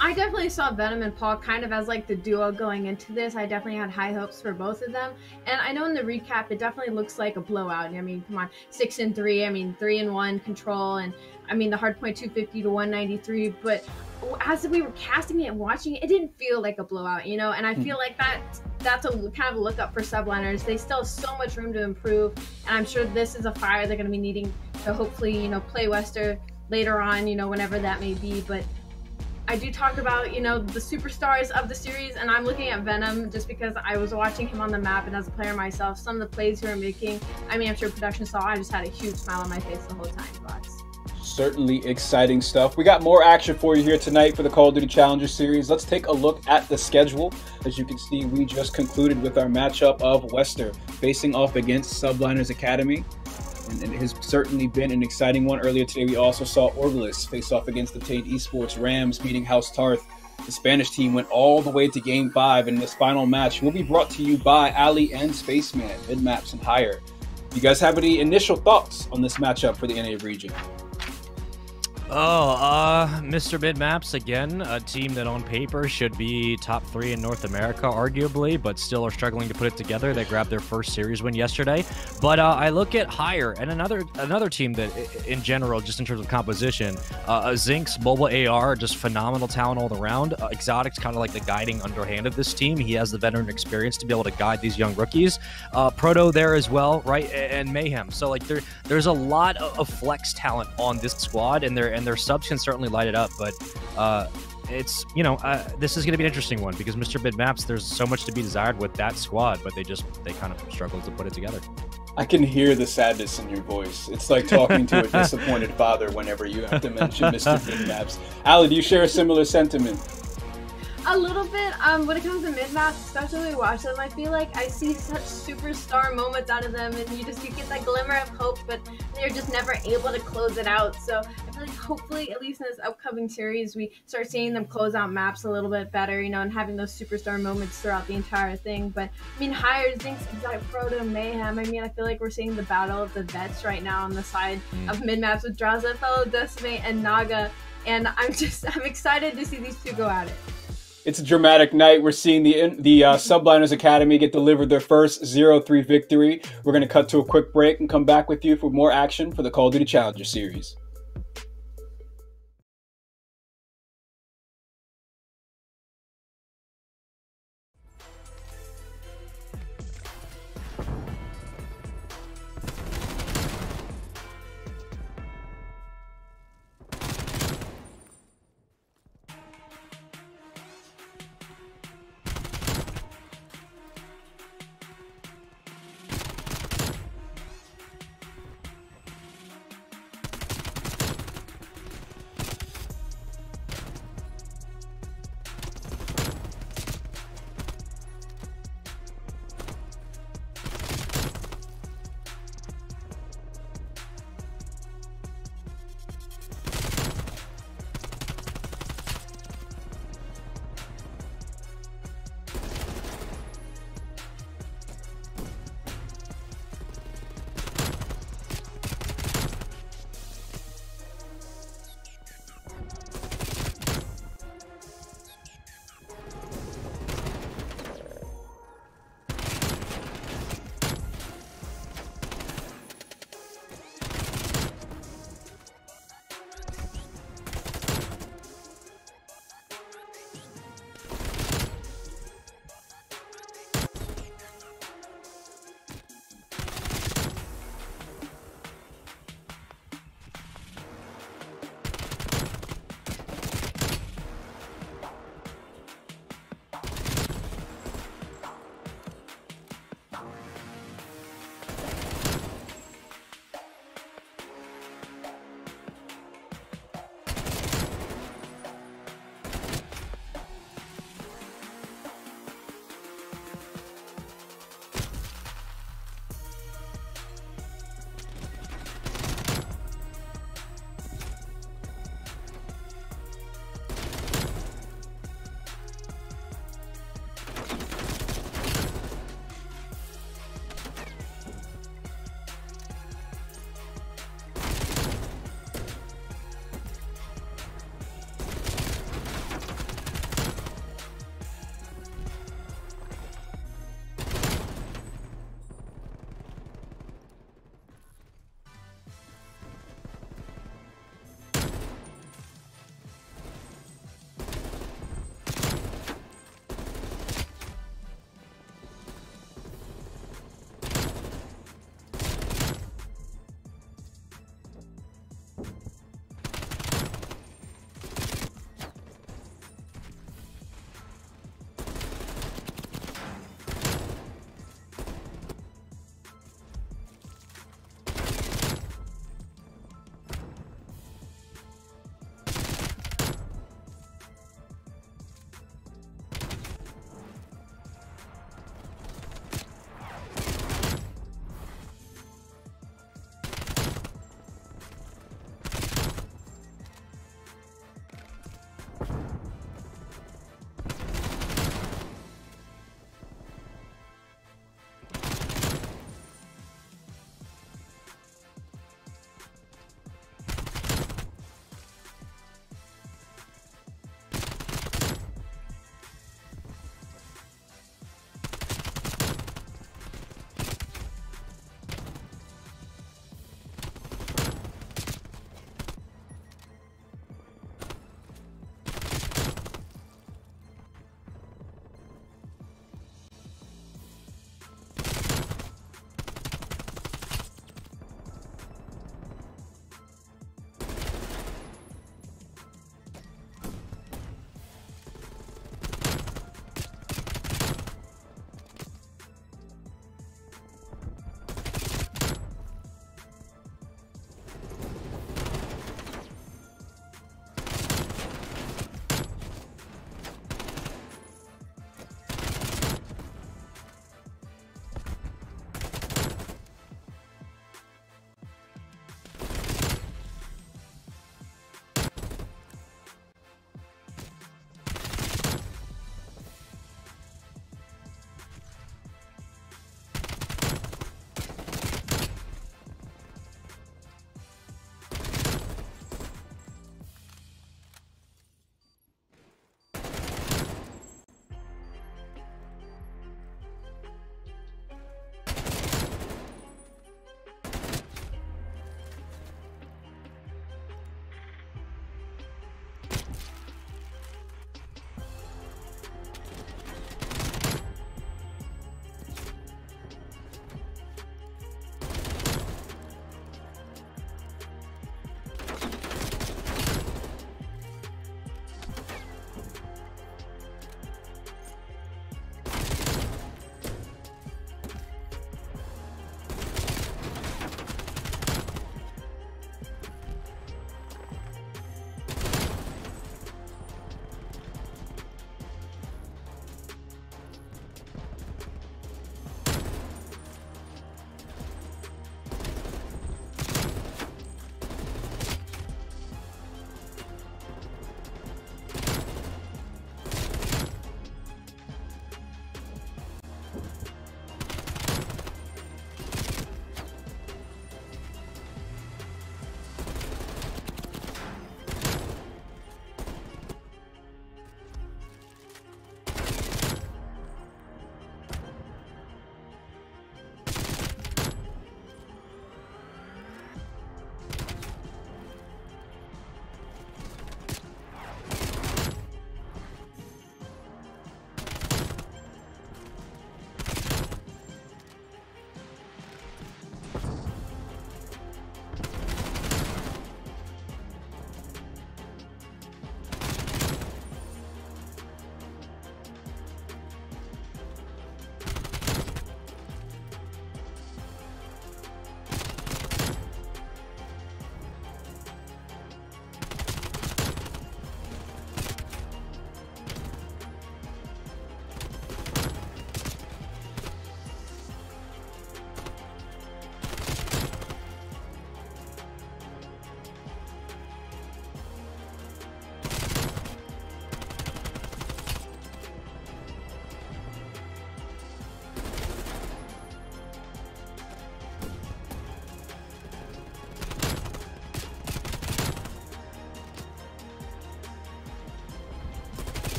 S3: I definitely saw Venom and Paul kind of as like the duo going into this. I definitely had high hopes for both of them. And I know in the recap, it definitely looks like a blowout. I mean, come on, six and three. I mean, three and one control. And I mean, the hard point 250 to 193. But as we were casting it and watching it, it didn't feel like a blowout, you know? And I hmm. feel like that that's a kind of a look up for subliners. They still have so much room to improve. And I'm sure this is a fire they're going to be needing to hopefully, you know, play Wester later on, you know, whenever that may be. But I do talk about, you know, the superstars of the series, and I'm looking at Venom just because I was watching him on the map, and as a player myself, some of the plays he was making, I mean, I'm sure production saw, I just had a huge smile on my face the whole time, Box.
S2: Certainly exciting stuff. We got more action for you here tonight for the Call of Duty Challenger series. Let's take a look at the schedule. As you can see, we just concluded with our matchup of Wester facing off against Subliners Academy and, it has certainly been an exciting one. Earlier today, we also saw Orbilis face off against the Tate Esports Rams, beating House Tarth. The Spanish team went all the way to Game 5, and this final match will be brought to you by Ali and Spaceman, mid maps and higher. You guys have any initial thoughts on this matchup for the NA region?
S1: Oh, uh, Mr. Midmaps again, a team that on paper should be top three in North America, arguably, but still are struggling to put it together. They grabbed their first series win yesterday, but uh, I look at higher and another another team that, in general, just in terms of composition, uh, Zinx mobile AR, just phenomenal talent all around. Uh, Exotic's kind of like the guiding underhand of this team. He has the veteran experience to be able to guide these young rookies. Uh, Proto there as well, right, and Mayhem. So like there there's a lot of flex talent on this squad, and they're and their subs can certainly light it up. But uh, it's you know uh, this is going to be an interesting one because Mr. Mid Maps there's so much to be desired with that squad, but they just they kind of struggle to put it together.
S2: I can hear the sadness in your voice. It's like talking to a disappointed father whenever you have to mention Mr. Big Maps. Ali, do you share a similar sentiment?
S3: A little bit. Um, when it comes to mid maps, especially when we watch them, I feel like I see such superstar moments out of them, and you just you get that glimmer of hope, but they're just never able to close it out. So I feel like hopefully, at least in this upcoming series, we start seeing them close out maps a little bit better, you know, and having those superstar moments throughout the entire thing. But I mean, higher Zinx, Exotic Proto, Mayhem. I mean, I feel like we're seeing the battle of the vets right now on the side mm. of mid maps with Drazah, Fellow Decimate, and Naga. And I'm just I'm excited to see these two go at it.
S2: It's a dramatic night. We're seeing the the uh, Subliners Academy get delivered their first 0-3 victory. We're going to cut to a quick break and come back with you for more action for the Call of Duty Challenger Series.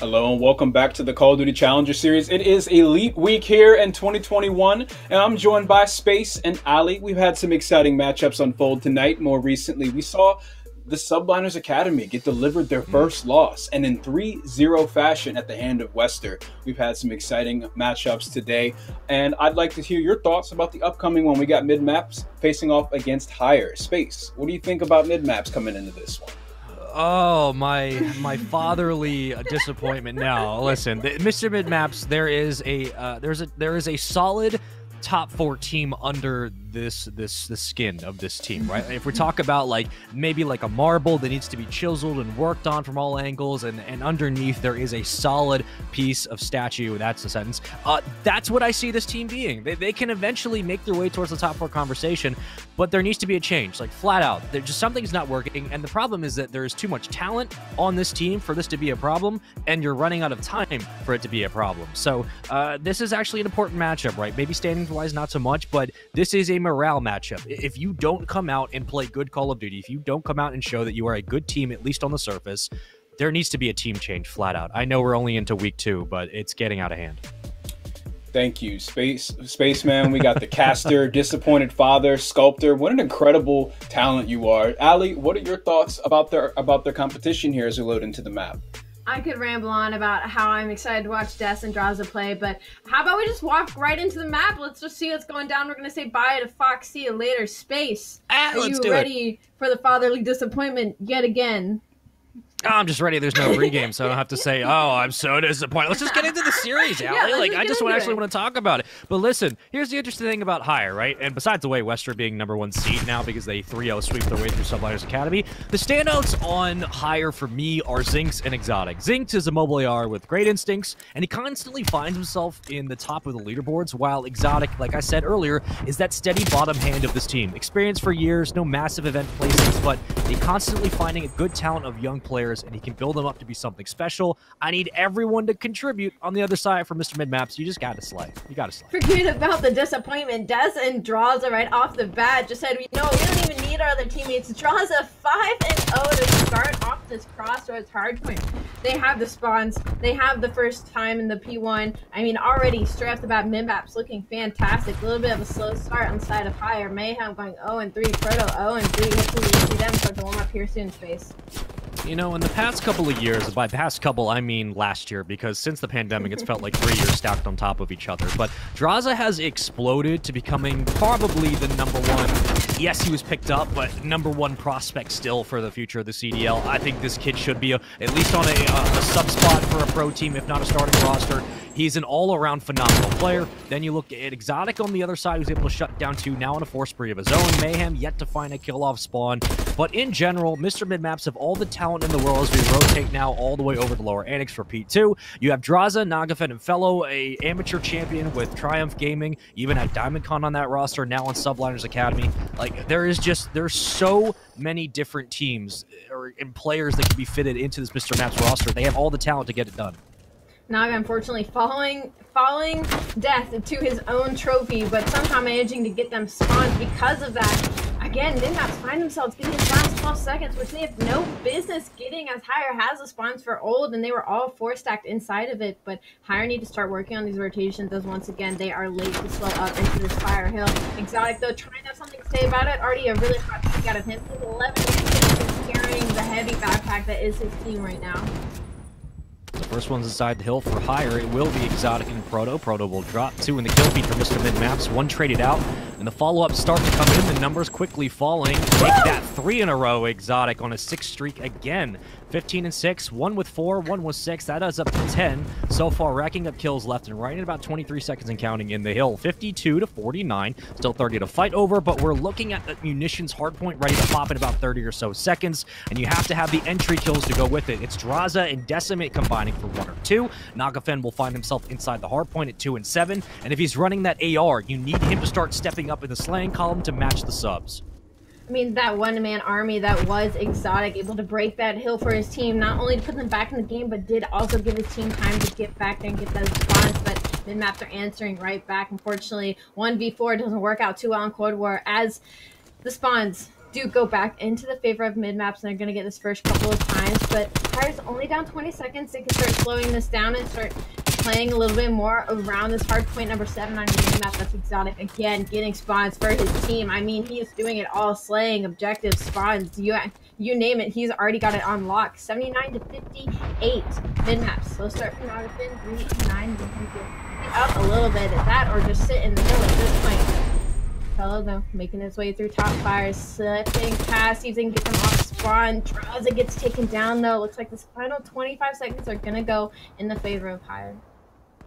S2: Hello and welcome back to the Call of Duty Challenger Series. It is Elite Week here in 2021, and I'm joined by Space and Ali. We've had some exciting matchups unfold tonight. More recently, we saw the Subliners Academy get delivered their hmm. first loss, and in 3 0 fashion at the hand of Wester. We've had some exciting matchups today, and I'd like to hear your thoughts about the upcoming one. We got mid maps facing off against Higher. Space, what do you think about mid maps coming into this one?
S1: Oh my my fatherly disappointment. Now listen, the, Mr. Midmaps, There is a uh, there's a there is a solid top four team under this this the skin of this team, right? if we talk about like maybe like a marble that needs to be chiseled and worked on from all angles, and and underneath there is a solid piece of statue. That's the sentence. Uh, that's what I see this team being. They, they can eventually make their way towards the top four conversation, but there needs to be a change, like flat out. There just something's not working, and the problem is that there is too much talent on this team for this to be a problem, and you're running out of time for it to be a problem. So uh, this is actually an important matchup, right? Maybe standings wise, not so much, but this is a morale matchup. If you don't come out and play good Call of Duty, if you don't come out and show that you are a good team, at least on the surface, there needs to be a team change flat out. I know we're only into week two, but it's getting out of hand.
S2: Thank you, Space Spaceman. We got the caster, <laughs> disappointed father, sculptor. What an incredible talent you are, Ali. What are your thoughts about their about their competition here as we load into the map?
S3: I could ramble on about how I'm excited to watch Des and Drazah play, but how about we just walk right into the map? Let's just see what's going down. We're gonna say bye to Fox. See you later, space.
S1: Ah,
S3: Are you ready
S1: it.
S3: for the fatherly disappointment yet again?
S1: Oh, I'm just ready. There's no <laughs> pregame, so I don't have to say, "Oh, I'm so disappointed." Let's just get into the series, Ali. <laughs>
S3: yeah,
S1: like, I just
S3: want
S1: actually want to talk about it. But listen, here's the interesting thing about Higher, right? And besides the way Wester being number one seed now because they 3-0 sweep their way through Subliners Academy, the standouts on Higher for me are Zinx and Exotic. Zinx is a mobile AR with great instincts, and he constantly finds himself in the top of the leaderboards, while Exotic, like I said earlier, is that steady bottom hand of this team. Experience for years, no massive event placements, but they constantly finding a good talent of young players, and he can build them up to be something special. I need everyone to contribute on the other side for Mr. Mid Maps. You just gotta slay. You gotta slay.
S3: Forget about the disappointment. Des and Drazah right off the bat just said, know, we don't even need our other teammates. Drazah 5 and 0 to start off this crossroads hardpoint. They have the spawns. They have the first time in the P1. I mean, already straight off the bat, Midmaps looking fantastic. A little bit of a slow start on the side of Higher. Mayhem going 0 and 3. Proto 0 and 3. Hopefully we see them start to warm up here soon, Space.
S1: You know, in the past couple of years, by past couple, I mean last year, because since the pandemic, it's felt like three years stacked on top of each other. But Drazah has exploded to becoming probably the number one. Yes, he was picked up, but number one prospect still for the future of the CDL. I think this kid should be a, at least on a, a, a sub spot for a pro team, if not a starting roster. He's an all-around phenomenal player. Then you look at Exotic on the other side, who's able to shut down two, now on a force spree of his own. Mayhem yet to find a kill-off spawn. But in general, Mr. Mid-Maps have all the talent in the world as we rotate now all the way over to Lower Annex for P2. You have Drazah, Nagafen, and Fellow, a amateur champion with Triumph Gaming, even had DiamondCon on that roster, now on Subliners Academy. Like, there is just, there's so many different teams or and players that can be fitted into this Mr. Maps roster. They have all the talent to get it done.
S3: Naga unfortunately falling following death to his own trophy, but somehow managing to get them spawned because of that. Again, Midmaps find themselves getting his last 12 seconds, which they have no business getting as Higher has the spawns for old, and they were all four stacked inside of it. But Higher need to start working on these rotations as once again they are late to slow up into this fire hill. Exotic though trying to have something to say about it. Already a really hot pick out of him. He's 11 minutes carrying the heavy backpack that is his team right now.
S1: The first one's inside the hill for higher. It will be Exotic and Proto. Proto will drop two in the kill feed for Mr. Mid Maps. One traded out, and the follow-up start to come in. The numbers quickly falling. Take that three in a row. Exotic on a six streak again. 15 and 6, one with 4, one with 6. That adds up to 10 so far, racking up kills left and right in about 23 seconds and counting in the hill. 52 to 49, still 30 to fight over, but we're looking at the munitions hardpoint ready to pop in about 30 or so seconds, and you have to have the entry kills to go with it. It's Draza and Decimate combining for 1 or 2. Nagafen will find himself inside the hardpoint at 2 and 7, and if he's running that AR, you need him to start stepping up in the slaying column to match the subs.
S3: I mean, that one-man army that was exotic, able to break that hill for his team, not only to put them back in the game, but did also give his team time to get back there and get those spawns. But mid-maps are answering right back. Unfortunately, 1v4 doesn't work out too well in Cold War as the spawns do go back into the favor of mid maps, and they're going to get this first couple of times. But Higher's only down 20 seconds. They can start slowing this down and start playing a little bit more around this hard point number seven on your map. That's exotic again, getting spawns for his team. I mean, he is doing it all, slaying objectives, spawns, you you name it. He's already got it on lock. 79 to 58 mid maps. So start from Jonathan, three and nine. Up a little bit at that, or just sit in the middle at this point. Fellow though, making his way through top fires, slipping past, they get them off spawn. it gets taken down though. Looks like this final 25 seconds are gonna go in the favor of Higher.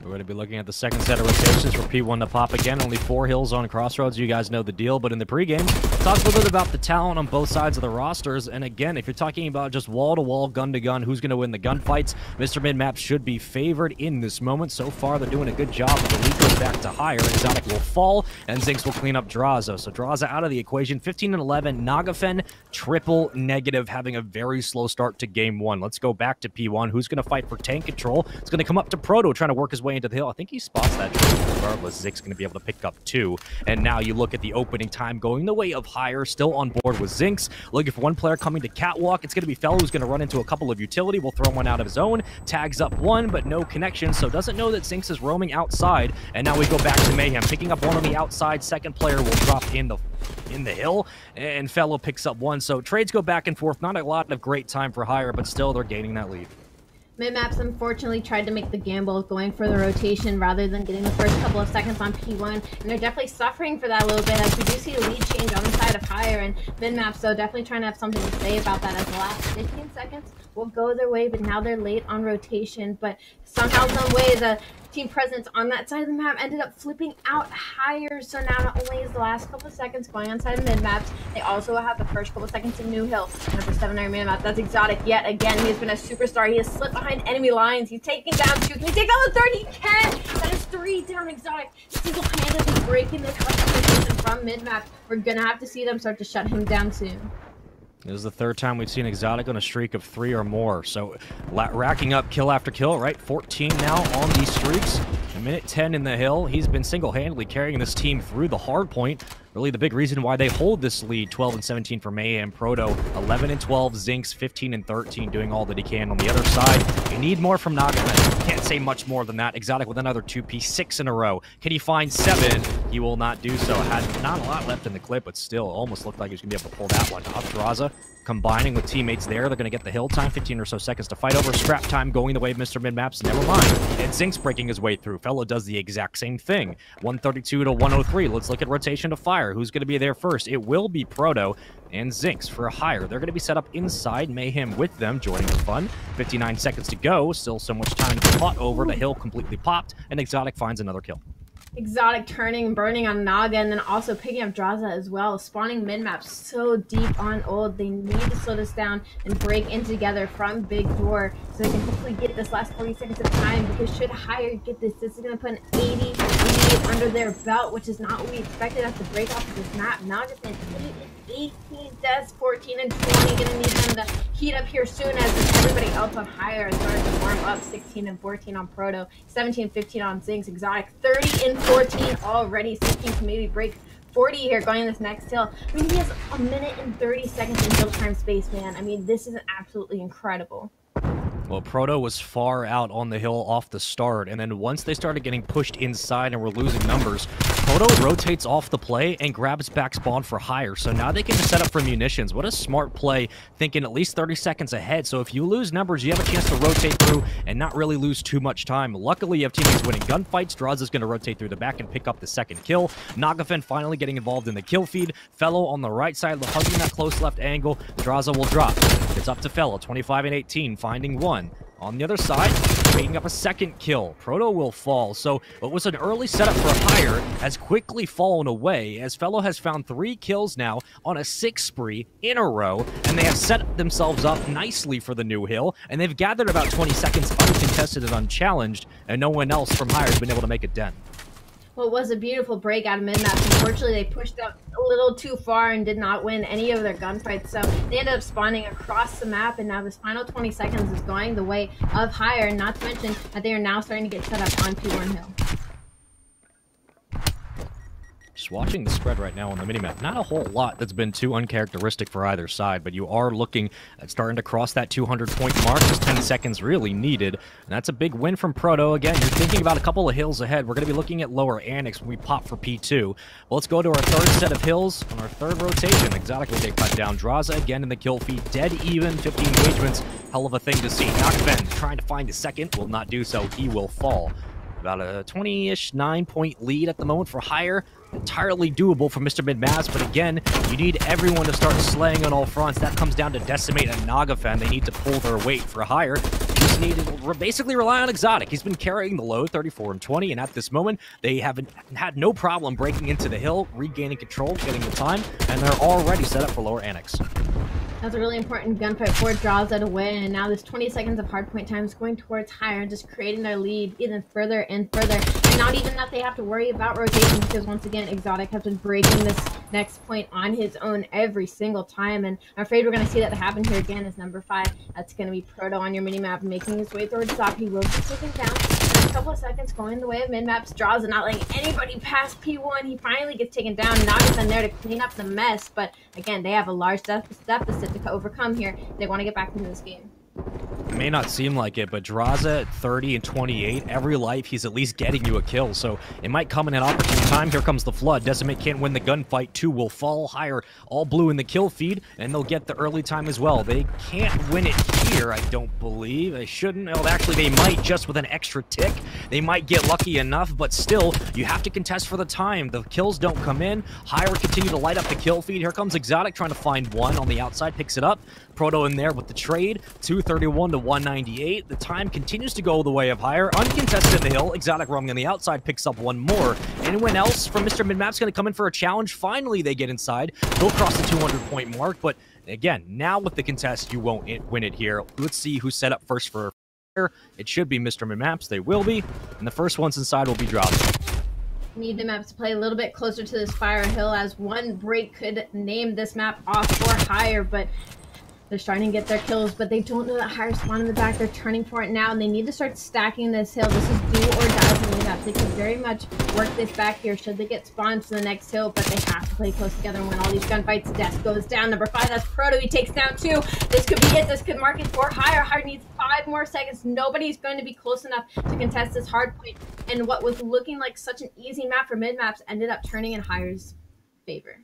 S1: We're going to be looking at the second set of rotations for P1 to pop again. Only four hills on Crossroads. You guys know the deal. But in the pregame, talk a little bit about the talent on both sides of the rosters. And again, if you're talking about just wall-to-wall, gun-to-gun, who's going to win the gunfights, Mr. Mid-Map should be favored in this moment. So far, they're doing a good job. But the lead goes back to higher. Exotic will fall, and Zinx will clean up Draza. So Draza out of the equation. 15 and 11. Nagafen, triple negative, having a very slow start to game one. Let's go back to P1. Who's going to fight for tank control? It's going to come up to Proto, trying to work his way into the hill. I think he spots that regardless. Zinx going to be able to pick up two. And now you look at the opening time going the way of higher, still on board with Zinx. Looking for one player coming to Catwalk. It's going to be Fellow who's going to run into a couple of utility. We'll throw one out of his own. Tags up one, but no connection. So doesn't know that Zinx is roaming outside. And now we go back to Mayhem. Picking up one on the outside. Second player will drop in the in the hill, and Fellow picks up one. So trades go back and forth. Not a lot of great time for higher, but still they're gaining that lead.
S3: Midmaps unfortunately tried to make the gamble of going for the rotation rather than getting the first couple of seconds on P1, and they're definitely suffering for that a little bit as we do see a lead change on the side of higher, and Midmaps, so definitely trying to have something to say about that as the last 15 seconds will go their way, but now they're late on rotation, but somehow, some way, the team presence on that side of the map ended up flipping out higher. So now not only is the last couple of seconds going on side of mid maps, they also have the first couple seconds in New Hill. Number seven Iron Man map. That's exotic yet again. He has been a superstar. He has slipped behind enemy lines. He's taking down two. Can he take down the third? He can! That is three down exotic. Single-handedly breaking this position from mid map. We're gonna have to see them start to shut him down soon.
S1: This is the third time we've seen Exotic on a streak of three or more. So racking up kill after kill, right? 14 now on these streaks. A minute 10 in the hill. He's been single-handedly carrying this team through the hard point. Really the big reason why they hold this lead. 12 and 17 for Mayhem. Proto 11 and 12. Zinx 15 and 13 doing all that he can. On the other side, you need more from Nagaman. Can't say much more than that. Exotic with another 2P6 in a row. Can he find 7? He will not do so. Had not a lot left in the clip, but still almost looked like he was going to be able to pull that one up. Drazah combining with teammates there. They're going to get the hill time, 15 or so seconds to fight over. Scrap time going the way of Mr. Mid-Maps, never mind. And Zinx breaking his way through. Fellow does the exact same thing. 132 to 103. Let's look at rotation to fire. Who's going to be there first? It will be Proto and Zinx for a hire. They're going to be set up inside Mayhem with them, joining the fun. 59 seconds to go. Still so much time to fought over. The hill completely popped, and Exotic finds another kill.
S3: Exotic turning burning on Naga, and then also picking up Drazah as well. Spawning mid-map so deep on old. They need to slow this down and break in together from Big Door so they can hopefully get this last 40 seconds of time because should Higher get this, this is going to put an 80 under their belt, which is not what we expected to break off of this map. Naga just an 8 18 deaths, 14 and 20. Gonna need them to heat up here soon as everybody else on higher is starting to warm up. 16 and 14 on Proto, 17 15 on Zinx, Exotic, 30 and 14 already. 16 to maybe break 40 here going in this next hill. I mean, he has a minute and 30 seconds in hill time space, man. I mean, this is absolutely incredible.
S1: Well, Proto was far out on the hill off the start, and then once they started getting pushed inside and were losing numbers, Proto rotates off the play and grabs back spawn for higher, so now they can set up for munitions. What a smart play, thinking at least 30 seconds ahead, so if you lose numbers, you have a chance to rotate through and not really lose too much time. Luckily, you have teammates winning gunfights. Draws is going to rotate through the back and pick up the second kill. Nagafen finally getting involved in the kill feed. Fellow on the right side, hugging that close left angle. Drazah will drop. It's up to Fellow, 25 and 18, finding one. On the other side, picking up a second kill. Proto will fall, so what was an early setup for Higher has quickly fallen away, as Fellow has found three kills now on a six spree in a row, and they have set themselves up nicely for the new hill, and they've gathered about 20 seconds uncontested and unchallenged, and no one else from Higher has been able to make a dent
S3: what was a beautiful break out of mid map. Unfortunately, they pushed up a little too far and did not win any of their gunfights. So they ended up spawning across the map, and now this final 20 seconds is going the way of higher. Not to mention that they are now starting to get set up on P1 Hill.
S1: Just watching the spread right now on the minimap. Not a whole lot that's been too uncharacteristic for either side, but you are looking at starting to cross that 200 point mark. Just 10 seconds really needed. And that's a big win from Proto. Again, you're thinking about a couple of hills ahead. We're going to be looking at lower Annex when we pop for P2. Well, let's go to our third set of hills on our third rotation. Exotic will get cut down. Draza again in the kill feed. Dead even. 15 engagements. Hell of a thing to see. Nagafen trying to find a second. Will not do so. He will fall. About a 20-ish, 9-point lead at the moment for Higher. Entirely doable for Mr. Mid-Maps, but again, you need everyone to start slaying on all fronts. That comes down to Decimate and Nagafen. They need to pull their weight for Higher. just need to basically rely on Exotic. He's been carrying the load, 34 and 20, and at this moment, they haven't had no problem breaking into the hill, regaining control, getting the time, and they're already set up for lower Annex.
S3: That's a really important gunfight for draws that away, and now this 20 seconds of hardpoint time is going towards higher, just creating their lead even further and further. Not even that they have to worry about rotation, because once again, Exotic has been breaking this next point on his own every single time, and I'm afraid we're going to see that happen here again as number 5. That's going to be Proto on your minimap, making his way towards top. He will be taken down. in a couple of seconds going the way of mid-maps, draws and not letting anybody pass P1. He finally gets taken down. Not Naga's there to clean up the mess, but again, they have a large deficit to overcome here. They want to get back into this game.
S1: It may not seem like it, but Drazah at 30 and 28, every life he's at least getting you a kill, so it might come in an opportune time. Here comes the Flood. Decimate can't win the gunfight. Two will fall higher, all blue in the kill feed, and they'll get the early time as well. They can't win it here, I don't believe. They shouldn't. Well, actually, they might just with an extra tick. They might get lucky enough, but still, you have to contest for the time. The kills don't come in. Higher continue to light up the kill feed. Here comes Exotic trying to find one on the outside, picks it up. Proto in there with the trade. 231 to 198. The time continues to go the way of higher. Uncontested the hill. Exotic roaming on the outside picks up one more. Anyone else from Mr. Midmap's going to come in for a challenge? Finally, they get inside. They'll cross the 200 point mark, but again, now with the contest, you won't win it here. Let's see who's set up first for fire. it should be Mr. Midmaps. They will be. And the first ones inside will be dropped
S3: need the maps to play a little bit closer to this fire hill as one break could name this map off or higher but they're starting to get their kills, but they don't know that higher spawn in the back. They're turning for it now, and they need to start stacking this hill. This is do or die for me. That they could very much work this back here should they get spawned to the next hill, but they have to play close together and win all these gunfights. Death goes down. Number five, that's Proto. He takes down two. This could be it. This could mark it for higher. Higher needs five more seconds. Nobody's going to be close enough to contest this hard point. And what was looking like such an easy map for mid maps ended up turning in higher's favor.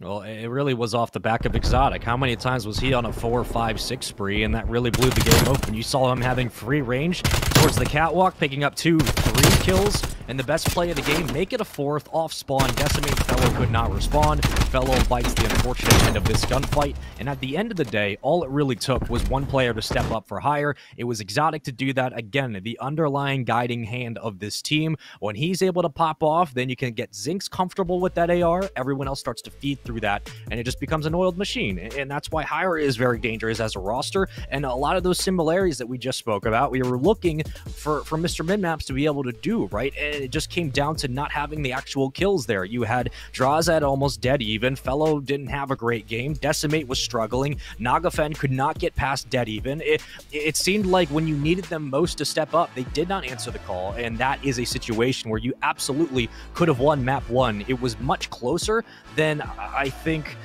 S1: Well, it really was off the back of Exotic. How many times was he on a four, five, six spree, and that really blew the game open? You saw him having free range towards the catwalk, picking up two, three kills, and the best play of the game, make it a fourth, off spawn, Decimate Fellow could not respond. Fellow bites the unfortunate end of this gunfight, and at the end of the day, all it really took was one player to step up for higher. It was Exotic to do that. Again, the underlying guiding hand of this team. When he's able to pop off, then you can get Zinx comfortable with that AR. Everyone else starts to feed through that, and it just becomes an oiled machine. And that's why Higher is very dangerous as a roster. And a lot of those similarities that we just spoke about, we were looking for, for Mr. Midmaps to be able to do, right? And it just came down to not having the actual kills there. You had Draws at almost dead even. Fellow didn't have a great game. Decimate was struggling. Nagafen could not get past dead even. It, it seemed like when you needed them most to step up, they did not answer the call. And that is a situation where you absolutely could have won map one. It was much closer than I think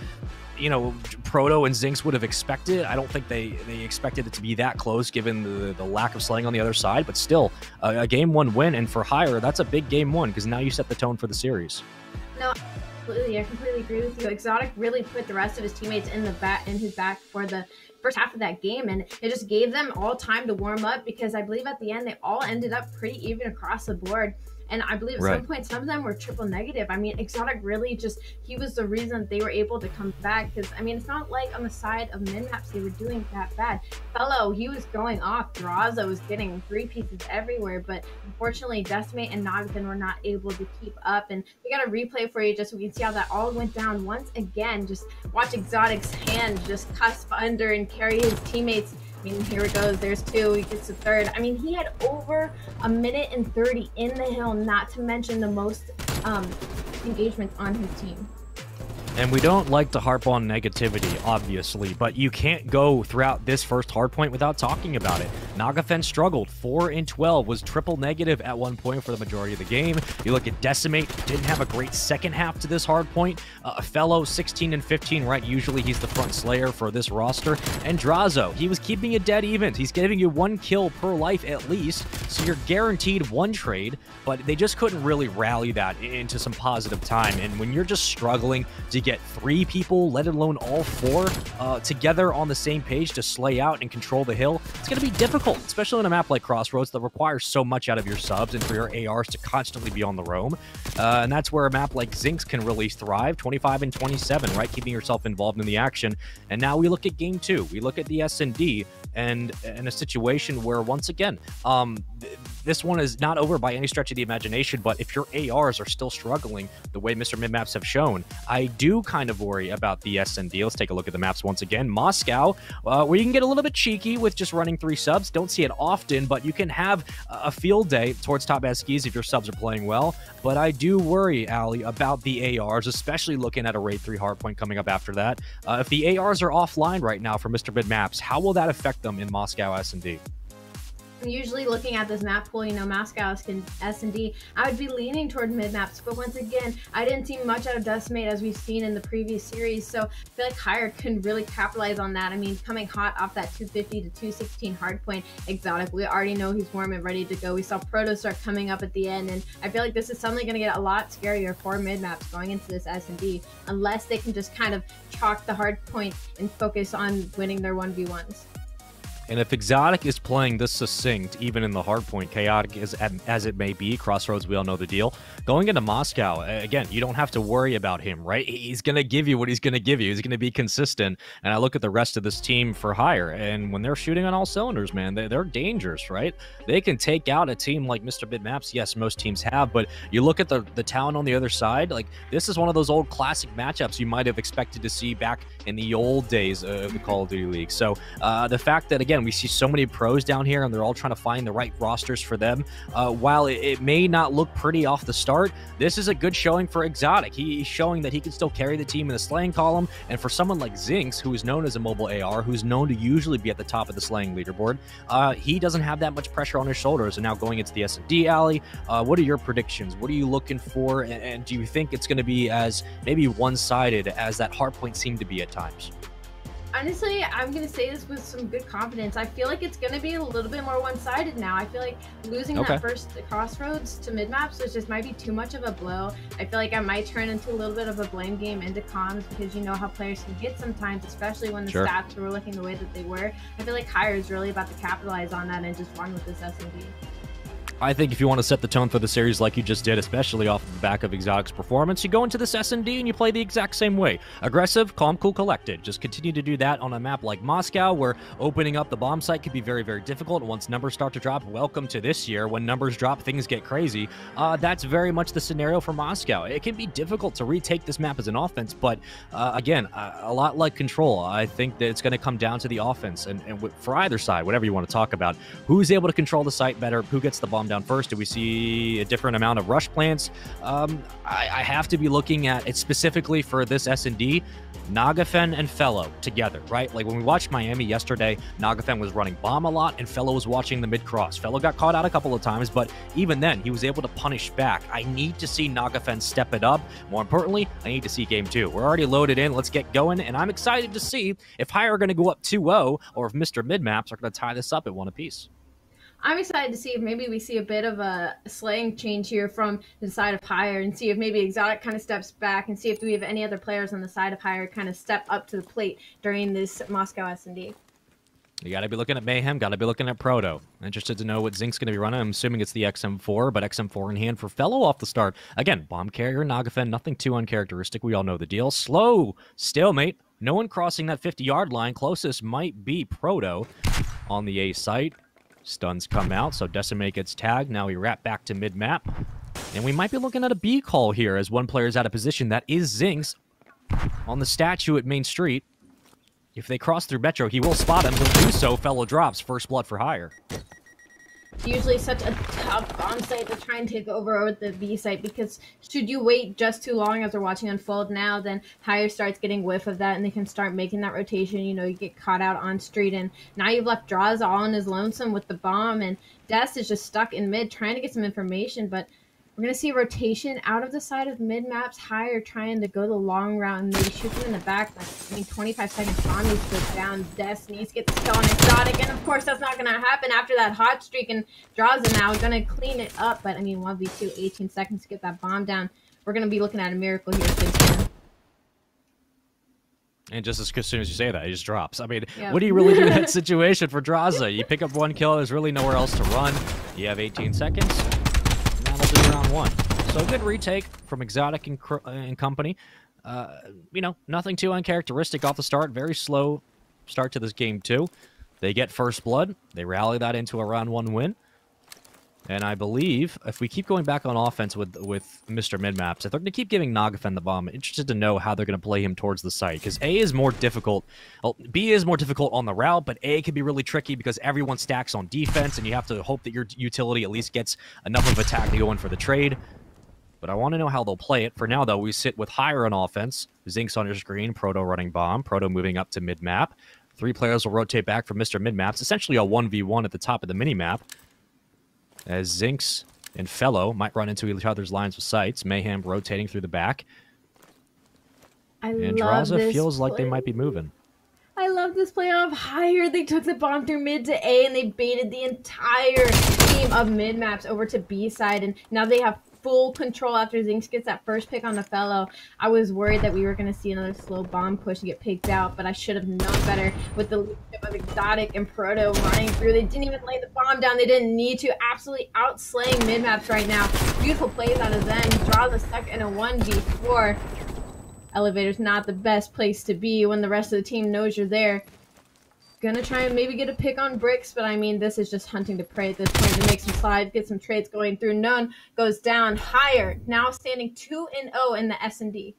S1: you know Proto and Zinx would have expected. I don't think they they expected it to be that close given the, the lack of slaying on the other side. But still, a, game one win, and for higher, that's a big game one because now you set the tone for the series.
S3: No, absolutely, I completely agree with you. Exotic really put the rest of his teammates in the back in his back for the first half of that game and it just gave them all time to warm up because I believe at the end they all ended up pretty even across the board. And I believe at right. some point, some of them were triple negative. I mean, Exotic really just, he was the reason they were able to come back. Because, I mean, it's not like on the side of Midmaps they were doing that bad. Fellow, he was going off. Drazah was getting three pieces everywhere. But unfortunately, Decimate and Nagafen were not able to keep up. And we got a replay for you just so we can see how that all went down once again. Just watch Exotic's hand just cusp under and carry his teammates I mean, here it goes. There's two. He gets the third. I mean, he had over a minute and 30 in the hill, not to mention the most um, engagements on his team.
S1: And we don't like to harp on negativity, obviously, but you can't go throughout this first hard point without talking about it. Nagafen struggled. 4 in 12 was triple negative at one point for the majority of the game. You look at Decimate, didn't have a great second half to this hard point. Uh, a fellow 16 and 15, right? Usually he's the front slayer for this roster. And Drazah, he was keeping it dead even. He's giving you one kill per life at least, so you're guaranteed one trade, but they just couldn't really rally that into some positive time. And when you're just struggling to get three people, let alone all four, uh, together on the same page to slay out and control the hill, it's going to be difficult, especially on a map like Crossroads that requires so much out of your subs and for your ARs to constantly be on the roam. Uh, and that's where a map like Zinx can really thrive 25 and 27, right? Keeping yourself involved in the action. And now we look at game two. We look at the S&D and in a situation where, once again, um, this one is not over by any stretch of the imagination, but if your ARs are still struggling the way Mr. Midmaps have shown, I do kind of worry about the S&D. Let's take a look at the maps once again. Moscow, uh, where you can get a little bit cheeky with just running three subs. Don't see it often, but you can have a field day towards top Eskies if your subs are playing well. But I do worry, Ali, about the ARs, especially looking at a raid 3 hardpoint coming up after that. Uh, if the ARs are offline right now for Mr. Midmaps, how will that affect them in Moscow S&D?
S3: Usually looking at this map pool, you know, Moscow S and D, I would be leaning toward mid maps. But once again, I didn't see much out of Decimate as we've seen in the previous series. So I feel like Higher can really capitalize on that. I mean, coming hot off that 250 to 216 hardpoint exotic, we already know he's warm and ready to go. We saw Proto start coming up at the end, and I feel like this is suddenly going to get a lot scarier for mid maps going into this S and D, unless they can just kind of chalk the hardpoint and focus on winning their 1v1s.
S1: And if Exotic is playing this succinct, even in the hardpoint, chaotic as, as it may be, Crossroads, we all know the deal. Going into Moscow, again, you don't have to worry about him, right? He's going to give you what he's going to give you. He's going to be consistent. And I look at the rest of this team for higher, and when they're shooting on all cylinders, man, they, they're dangerous, right? They can take out a team like Mr. Midmaps. Yes, most teams have, but you look at the, the talent on the other side, like this is one of those old classic matchups you might have expected to see back in the old days of the Call of Duty League. So uh, the fact that, again, again, we see so many pros down here, and they're all trying to find the right rosters for them. Uh, while it, it, may not look pretty off the start, this is a good showing for Exotic. He, he's showing that he can still carry the team in the slaying column. And for someone like Zinx, who is known as a mobile AR, who's known to usually be at the top of the slaying leaderboard, uh, he doesn't have that much pressure on his shoulders. And now going into the S&D alley, uh, what are your predictions? What are you looking for? And, and do you think it's going to be as maybe one-sided as that hard point seemed to be at times?
S3: Honestly, I'm gonna say this with some good confidence. I feel like it's gonna be a little bit more one-sided now. I feel like losing okay. that first crossroads to mid maps was just might be too much of a blow. I feel like I might turn into a little bit of a blame game into comms because you know how players can get sometimes, especially when the sure. stats were looking the way that they were. I feel like Higher is really about to capitalize on that and just run with this S&D.
S1: I think if you want to set the tone for the series like you just did, especially off the back of Exotic's performance, you go into this S&D and you play the exact same way. Aggressive, calm, cool, collected. Just continue to do that on a map like Moscow, where opening up the bomb site could be very, very difficult. Once numbers start to drop, welcome to this year. When numbers drop, things get crazy. Uh, that's very much the scenario for Moscow. It can be difficult to retake this map as an offense, but uh, again, a, lot like Control, I think that it's going to come down to the offense. And, and for either side, whatever you want to talk about, who's able to control the site better, who gets the bomb down first? Do we see a different amount of rush plants? Um, I, I, have to be looking at it specifically for this S&D, Nagafen and Fellow together, right? Like when we watched Miami yesterday, Nagafen was running bomb a lot and Fellow was watching the mid-cross. Fellow got caught out a couple of times, but even then, he was able to punish back. I need to see Nagafen step it up. More importantly, I need to see game two. We're already loaded in. Let's get going, and I'm excited to see if Higher are going to go up 2-0 or if Mr. Midmaps are going to tie this up at one apiece.
S3: I'm excited to see if maybe we see a bit of a slang change here from the side of higher and see if maybe Exotic kind of steps back and see if we have any other players on the side of higher kind of step up to the plate during this Moscow S&D.
S1: You got to be looking at Mayhem, got to be looking at Proto. Interested to know what Zinx's going to be running. I'm assuming it's the XM4, but XM4 in hand for Fellow off the start. Again, Bomb Carrier, Nagafen, nothing too uncharacteristic. We all know the deal. Slow stalemate. No one crossing that 50-yard line. Closest might be Proto on the A site. Stuns come out, so Decimate gets tagged. Now we wrap back to mid-map. And we might be looking at a B call here as one player is out of position. That is Zinx on the statue at Main Street. If they cross through Metro, he will spot him. He'll do so. Fellow drops. First blood for higher.
S3: Usually such a tough bomb site to try and take over with the B site because should you wait just too long as we're watching unfold now, then Higher starts getting whiff of that and they can start making that rotation. You know, you get caught out on street and now you've left Draws all on his lonesome with the bomb and Des is just stuck in mid trying to get some information, but we're going to see rotation out of the side of mid maps higher, trying to go the long route and maybe shoot them in the back. I mean, 25 seconds bomb needs to down. Des needs to get the kill on Exotic. And of course, that's not going to happen after that hot streak. And Draws it now. Going to clean it up. But I mean, 1v2, 18 seconds to get that bomb down. We're going to be looking at a miracle here.
S1: And just as soon as you say that, he just drops. I mean, yep. what do you really do in that <laughs> situation for Drazah? You pick up one kill, there's really nowhere else to run. You have 18 seconds one. So good retake from Exotic and, and company. Uh, you know, nothing too uncharacteristic off the start. Very slow start to this game, too. They get first blood. They rally that into a round one win. And I believe if we keep going back on offense with with Mr. Midmaps, if they're going to keep giving Nagafen the bomb, I'm interested to know how they're going to play him towards the site. Because A is more difficult. Well, B is more difficult on the route, but A can be really tricky because everyone stacks on defense, and you have to hope that your utility at least gets enough of attack to go in for the trade. But I want to know how they'll play it. For now, though, we sit with higher on offense. Zinx on your screen, Proto running bomb, Proto moving up to mid-map. Three players will rotate back from Mr. Mid-Maps, essentially a 1v1 at the top of the mini-map as Zinx and Fellow might run into each other's lines of sights. Mayhem rotating through the back.
S3: I
S1: and
S3: Drazah
S1: feels like they might be moving.
S3: I love this play off higher. They took the bomb through mid to A and they baited the entire team of mid maps over to B side. And now they have full control after Zinx gets that first pick on the fellow. I was worried that we were going to see another slow bomb push and get picked out, but I should have known better with the leadership of Exotic and Proto running through. They didn't even lay the bomb down. They didn't need to. Absolutely outslaying mid-maps right now. Beautiful plays out of them. Draw the second in a 1v4. Elevator's not the best place to be when the rest of the team knows you're there. Gonna try and maybe get a pick on bricks, but I mean, this is just hunting to prey at this point to make some slides, get some trades going through. None goes down higher, now standing 2 and 0 in the S&D.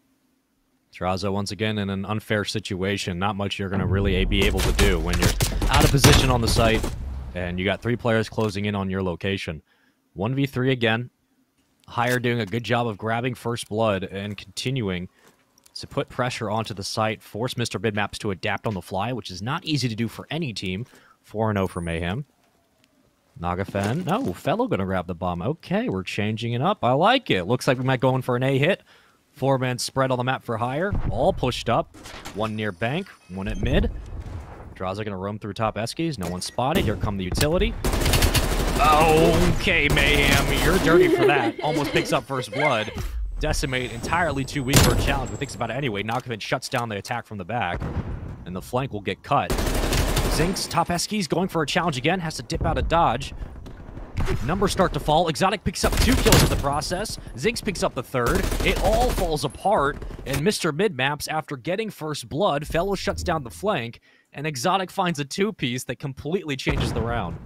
S1: Drazah once again in an unfair situation. Not much you're going to really be able to do when you're out of position on the site and you got three players closing in on your location. 1v3 again. Higher doing a good job of grabbing first blood and continuing to put pressure onto the site, force Mr. Midmaps to adapt on the fly, which is not easy to do for any team. 4-0 for Mayhem. Nagafen. No, Fellow gonna grab the bomb. Okay, we're changing it up. I like it. Looks like we might go in for an A hit. Four-man spread on the map for higher. All pushed up. One near bank, one at mid. Draws are gonna roam through top Eskies. No one spotted. Here come the utility. Okay, Mayhem, you're dirty for that. <laughs> Almost picks up first blood. Decimate entirely too weak for a challenge, but thinks about it anyway. Nakaman shuts down the attack from the back, and the flank will get cut. Zinx, top Eskies going for a challenge again, has to dip out a dodge. Numbers start to fall. Exotic picks up two kills in the process. Zinx picks up the third. It all falls apart, and Mr. Midmaps, after getting first blood, Fellow shuts down the flank, and Exotic finds a two-piece that completely changes the round.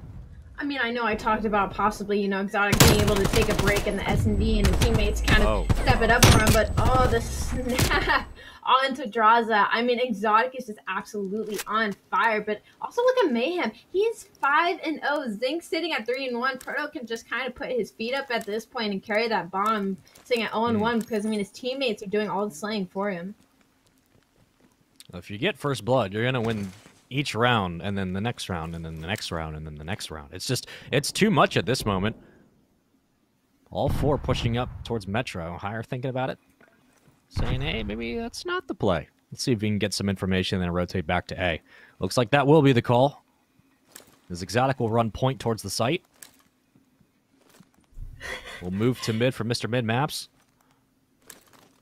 S3: I mean, I know I talked about possibly, you know, Exotic being able to take a break in the S&D and his teammates kind of oh. step it up for him, but oh, the snap <laughs> onto Drazah. I mean, Exotic is just absolutely on fire, but also look at Mayhem. He's 5 and 0. Zinx sitting at 3 and 1. Proto can just kind of put his feet up at this point and carry that bomb sitting at 0 and hmm. 1 because, I mean, his teammates are doing all the slaying for him.
S1: If you get first blood, you're going to win each round and then the next round and then the next round and then the next round. It's just, it's too much at this moment. All four pushing up towards Metro. Higher thinking about it. Saying, hey, maybe that's not the play. Let's see if we can get some information and then rotate back to A. Looks like that will be the call. As Exotic will run point towards the site. We'll move to mid for Mr. Mid Maps.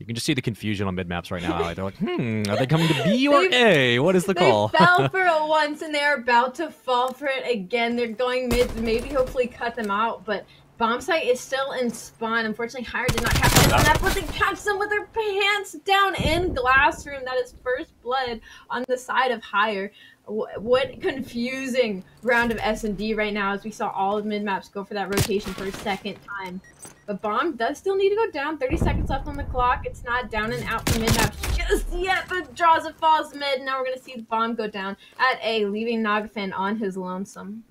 S1: You can just see the confusion on mid maps right now. They're like, <laughs> hmm, are they coming to B or A? What is the
S3: they
S1: call?
S3: They fell <laughs> for it once and they're about to fall for it again. They're going mid to maybe hopefully cut them out, but Bomb site is still in spawn. Unfortunately, Higher did not capitalize on that, catch them with their pants down in glass room. That is first blood on the side of Higher. What confusing round of S&D right now as we saw all of mid maps go for that rotation for a second time. But bomb does still need to go down. 30 seconds left on the clock. It's not down and out for mid map just yet, but Drazah falls mid. Now we're going to see the bomb go down at A, leaving Nagafen on his lonesome.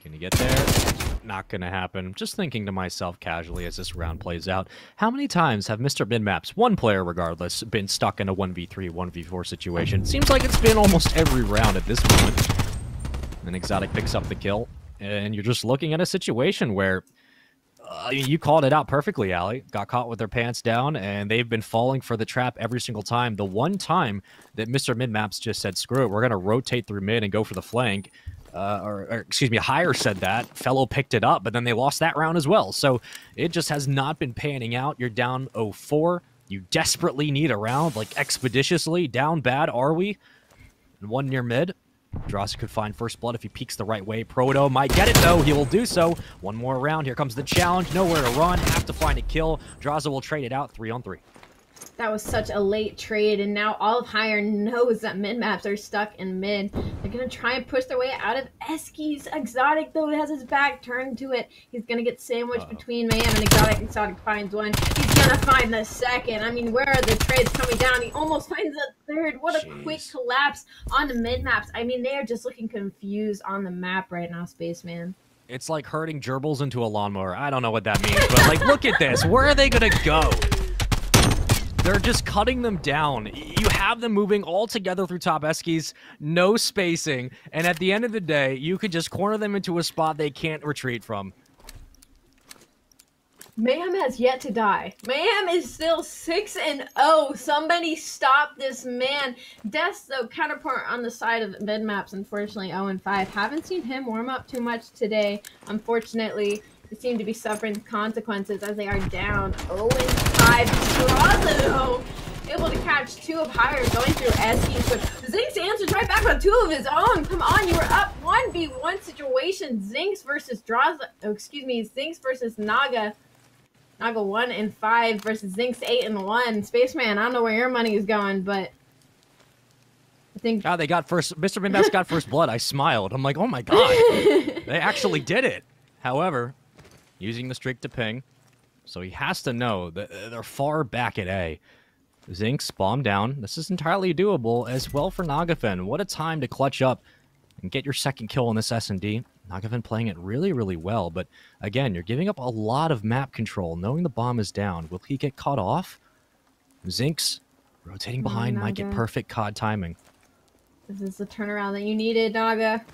S1: Can you get there? Not gonna happen. Just thinking to myself casually as this round plays out, how many times have Mr. Midmaps, one player regardless, been stuck in a 1v3, 1v4 situation? Seems like it's been almost every round at this point. And Exotic picks up the kill, and you're just looking at a situation where uh, you called it out perfectly, Ali. Got caught with their pants down, and they've been falling for the trap every single time. The one time that Mr. Midmaps just said, screw it, we're going to rotate through mid and go for the flank, uh, or, or, excuse me, Higher said that. Fellow picked it up, but then they lost that round as well. So it just has not been panning out. You're down 0-4. You desperately need a round, like expeditiously. Down bad, are we? One near mid. Drazah could find first blood if he peeks the right way. Proto might get it, though. He will do so. One more round. Here comes the challenge. Nowhere to run. Have to find a kill. Drazah will trade it out three on three.
S3: That was such a late trade, and now all of Higher knows that mid maps are stuck in mid. They're gonna try and push their way out of Eskies. Exotic though has his back turned to it. He's gonna get sandwiched uh -oh. between Mayhem and Exotic. Exotic finds one. He's gonna find the second. I mean, where are the trades coming down? He almost finds the third. What a quick collapse on the mid maps. I mean, they are just looking confused on the map right now, Spaceman.
S1: It's like herding gerbils into a lawnmower. I don't know what that means, but like, look at this. Where are they gonna go? <laughs> They're just cutting them down. You have them moving all together through top eskies, no spacing, and at the end of the day, you could just corner them into a spot they can't retreat from.
S3: Mayhem has yet to die. Mayhem is still 6 and 0. Somebody stop this man. Death's though counterpart on the side of mid maps, unfortunately 0 and 5. Haven't seen him warm up too much today, unfortunately seem to be suffering consequences as they are down 0 5. Drazah, able to catch two of higher going through SE, but Zinx answers right back on two of his own. Come on, you were up 1v1 situation. Zinx versus Drazah, oh, excuse me, Zinx versus Naga. Naga 1 and 5 versus Zinx 8 and 1. Spaceman, I don't know where your money is going, but I think.
S1: God, they got first. Mr. Midmaps got first <laughs> blood. I smiled. I'm like, oh my god, they actually did it. However, using the streak to ping. So he has to know that they're far back at A. Zinx bomb down. This is entirely doable as well for Nagafen. What a time to clutch up and get your second kill on this S&D. Nagafen playing it really, really well. But again, you're giving up a lot of map control, knowing the bomb is down. Will he get caught off? Zinx rotating behind might get perfect COD timing.
S3: This is the turnaround that you needed, Naga.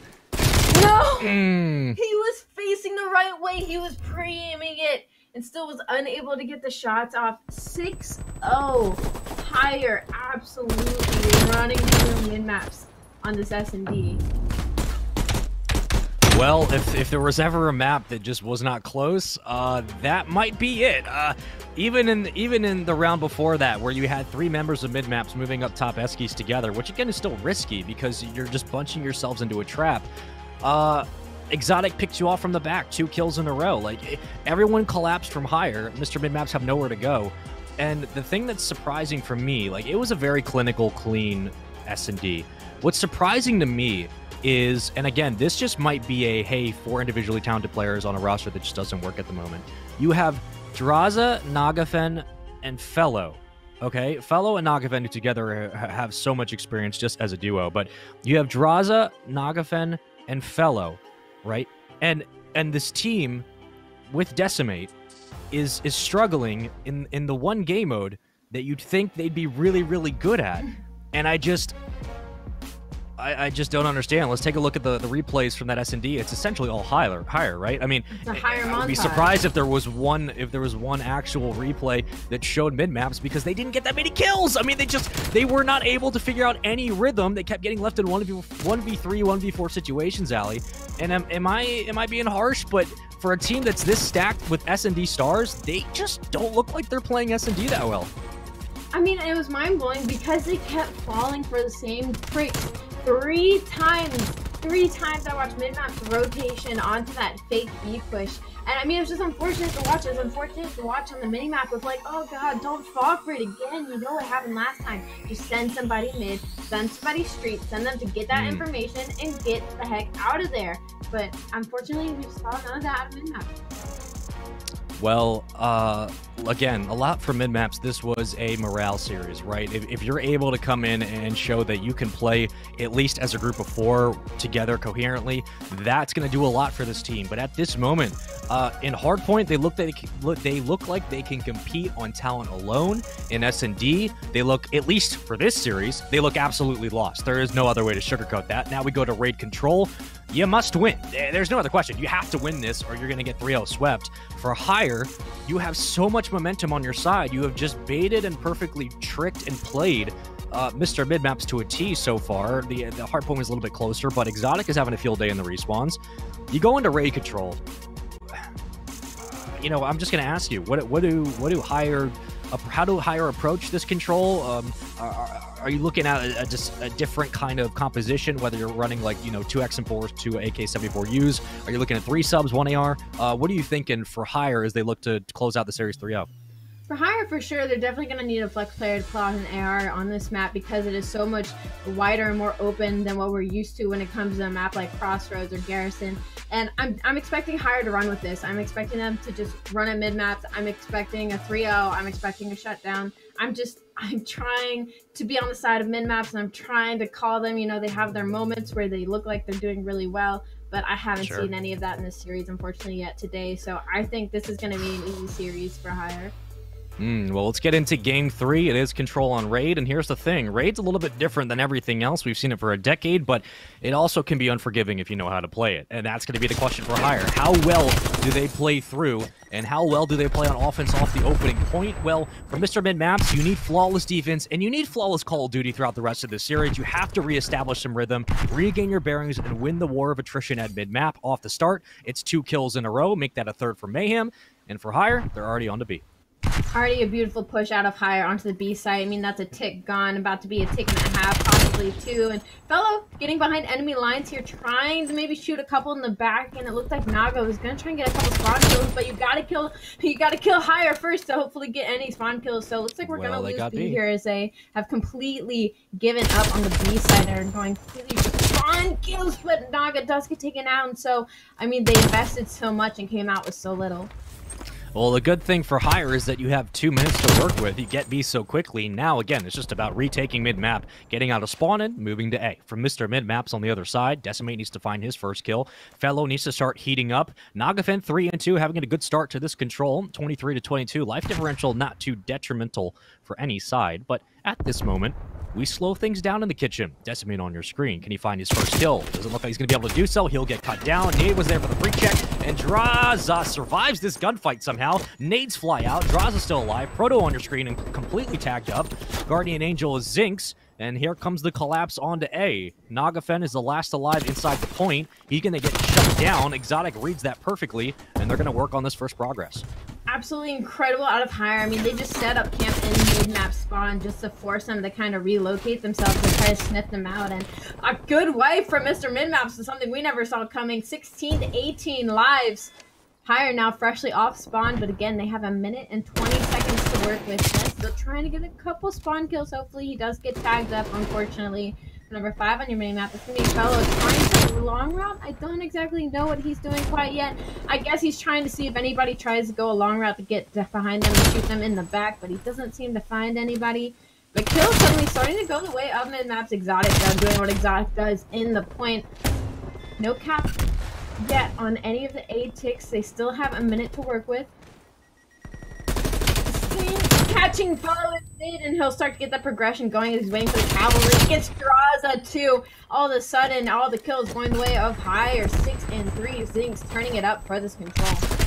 S3: No! Mm. He was facing the right way. He was pre-aiming it and still was unable to get the shots off. 6-0. Higher. Absolutely running through mid maps on this S&D.
S1: Well, if, if there was ever a map that just was not close, uh, that might be it. Uh, even in even in the round before that, where you had three members of mid maps moving up top Eskies together, which again is still risky because you're just bunching yourselves into a trap. Uh, Exotic picks you off from the back, two kills in a row. Like everyone collapsed from higher. Mr. Midmaps have nowhere to go. And the thing that's surprising for me, like it was a very clinical, clean S&D. What's surprising to me is, and again, this just might be a, hey, four individually talented players on a roster that just doesn't work at the moment. You have Drazah, Nagafen, and Fellow. Okay, Fellow and Nagafen together have so much experience just as a duo, but you have Drazah, Nagafen, and Fellow, right? And and this team with Decimate is is struggling in in the one game mode that you'd think they'd be really really good at. And I just I, I, just don't understand. Let's take a look at the, the replays from that S and D. It's essentially all higher, higher, right? I mean,
S3: I
S1: would be surprised if there was one if there was one actual replay that showed mid maps because they didn't get that many kills. I mean, they just they were not able to figure out any rhythm. They kept getting left in one v one v three, one v four situations, Ali. And am, am I am I being harsh? But for a team that's this stacked with S and D stars, they just don't look like they're playing S and D that well.
S3: I mean, it was mind blowing because they kept falling for the same tricks three times. Three times I watched mid-map's rotation onto that fake B push. And I mean, it was just unfortunate to watch. It was unfortunate to watch on the mini-map with like, oh god, don't fall for it again. You know what happened last time. Just send somebody mid, send somebody street, send them to get that mm. information and get the heck out of there. But unfortunately, we saw none of that out of mid-map.
S1: Well, uh, again, a lot for mid maps. This was a morale series, right? If, if, you're able to come in and show that you can play at least as a group of four together coherently, that's going to do a lot for this team. But at this moment, uh, in Hardpoint, they look they look they look like they can compete on talent alone. In S&D, they look at least for this series, they look absolutely lost. There is no other way to sugarcoat that. Now we go to Raid Control. You must win. There's no other question. You have to win this, or you're going to get 3-0 swept. For Higher, you have so much momentum on your side. You have just baited and perfectly tricked and played uh, Mr. Midmaps to a T so far. The the Hardpoint was a little bit closer, but Exotic is having a field day in the respawns. You go into raid control. You know, I'm just going to ask you, what what do what do higher how do higher approach this control? Um, are, you looking at a, a, just a different kind of composition, whether you're running like, you know, two XM4s, two AK-74Us? Are you looking at three subs, one AR? Uh, what are you thinking for higher as they look to close out the Series 3-0?
S3: For higher, for sure, they're definitely going to need a flex player to pull out an AR on this map because it is so much wider and more open than what we're used to when it comes to a map like Crossroads or Garrison. And I'm, I'm expecting higher to run with this. I'm expecting them to just run at mid maps. I'm expecting a 3 0. I'm expecting a shutdown. I'm just, I'm trying to be on the side of mid maps and I'm trying to call them. You know, they have their moments where they look like they're doing really well but I haven't sure. seen any of that in this series, unfortunately, yet today. So I think this is going to be an easy series for higher.
S1: Mm, well, let's get into game three. It is control on Raid, and here's the thing Raid's a little bit different than everything else. We've seen it for a decade, but it also can be unforgiving if you know how to play it. And that's going to be the question for Higher. How well do they play through, and how well do they play on offense off the opening point? Well, for Mr. Mid Maps, you need flawless defense, and you need flawless Call of Duty throughout the rest of the series. You have to reestablish some rhythm, regain your bearings, and win the war of attrition at mid map off the start. It's two kills in a row, make that a third for Mayhem. And for Higher, they're already on to B.
S3: Already a beautiful push out of higher onto the B side. I mean, that's a tick gone, about to be a tick and a half, possibly two. And Fellow getting behind enemy lines here, trying to maybe shoot a couple in the back. And it looked like Naga was gonna try and get a couple spawn kills, but you gotta kill, you gotta kill higher first to hopefully get any spawn kills. So it looks like we're well, gonna lose B, B here as they have completely given up on the B side and going completely spawn kills, but Naga does get taken out. And so, I mean, they invested so much and came out with so little.
S1: Well, the good thing for Higher is that you have two minutes to work with. You get B so quickly. Now, again, it's just about retaking mid-map, getting out of spawn and moving to A. From Mr. Mid-Maps on the other side, Decimate needs to find his first kill. Fellow needs to start heating up. Nagafen 3 and 2 having a good start to this control. 23 to 22. Life differential not too detrimental for any side, but at this moment, we slow things down in the kitchen. Decimate on your screen. Can he find his first kill? Doesn't look like he's going to be able to do so. He'll get cut down. Nade was there for the free check, and Drazah survives this gunfight somehow. Nades fly out. Drazah's still alive. Proto on your screen and completely tagged up. Guardian Angel is Zinx. And here comes the collapse onto A. Nagafen is the last alive inside the point. He's going to get shut down. Exotic reads that perfectly, and they're going to work on this first progress
S3: absolutely incredible out of higher. I mean, they just set up camp in mid-map spawn just to force them to kind of relocate themselves and try to sniff them out. And a good wipe from Mr. Midmaps is something we never saw coming. 16 to 18 lives. Higher now freshly off spawn, but again, they have a minute and 20 seconds to work with. Still trying to get a couple spawn kills. Hopefully he does get tagged up, unfortunately. Number five on your mini map is going to be Fellow trying to long route. I don't exactly know what he's doing quite yet. I guess he's trying to see if anybody tries to go a long route to get behind them and shoot them in the back, but he doesn't seem to find anybody. But kill suddenly starting to go the way of mid-maps Exotic does, doing what Exotic does in the point. No cap yet on any of the A ticks. They still have a minute to work with catching follow mid, and he'll start to get the progression going as he's waiting for the cavalry. He gets Drazah too. All of a sudden, all the kills going the way of higher six and three. Zinx turning it up for this control.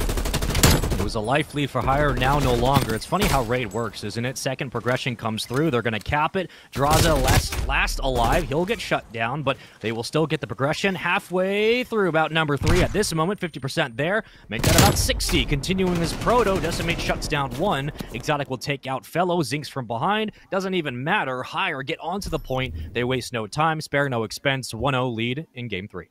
S1: It was a life lead for higher, now no longer. It's funny how raid works, isn't it? Second progression comes through. They're going to cap it. Drazah last, last alive. He'll get shut down, but they will still get the progression halfway through about number three. At this moment, 50% there. Make that about 60. Continuing his proto. Decimate shuts down one. Exotic will take out Fellow. Zinx from behind. Doesn't even matter. Higher get onto the point. They waste no time. Spare no expense. 1-0 lead in game three.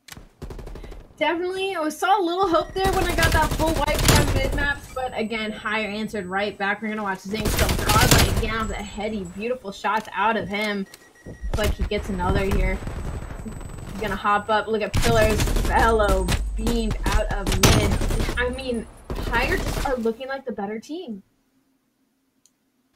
S3: Definitely, I saw a little hope there when I got that full wipe from mid-maps, but again, Higher answered right back. We're gonna watch Zing still draws again with a heady, beautiful shots out of him. Looks like he gets another here. He's gonna hop up, look at Pillars, fellow beamed out of mid. I mean, Higher just are looking like the better team.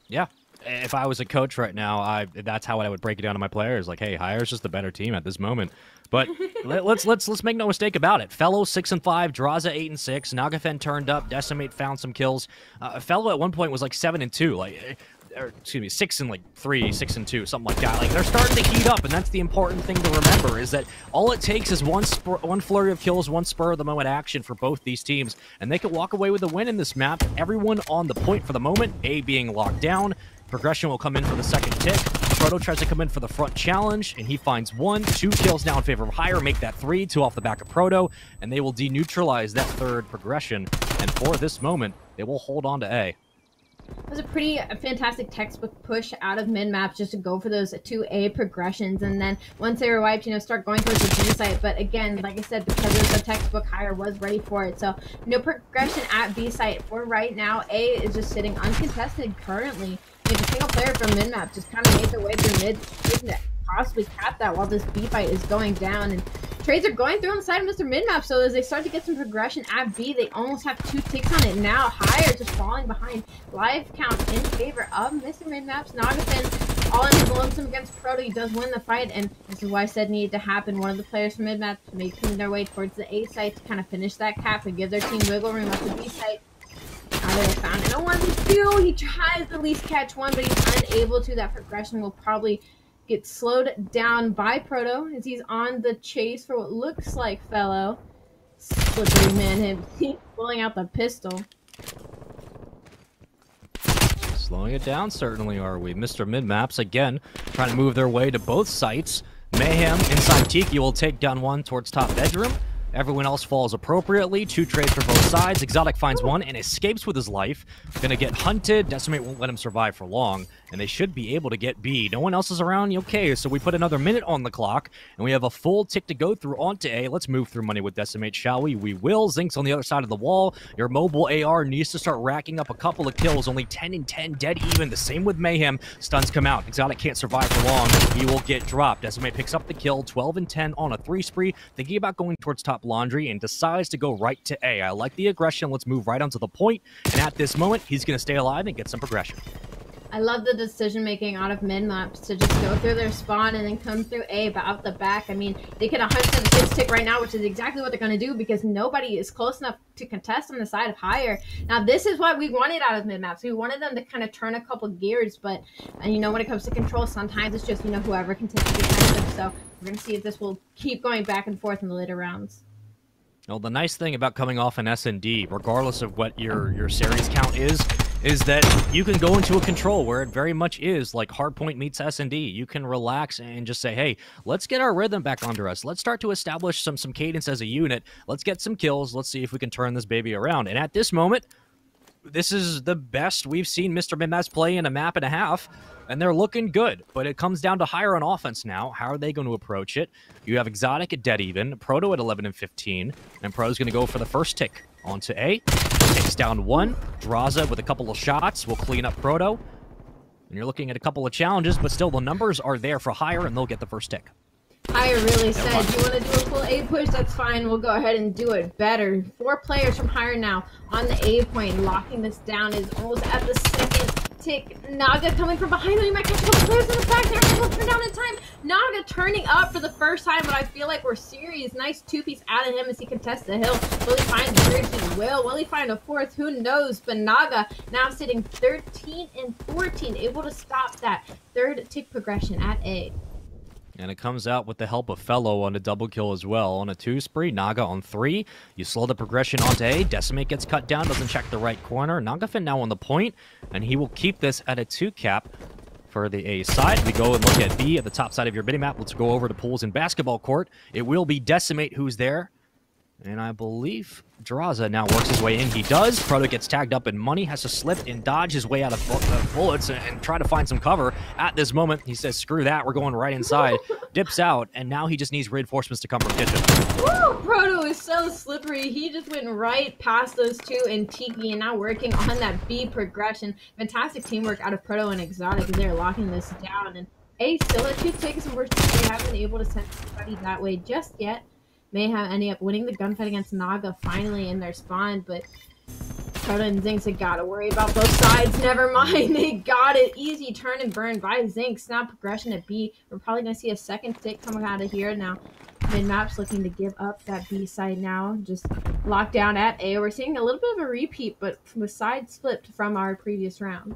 S1: Yeah. If I was a coach right now, I that's how I would break it down to my players. Like, hey, Higher's just the better team at this moment. But <laughs> let, us let's let's make no mistake about it. Fellow six and five, Drazah eight and six. Nagafen turned up. Decimate found some kills. Uh, Fellow at one point was like seven and two. Like or excuse me, six and like three, six and two, something like that. Like they're starting to heat up, and that's the important thing to remember is that all it takes is one one flurry of kills, one spur of the moment action for both these teams, and they could walk away with a win in this map. Everyone on the point for the moment, A being locked down. Progression will come in for the second tick. Proto tries to come in for the front challenge, and he finds one. Two kills now in favor of Higher, make that three, two off the back of Proto, and they will deneutralize that third progression. And for this moment, they will hold on to A.
S3: It was a pretty fantastic textbook push out of mid maps just to go for those two A progressions, and then once they were wiped, you know, start going towards the B site. But again, like I said, because it was a textbook, higher was ready for it. So no progression at B site for right now. A is just sitting uncontested currently. A single player from mid map just kind of made their way through mid, to possibly cap that while this B fight is going down. And Trades are going through on the side of Mr. Midmap, so as they start to get some progression at B, they almost have two ticks on it now. Higher just falling behind. Live count in favor of Mr. Midmaps. Nagafen all in his lonesome against Proto. He does win the fight, and this is why I said needed to happen. One of the players from Midmap making their way towards the A site to kind of finish that cap and give their team wiggle room at the B site. Now they found it. one two. He tries to at least catch one, but he's unable to. That progression will probably get slowed down by Proto as he's on the chase for what looks like Fellow. Slippery man him. <laughs> Pulling out the pistol.
S1: Slowing it down, certainly are we. Mr. Midmaps, again, trying to move their way to both sites. Mayhem inside Tiki will take down one towards top bedroom. Everyone else falls appropriately. Two trades for both sides. Exotic finds one and escapes with his life. Gonna get hunted. Decimate won't let him survive for long. And they should be able to get B. No one else is around. Okay, so we put another minute on the clock. And we have a full tick to go through onto A. Let's move through money with Decimate, shall we? We will. Zinx's on the other side of the wall. Your mobile AR needs to start racking up a couple of kills. Only 10 and 10 dead even. The same with Mayhem. Stuns come out. Exotic can't survive for long. He will get dropped. Decimate picks up the kill. 12 and 10 on a three spree. Thinking about going towards top laundry and decides to go right to A. I like the aggression. Let's move right onto the point. And at this moment, he's going to stay alive and get some progression.
S3: I love the decision making out of mid maps to just go through their spawn and then come through A, but out the back. I mean, they could 100% kids tick right now, which is exactly what they're going to do because nobody is close enough to contest on the side of higher. Now, this is what we wanted out of mid maps. We wanted them to kind of turn a couple gears, but and you know when it comes to control, sometimes it's just you know whoever can take the defensive. So we're going to see if this will keep going back and forth in the later rounds.
S1: Well, the nice thing about coming off an S&D, regardless of what your, your series count is, is that you can go into a control where it very much is like hardpoint meets S&D. You can relax and just say, hey, let's get our rhythm back under us. Let's start to establish some, some cadence as a unit. Let's get some kills. Let's see if we can turn this baby around. And at this moment, this is the best we've seen Mr. Midmaps play in a map and a half and they're looking good. But it comes down to higher on offense now. How are they going to approach it? You have Exotic at dead even, Proto at 11 and 15, and Proto's going to go for the first tick onto A. Takes down one. Drazah with a couple of shots We'll clean up Proto. And you're looking at a couple of challenges, but still the numbers are there for higher, and they'll get the first tick.
S3: Higher really said, you want to do a full A push? That's fine. We'll go ahead and do it better. Four players from higher now on the A point. Locking this down is almost at the second tick. Naga coming from behind. He catch a couple players in the back there. He'll turn down in time. Naga turning up for the first time, but I feel like we're serious. Nice two-piece out of him as he contests the hill. Will he find the third? as well? Will he find a fourth? Who knows? But Naga now sitting 13 and 14, able to stop that third tick progression at A.
S1: And it comes out with the help of Fellow on a double kill as well. On a two spree, Naga on three. You slow the progression onto A. Decimate gets cut down, doesn't check the right corner. Nagafen now on the point, and he will keep this at a two cap for the A side. We go and look at B at the top side of your map. Let's go over to pools and basketball court. It will be Decimate who's there. And I believe Drazah now works his way in. He does. Proto gets tagged up in money, has to slip and dodge his way out of uh, bullets and, and, try to find some cover. At this moment, he says, screw that, we're going right inside. <laughs> Dips out, and now he just needs reinforcements to come from kitchen.
S3: Woo! Proto is so slippery. He just went right past those two and Tiki, and now working on that B progression. Fantastic teamwork out of Proto and Exotic they're locking this down. And A still at two ticks, and we're, we haven't been able to send anybody that way just yet. Mayhem ending up winning the gunfight against Naga finally in their spawn, but Proto and Zinx, they gotta worry about both sides. Never mind, <laughs> they got it. Easy turn and burn by Zinx. Snap progression at B. We're probably gonna see a second stick coming out of here now. Mid map's looking to give up that B side now. Just locked down at A. We're seeing a little bit of a repeat, but with sides flipped from our previous round.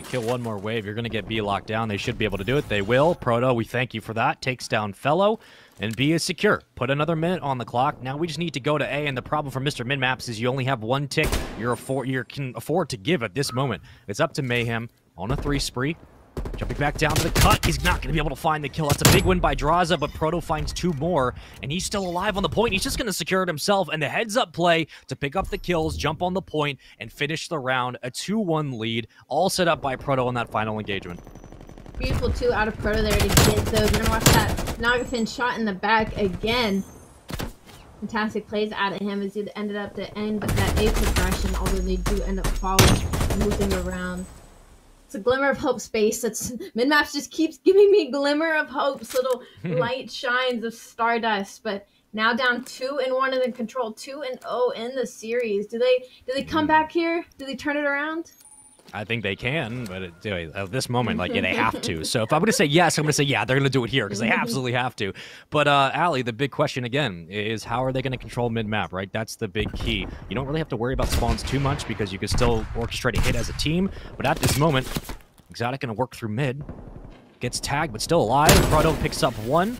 S1: You kill one more wave, you're going to get B locked down. They should be able to do it. They will. Proto, we thank you for that. Takes down Fellow, and B is secure. Put another minute on the clock. Now we just need to go to A, and the problem for Mr. Midmaps is you only have one tick you're afford, you can afford to give at this moment. It's up to Mayhem on a three spree. Jumping back down to the cut. He's not going to be able to find the kill. That's a big win by Drazah, but Proto finds two more, and he's still alive on the point. He's just going to secure it himself, and the heads-up play to pick up the kills, jump on the point, and finish the round. A 2-1 lead, all set up by Proto in that final engagement.
S3: Beautiful two out of Proto there to get those. We're going to watch that Nagafen shot in the back again. Fantastic plays out of him as he ended up to end that A progression, although they do end up falling, moving around. It's a glimmer of hope space. That's Midmaps just keeps giving me glimmer of hopes, little hmm. light shines of stardust. But now down two and one in the control, two and oh in the series. Do they do they come hmm. back here? Do they turn it around?
S1: I think they can, but it, at this moment, like yeah, they have to. <laughs> So if I'm going to say yes, I'm going to say yeah, they're going to do it here because they <laughs> absolutely have to. But uh, Ali, the big question again is how are they going to control mid map? Right, that's the big key. You don't really have to worry about spawns too much because you can still orchestrate a hit as a team. But at this moment, Exotic going to work through mid, gets tagged but still alive. Proto picks up one.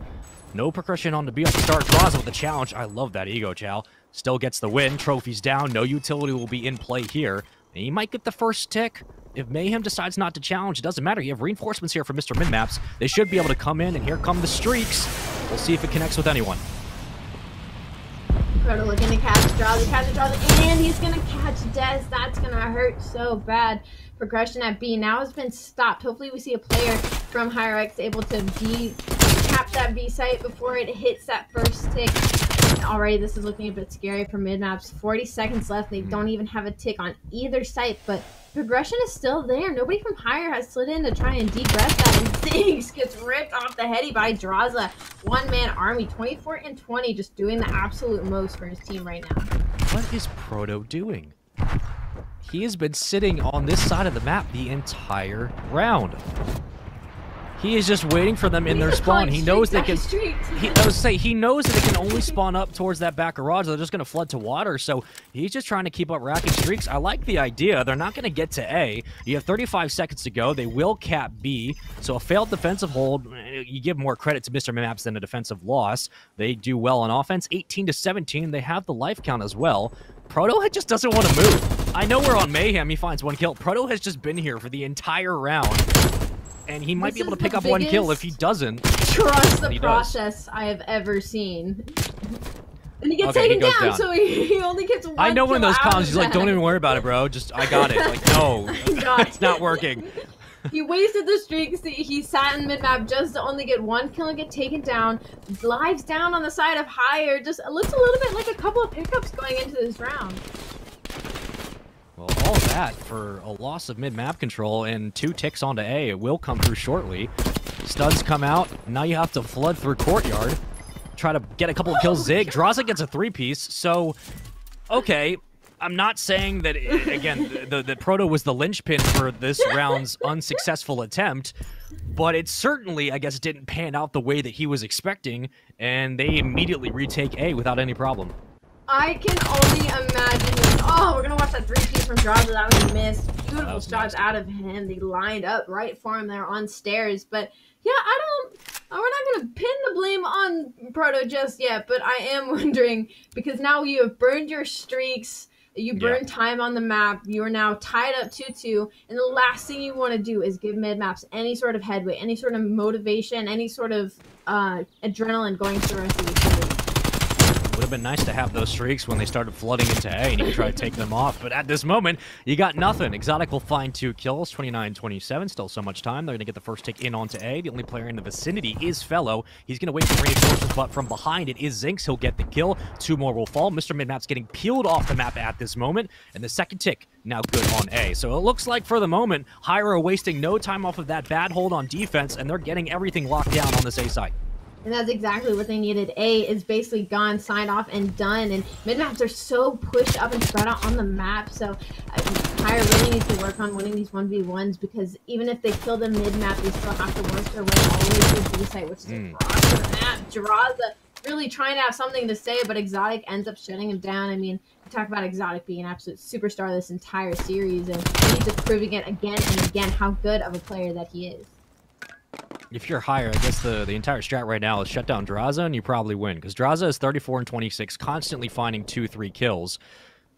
S1: No percussion on the B at the start. Draws with the challenge. I love that ego, Chow. Still gets the win. Trophies down. No utility will be in play here. He might get the first tick. If Mayhem decides not to challenge, it doesn't matter. You have reinforcements here for Mr. Midmaps. They should be able to come in, and here come the streaks. We'll see if it connects with anyone.
S3: Proto looking to catch Drowsy, catch Drowsy, and he's gonna catch Dez. That's gonna hurt so bad. Progression at B now has been stopped. Hopefully we see a player from Higher able to B cap that B site before it hits that first tick. Already this is looking a bit scary for mid maps. 40 seconds left. They hmm. don't even have a tick on either site, but progression is still there. Nobody from higher has slid in to try and degress that, and <laughs> Zinx gets ripped off the heady by Drazah. One-man army, 24 and 20, just doing the absolute most for his team right now.
S1: What is Proto doing? He has been sitting on this side of the map the entire round. He is just waiting for them in their spawn. He knows they can. <laughs> He, I was say he knows that they can only spawn up towards that back garage. They're just going to flood to water. So he's just trying to keep up racking streaks. I like the idea. They're not going to get to A. You have 35 seconds to go. They will cap B. So a failed defensive hold. You give more credit to Mr. Maps than a defensive loss. They do well on offense. 18 to 17. They have the life count as well. Proto just doesn't want to move. I know we're on Mayhem. He finds one kill. Proto has just been here for the entire round and he might
S3: this
S1: be able to pick up one kill if he doesn't.
S3: Trust the process does. I have ever seen. And he gets okay, taken he down, down, so he, he, only gets one. Kill.
S1: I know when those comms, he's like, "Don't even worry about it, bro. Just I got it." Like, no, <laughs> it's not working. <laughs>
S3: he wasted the streak. He sat in mid map just to only get one kill and get taken down. Lives down on the side of higher. Just looks a little bit like a couple of pickups going into this round.
S1: All that for a loss of mid-map control and two ticks onto A. It will come through shortly. Studs come out. Now you have to flood through Courtyard. Try to get a couple of kills. Oh, Zig. Drazah gets a three-piece. So, okay. I'm not saying that, eh, again, the, the Proto was the linchpin for this <laughs> round's unsuccessful attempt, but it certainly, I guess, didn't pan out the way that he was expecting, and they immediately retake A without any problem.
S3: I can only imagine. Oh, we're gonna watch that three piece from Drazah that was missed. Beautiful shots out of him. They lined up right for him there on stairs. But yeah, I don't. We're not gonna pin the blame on Proto just yet. But I am <laughs> wondering because now you have burned your streaks. You burned yeah. time on the map. You are now tied up 2-2. And the last thing you want to do is give mid maps any sort of headway, any sort of motivation, any sort of uh, adrenaline going through the rest of the series.
S1: Have been nice to have those streaks when they started flooding into A and you can try to take them off. But at this moment, you got nothing. Exotic will find two kills, 29-27. Still so much time. They're going to get the first tick in onto A. The only player in the vicinity is Fellow. He's going to wait for reinforcements, but from behind it is Zinx. He'll get the kill. Two more will fall. Mr. Midmap's getting peeled off the map at this moment. And the second tick now good on A. So it looks like for the moment, Higher wasting no time off of that bad hold on defense, and they're getting everything locked down on this A side.
S3: And that's exactly what they needed. A is basically gone, signed off, and done. And mid maps are so pushed up and spread out on the map. So Higher really needs to work on winning these 1v1s because even if they kill the mid map, they still have to work their way all the way to B site, which is mm. across the map. Drazah really trying to have something to say, but Exotic ends up shutting him down. I mean, talk about Exotic being an absolute superstar this entire series, and he's just proving it again and again how good of a player that he is
S1: if you're higher, I guess the, the entire strat right now is shut down Drazah, and you probably win. Because Drazah is 34 and 26, constantly finding 2 3 kills.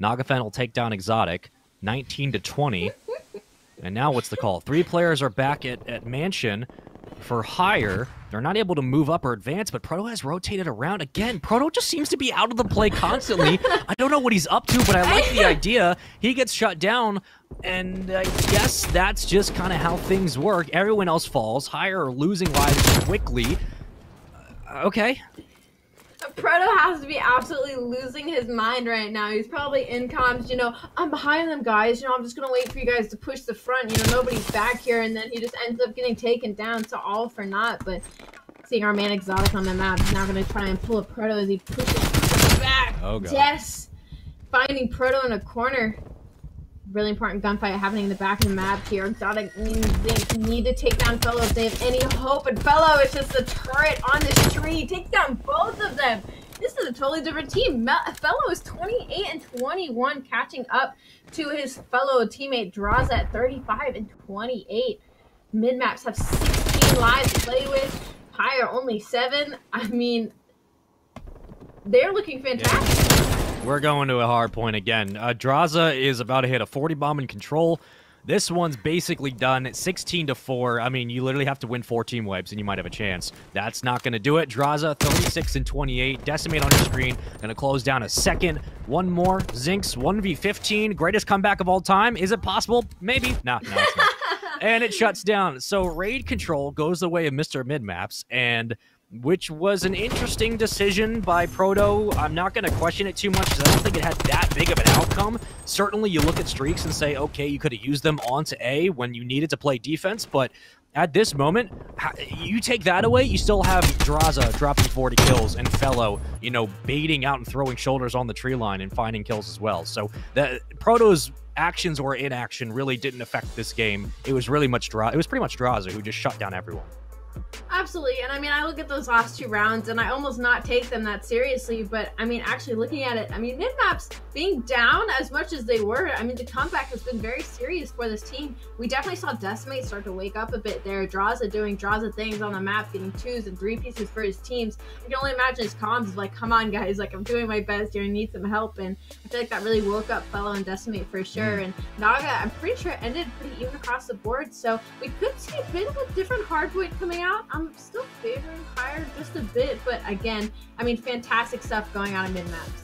S1: Nagafen will take down Exotic, 19 to 20. and now what's the call? Three players are back at, at Mansion for higher. They're not able to move up or advance, but Proto has rotated around again. Proto just seems to be out of the play constantly. <laughs> I don't know what he's up to, but I like the <laughs> idea. He gets shut down, and I guess that's just kind of how things work. Everyone else falls. Higher or losing lives quickly. Uh, okay.
S3: Proto has to be absolutely losing his mind right now. He's probably in comms, you know, I'm behind them guys, you know, I'm just gonna wait for you guys to push the front, you know, nobody's back here, and then he just ends up getting taken down, so all for naught, but seeing our man Exotic on the map, he's now gonna try and pull a Proto as he pushes back. Oh god. Yes! Finding Proto in a corner really important gunfight happening in the back of the map here. Exotic means they need to take down Fellow if they have any hope. And Fellow is just a turret on this tree. Take down both of them. This is a totally different team. Fellow is 28 and 21, catching up to his fellow teammate Draws at 35 and 28. Mid maps have 16 lives to play with. Higher only seven. I mean, they're looking fantastic.
S1: Yeah. We're going to a hard point again. Uh, Drazah is about to hit a 40 bomb in control. This one's basically done 16 to 4. I mean, you literally have to win four team wipes and you might have a chance. That's not going to do it. Drazah, 36 and 28. Decimate on your screen. Going to close down a second. One more. Zinx, 1v15. Greatest comeback of all time. Is it possible? Maybe. No, no, it's not. <laughs> and it shuts down. So raid control goes the way of Mr. Midmaps, and which was an interesting decision by Proto. I'm not going to question it too much because I don't think it had that big of an outcome. Certainly, you look at streaks and say, okay, you could have used them onto A when you needed to play defense, but at this moment, you take that away, you still have Drazah dropping 40 kills and Fellow, you know, baiting out and throwing shoulders on the tree line and finding kills as well. So the Proto's actions or inaction really didn't affect this game. It was really much Dra- it was pretty much Drazah who just shut down everyone.
S3: Absolutely. And I mean, I look at those last two rounds and I almost not take them that seriously. But I mean, actually looking at it, I mean, maps being down as much as they were, I mean, the comeback has been very serious for this team. We definitely saw Decimate start to wake up a bit there. Drazah doing Drazah things on the map, getting twos and three pieces for his teams. I can only imagine his comms is like, come on, guys, like, I'm doing my best here. I need some help. And I feel like that really woke up Fellow and Decimate for sure. Mm. And Naga, I'm pretty sure ended pretty even across the board. So we could see a bit of a different hardpoint coming out. I'm still favoring higher just a bit, but again, I mean, fantastic stuff going on in mid maps.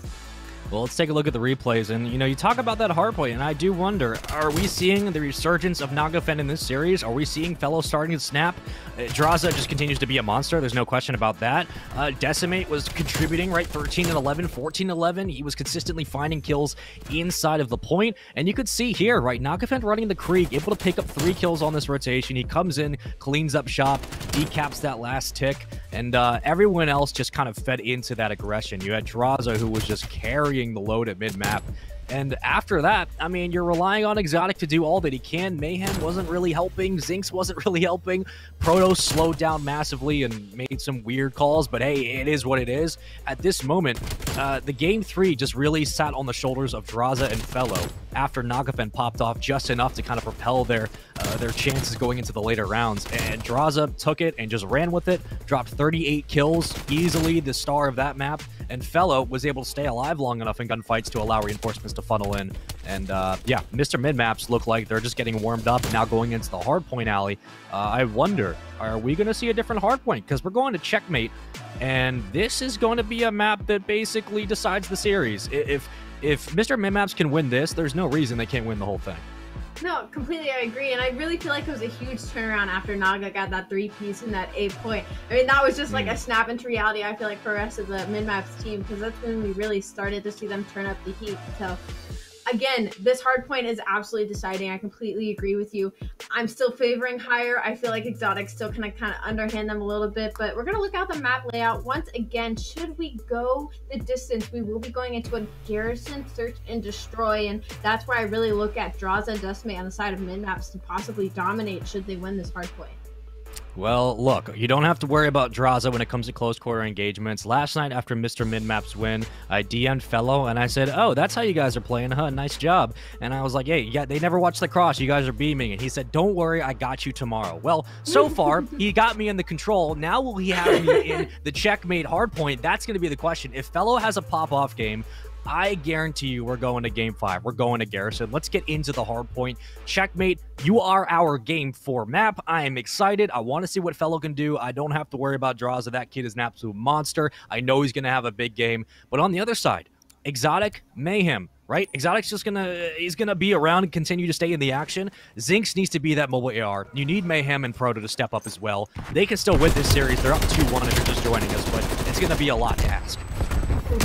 S1: Well, let's take a look at the replays. And, you know, you talk about that hardpoint, and I do wonder, are we seeing the resurgence of Nagafen in this series? Are we seeing fellows starting to snap? Uh, Drazah just continues to be a monster. There's no question about that. Uh, Decimate was contributing, right? 13 and 11, 14 11. He was consistently finding kills inside of the point. And you could see here, right? Nagafen running the Krieg, able to pick up three kills on this rotation. He comes in, cleans up shop, decaps that last tick. And uh, everyone else just kind of fed into that aggression. You had Drazah, who was just carrying the load at mid-map. And after that, I mean, you're relying on Exotic to do all that he can. Mayhem wasn't really helping. Zinx wasn't <laughs> really helping. Proto slowed down massively and made some weird calls, but hey, it is what it is. At this moment, uh, the game three just really sat on the shoulders of Drazah and Fellow after Nagafen popped off just enough to kind of propel their uh, their chances going into the later rounds. And Drazah took it and just ran with it, dropped 38 kills, easily the star of that map, and Fellow was able to stay alive long enough in gunfights to allow reinforcements to funnel in. And uh, yeah, Mr. Mid Maps look like they're just getting warmed up now going into the hardpoint alley. Uh, I wonder, are we going to see a different hardpoint? Because we're going to checkmate, and this is going to be a map that basically decides the series. If if Mr. Mid Maps can win this, there's no reason they can't win the whole thing.
S3: No, completely. I agree, and I really feel like it was a huge turnaround after Naga got that three piece and that eight point. I mean, that was just like mm. a snap into reality. I feel like for the rest of the mid maps team because that's when we really started to see them turn up the heat. So again, this hard point is absolutely deciding. I completely agree with you. I'm still favoring higher. I feel like exotic still kind of kind of underhand them a little bit, but we're gonna look out the map layout once again. Should we go the distance, we will be going into a garrison search and destroy, and that's where I really look at Drazah and Decimate on the side of mid maps to possibly dominate should they win this hard point.
S1: Well, look, you don't have to worry about Drazah when it comes to close quarter engagements. Last night after Mr. Midmap's win, I DM'd Fellow and I said, "Oh, that's how you guys are playing, huh? Nice job." And I was like, "Hey, yeah, they never watched the cross. You guys are beaming." And he said, "Don't worry, I got you tomorrow." Well, so <laughs> far he got me in the control. Now will he have me in the checkmate hardpoint? That's going to be the question. If Fellow has a pop-off game, I guarantee you we're going to game five. We're going to Garrison. Let's get into the hard point. Checkmate, you are our game four map. I am excited. I want to see what Fellow can do. I don't have to worry about draws. That kid is an absolute monster. I know he's going to have a big game. But on the other side, Exotic, Mayhem, right? Exotic's just gonna he's gonna be around and continue to stay in the action. Zinx needs to be that mobile AR. You need Mayhem and Proto to step up as well. They can still win this series. They're up 2-1 if you're just joining us, but it's gonna be a lot to ask.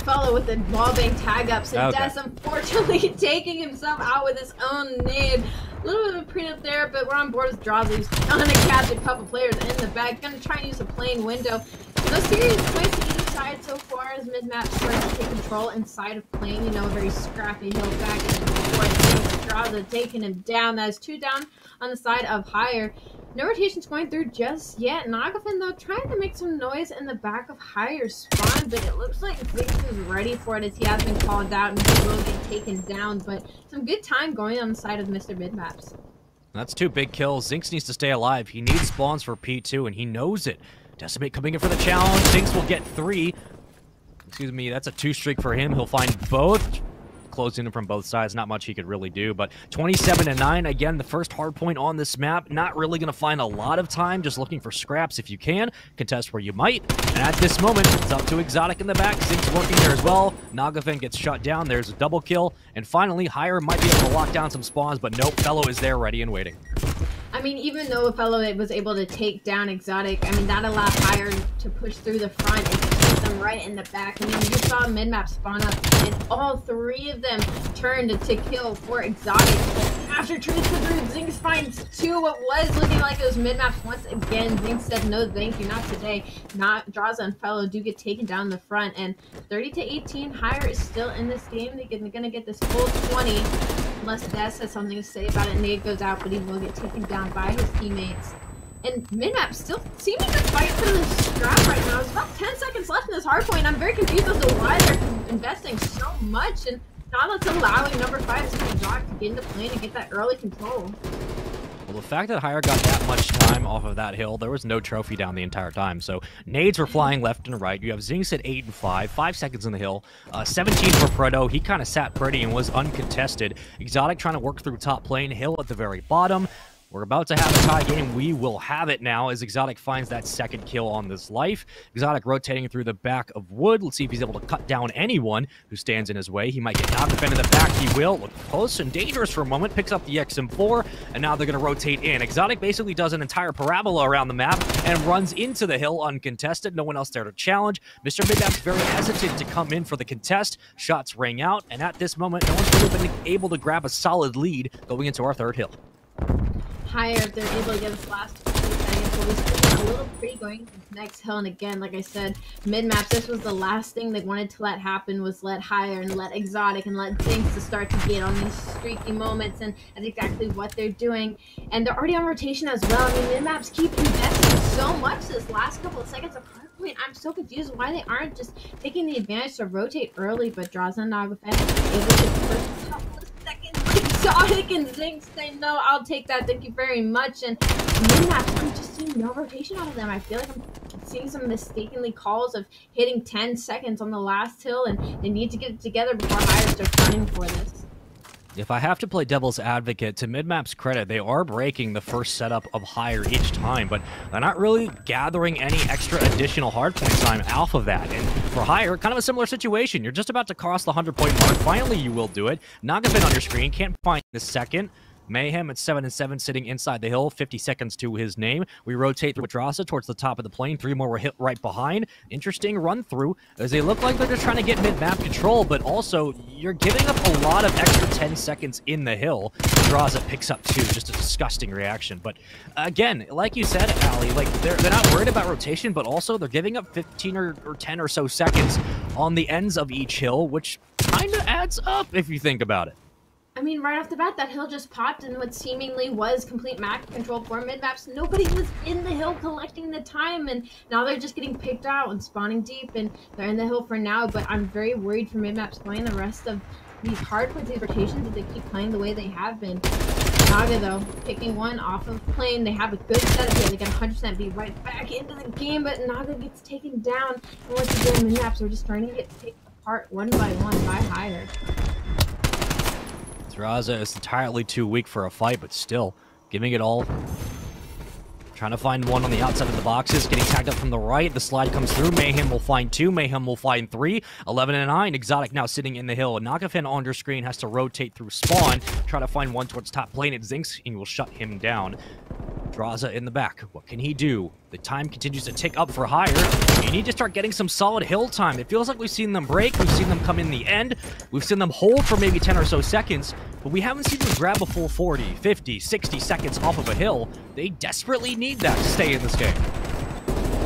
S3: Fellow with the wallbang tag ups and okay. Des unfortunately <laughs> taking himself out with his own nade. A little bit of a prenup there, but we're on board with Drazah. He's gonna <laughs> catch a couple players in the back. Gonna try and use a playing window. No serious to either side so far as mid-map starts to take control inside of plane. You know, a very scrappy hill back and forth. Drazah taking him down. That is two down on the side of higher. No rotations going through just yet. Nagafen, though, trying to make some noise in the back of higher spawn, but it looks like Zinx is ready for it as he has been called out and he will get taken down. But some good time going on the side of Mr. Midmaps.
S1: That's two big kills. Zinx needs to stay alive. He needs spawns for P2, and he knows it. Decimate coming in for the challenge. Zinx will get three. Excuse me, that's a two streak for him. He'll find both closing in from both sides. Not much he could really do, but 27 to 9. Again, the first hard point on this map. Not really going to find a lot of time, just looking for scraps if you can. Contest where you might. And at this moment, it's up to Exotic in the back. Zinx's working there as well. Nagafen gets shut down. There's a double kill. And finally, Higher might be able to lock down some spawns, but nope, Fellow is there ready and waiting.
S3: I mean, even though fellow was able to take down Exotic, I mean, that allowed Higher to push through the front right in the back. I mean, you saw mid-map spawn up, and all three of them turned to kill for Exotic. After transfer through, Zinx finds two. What was looking like it was mid-maps once again. Zinx said, no, thank you, not today. Not Drazah and Fellow do get taken down the front, and 30 to 18, Higher is still in this game. They're gonna get this full 20 unless Des has something to say about it. Nade goes out, but he will get taken down by his teammates. And Midmap still seeming to fight for the scrap right now. There's about 10 seconds left in this hardpoint. I'm very confused as to why they're investing so much and not allowing number 5 to Jock to get into plane and get that early control.
S1: Well, the fact that Higher got that much time off of that hill, there was no trophy down the entire time. So nades were flying left and right. You have Zinx at 8 and 5, 5 seconds in the hill. Uh, 17 for Proto. He kind of sat pretty and was uncontested. Exotic trying to work through top lane. Hill at the very bottom. We're about to have a tie game. We will have it now as Exotic finds that second kill on this life. Exotic rotating through the back of Wood. Let's see if he's able to cut down anyone who stands in his way. He might get knocked up into the back. He will. Look close and dangerous for a moment. Picks up the XM4, and now they're going to rotate in. Exotic basically does an entire parabola around the map and runs into the hill uncontested. No one else there to challenge. Mr. Midmap's very hesitant to come in for the contest. Shots ring out, and at this moment, no one's really been able to grab a solid lead going into our third hill
S3: higher if they're able to get this last seconds. But we still a little pretty going to the next hill. And again, like I said, mid-maps, this was the last thing they wanted to let happen was let higher and let exotic and let things to start to get on these streaky moments. And that's exactly what they're doing. And they're already on rotation as well. I mean, mid-maps keep investing so much this last couple of seconds of point, I'm so confused why they aren't just taking the advantage to rotate early, but Drazah and Nagafen able to first couple of seconds Exotic and Zinx say, no, I'll take that, thank you very much. And Midmaps, I'm just seeing no rotation out of them. I feel like I'm seeing some mistakenly calls of hitting 10 seconds on the last hill, and they need to get it together before Higher starts running for this.
S1: If I have to play devil's advocate, to Midmap's credit, they are breaking the first setup of higher each time, but they're not really gathering any extra additional hardpoint time off of that. And for higher, kind of a similar situation. You're just about to cross the 100 point mark. Finally, you will do it. Nagafen on your screen, can't find the second. Mayhem at 7 and 7 sitting inside the hill, 50 seconds to his name. We rotate through Drazah towards the top of the plane. Three more were hit right behind. Interesting run through as they look like they're just trying to get mid-map control, but also you're giving up a lot of extra 10 seconds in the hill. Drazah picks up two, just a disgusting reaction. But again, like you said, Ali, like they're, they're not worried about rotation, but also they're giving up 15 or, or 10 or so seconds on the ends of each hill, which kind of adds up if you think about it.
S3: I mean, right off the bat, that hill just popped in what seemingly was complete map control for mid maps. Nobody was in the hill collecting the time, and now they're just getting picked out and spawning deep, and they're in the hill for now. But I'm very worried for mid maps playing the rest of these hard points, these rotations, if they keep playing the way they have been. Naga, though, picking one off of plane. They have a good setup here. They can 100% be right back into the game, but Naga gets taken down. And once again, mid maps are just starting to get taken apart one by one by Higher.
S1: Drazah is entirely too weak for a fight, but still giving it all. Trying to find one on the outside of the boxes, getting tagged up from the right. The slide comes through. Mayhem will find two. Mayhem will find three. 11 and 9. Exotic now sitting in the hill. Nagafen on your screen has to rotate through spawn. Try to find one towards top plane. It Zinx and will shut him down. Drazah in the back. What can he do? The time continues to tick up for higher. You need to start getting some solid hill time. It feels like we've seen them break. We've seen them come in the end. We've seen them hold for maybe 10 or so seconds, but we haven't seen them grab a full 40, 50, 60 seconds off of a hill. They desperately need that to stay in this game.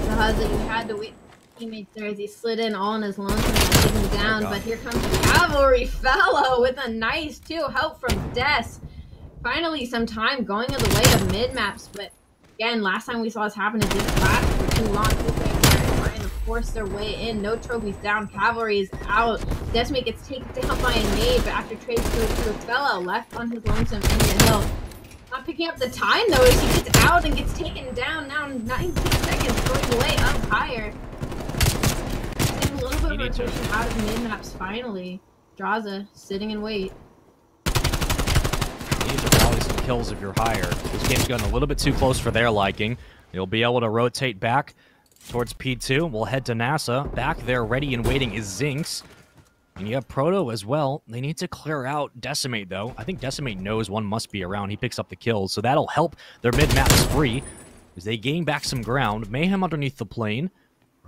S3: Zahaza, you had to wait teammates there as he slid in all in his lonesome and him oh, down, oh but here comes cavalry fellow with a nice two help from Des finally some time going in the way of mid maps, but again, last time we saw this happen, it didn't last for too long. Trying to force their way in. No trophies down. Cavalry is out. Decimate gets taken down by a nade, but after Trace goes to a fellow left on his lonesome in the hill. Not picking up the time though as he gets out and gets taken down. Now 19 seconds going way up higher. a little bit of rotation out of mid maps finally. Drazah sitting in wait
S1: need to rally some kills if you're higher. This game's gotten a little bit too close for their liking. You'll be able to rotate back towards P2. We'll head to NASA. Back there, ready and waiting, is Zinx. And you have Proto as well. They need to clear out Decimate, though. I think Decimate knows one must be around. He picks up the kills, so that'll help their mid-map spree as they gain back some ground. Mayhem underneath the plane.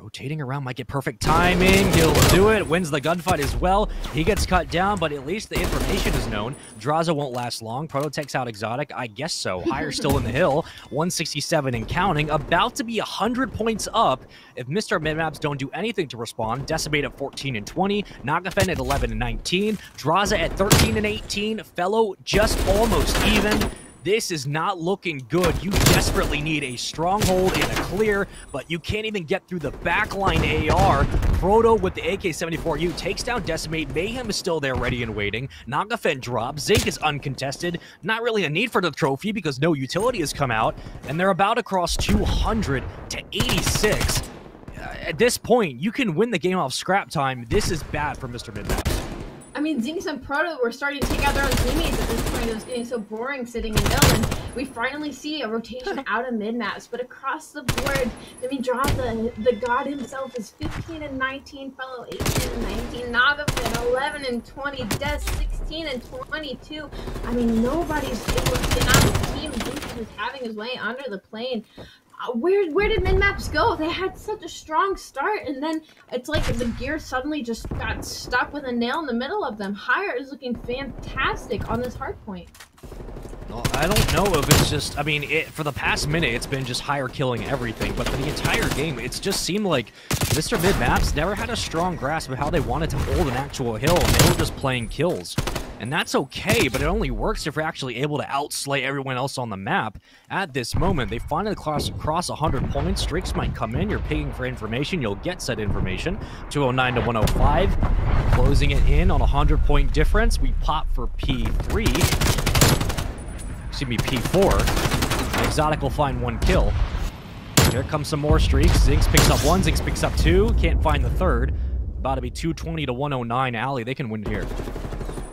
S1: Rotating around might get perfect timing. He'll do it. Wins the gunfight as well. He gets cut down, but at least the information is known. Drazah won't last long. Proto takes out Exotic. I guess so. <laughs> Higher still in the hill. 167 and counting. About to be 100 points up if Mr. Midmaps don't do anything to respond. Decimate at 14 and 20. Nagafen at 11 and 19. Drazah at 13 and 18. Fellow just almost even. This is not looking good. You desperately need a stronghold and a clear, but you can't even get through the backline AR. Proto with the AK-74U takes down Decimate. Mayhem is still there ready and waiting. Nagafen drops. Zinx is uncontested. Not really a need for the trophy because no utility has come out. And they're about across 200 to 86. Uh, at this point, you can win the game off scrap time. This is bad for Mr. Midmaps.
S3: I mean, Zinx and Proto were starting to take out their own teammates at this point. It was getting so boring sitting in middle, and we finally see a rotation out of mid maps. But across the board, I mean, Drazah, the god himself, is 15 and 19, fellow 18 and 19, Nagafen 11 and 20, Des 16 and 22. I mean, nobody's able to get out of the team. Zinx is having his way under the plane. Where where did mid maps go? They had such a strong start, and then it's like the gear suddenly just got stuck with a nail in the middle of them. Higher is looking fantastic on this hard point.
S1: Well, I don't know if it's just, I mean, it, for the past minute, it's been just higher killing everything, but for the entire game, it's just seemed like Mr. Mid Maps never had a strong grasp of how they wanted to hold an actual hill, and they were just playing kills. And that's okay, but it only works if we're actually able to outslay everyone else on the map. At this moment, they finally cross, cross 100 points. Streaks might come in. You're paying for information. You'll get said information. 209 to 105. Closing it in on a 100-point difference. We pop for P3. Excuse me, P4. Exotic will find one kill. Here comes some more streaks. Zinx picks up one. Zinx picks up two. Can't find the third. About to be 220 to 109. Alley, they can win here.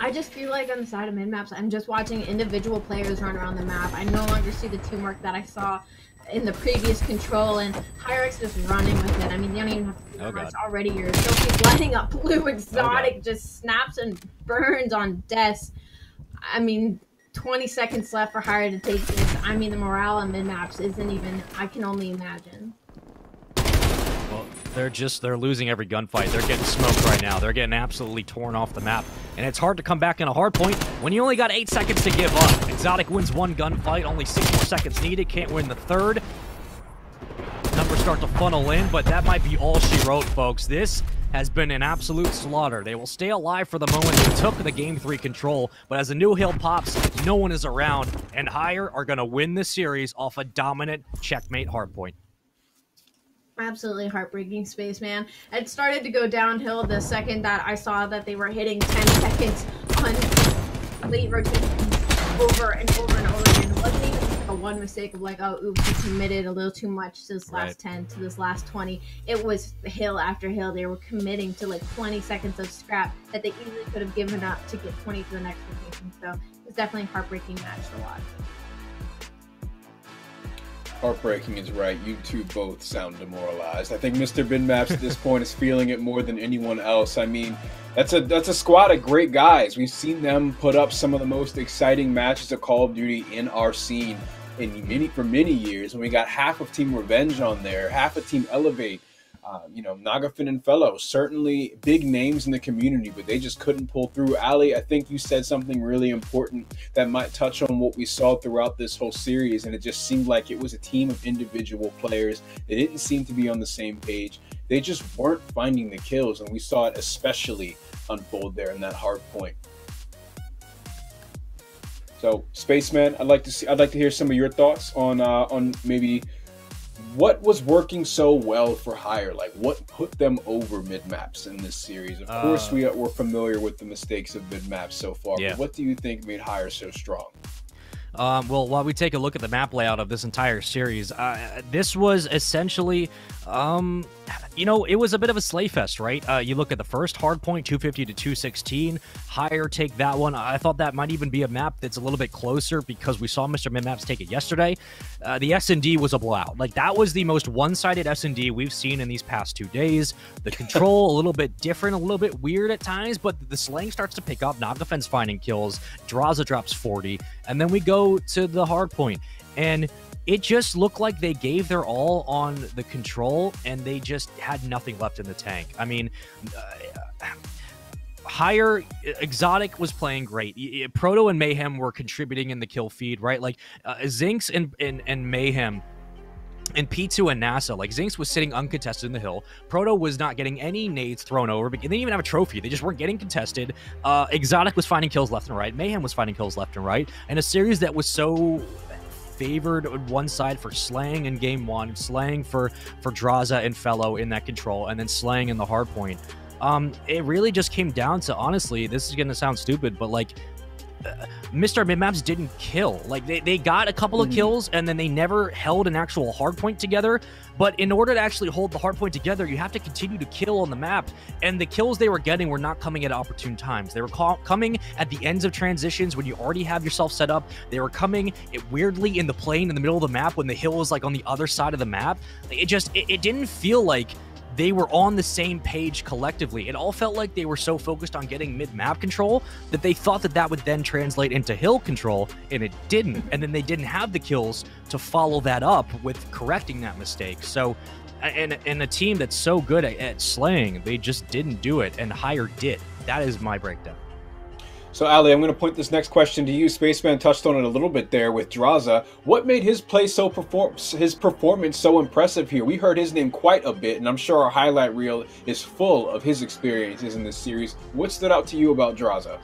S3: I just feel like on the side of mid maps, I'm just watching individual players run around the map. I no longer see the teamwork that I saw in the previous control, and Higher just running with it. I mean, you don't even have to do oh, much already. You're still keep <laughs> lighting up blue exotic, oh, just snaps and burns on deaths. I mean, 20 seconds left for Higher to take this. I mean, the morale on mid maps isn't even. I can only imagine.
S1: They're just they're losing every gunfight. They're getting smoked right now. They're getting absolutely torn off the map, and it's hard to come back in a hard point when you only got eight seconds to give up. Exotic wins one gunfight, only six more seconds needed. Can't win the third. Numbers start to funnel in, but that might be all she wrote, folks. This has been an absolute slaughter. They will stay alive for the moment they took the Game 3 control, but as the new hill pops, no one is around, and Higher are going to win the series off a dominant checkmate hardpoint.
S3: Absolutely heartbreaking, Spaceman. It started to go downhill the second that I saw that they were hitting 10 seconds on late rotation over and over and over again. It wasn't even a one mistake of like, oh, oops, we committed a little too much to this last right. 10, to this last 20. It was hill after hill. They were committing to like 20 seconds of scrap that they easily could have given up to get 20 to the next rotation. So it was definitely a heartbreaking match to watch.
S2: Heartbreaking is right. You two both sound demoralized. I think Mr. Midmaps at this point is feeling it more than anyone else. I mean, that's a that's a squad of great guys. We've seen them put up some of the most exciting matches of Call of Duty in our scene in many for many years. When we got half of Team Revenge on there, half of Team Elevate, uh, you know, Nagafen and Fellow, certainly big names in the community, but they just couldn't pull through. Ali, I think you said something really important that might touch on what we saw throughout this whole series, and it just seemed like it was a team of individual players. They didn't seem to be on the same page. They just weren't finding the kills, and we saw it especially unfold there in that hard point. So, Spaceman, I'd like to see. I'd like to hear some of your thoughts on uh, on maybe what was working so well for Higher? Like, what put them over mid maps in this series? Of uh, course, we are, we're familiar with the mistakes of mid maps so far. Yeah. But what do you think made Higher so strong?
S1: Um, well, while we take a look at the map layout of this entire series, uh, this was essentially, um, you know, it was a bit of a slay fest, right? Uh, you look at the first hard point, 250 to 216, higher take that one. I thought that might even be a map that's a little bit closer because we saw Mr. Midmaps take it yesterday. Uh, the S&D was a blowout. Like, that was the most one-sided S&D we've seen in these past two days. The <laughs> control, a little bit different, a little bit weird at times, but the slaying starts to pick up. Nagafen's finding kills. Drazah drops 40. And then we go to the hardpoint. And it just looked like they gave their all on the control and they just had nothing left in the tank. I mean, uh, higher exotic was playing great proto and mayhem were contributing in the kill feed right like uh, zinx and, and and mayhem and P2 and NASA, like Zinx was sitting uncontested in the hill. Proto was not getting any nades thrown over. They didn't even have a trophy. They just weren't getting contested. Uh, Exotic was finding kills left and right. Mayhem was finding kills left and right. And a series that was so favored one side for slaying in game one, slaying for for Drazah and Fellow in that control, and then slaying in the hard point. Um, it really just came down to honestly, this is gonna sound stupid, but like Mr. Midmaps didn't kill. Like they, they got a couple of hmm. kills and then they never held an actual hardpoint together. But in order to actually hold the hardpoint together, you have to continue to kill on the map. And the kills they were getting were not coming at opportune times. They were coming at the ends of transitions when you already have yourself set up. They were coming weirdly in the plane in the middle of the map when the hill was like on the other side of the map. It just it, it didn't feel like they were on the same page collectively. It all felt like they were so focused on getting mid map control that they thought that that would then translate into hill control, and it didn't. And then they didn't have the kills to follow that up with correcting that mistake. So, and, and a team that's so good at, at slaying, they just didn't do it, and Higher did. That is my breakdown.
S2: So, Ali, I'm going to point this next question to you. Spaceman touched on it a little bit there with Drazah. What made his play so perform his performance so impressive here? We heard his name quite a bit, and I'm sure our highlight reel is full of his experiences in this series. What stood out to you about Drazah?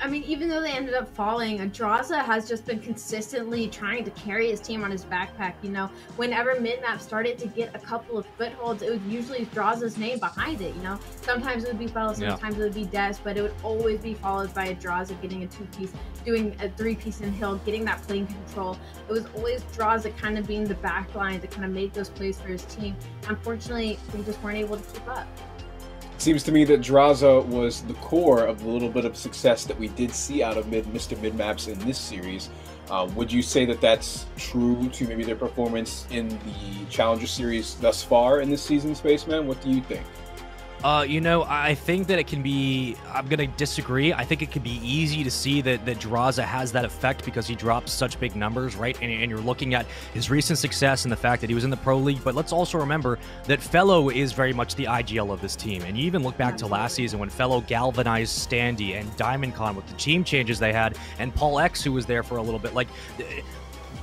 S3: I mean, even though they ended up falling, Adraza has just been consistently trying to carry his team on his backpack. You know, whenever Midmap started to get a couple of footholds, it was usually Drazah's name behind it. You know, sometimes it would be Fellow, sometimes yeah. it would be Des, but it would always be followed by a Drazah getting a two piece, doing a three piece in Hill, getting that plane control. It was always Drazah kind of being the back line to kind of make those plays for his team. Unfortunately, they just weren't able to keep up.
S2: Seems to me that Drazah was the core of the little bit of success that we did see out of Mid Mr. Midmaps in this series. Uh, would you say that that's true to maybe their performance in the Challenger series thus far in this season, Spaceman? What do you think?
S1: Uh, you know, I think that it can be. I'm gonna disagree. I think it could be easy to see that that Drazah has that effect because he drops such big numbers, right? And, and, you're looking at his recent success and the fact that he was in the pro league. But let's also remember that Fellow is very much the IGL of this team. And you even look back to last season when Fellow galvanized Standy and Diamondcon with the team changes they had, and Paul X who was there for a little bit. Like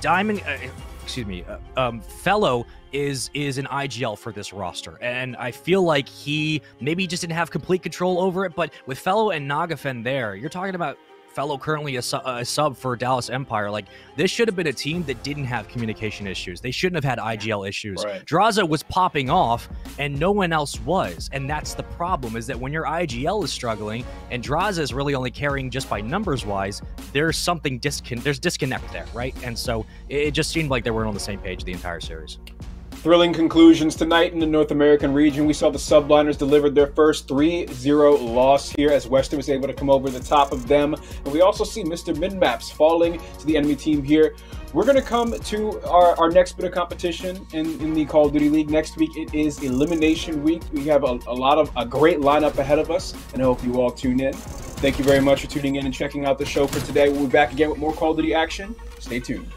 S1: Diamond. Uh, excuse me, uh, um, Fellow is is an IGL for this roster, and I feel like he maybe just didn't have complete control over it. But with Fellow and Nagafen there, you're talking about fellow currently a, su- a, sub for Dallas Empire. Like this should have been a team that didn't have communication issues. They shouldn't have had IGL issues. Right. Drazah was popping off and no one else was. And that's the problem is that when your IGL is struggling and Drazah is really only carrying just by numbers wise, there's something discon- there's disconnect there, right? And so it just seemed like they weren't on the same page the entire series.
S2: Thrilling conclusions tonight in the North American region. We saw the Subliners delivered their first 3 0 loss here as Wester was able to come over the top of them. And we also see Mr. Midmaps falling to the enemy team here. We're going to come to our, our next bit of competition in, in the Call of Duty League next week. It is Elimination Week. We have a, a lot of a great lineup ahead of us, and I hope you all tune in. Thank you very much for tuning in and checking out the show for today. We'll be back again with more Call of Duty action. Stay tuned.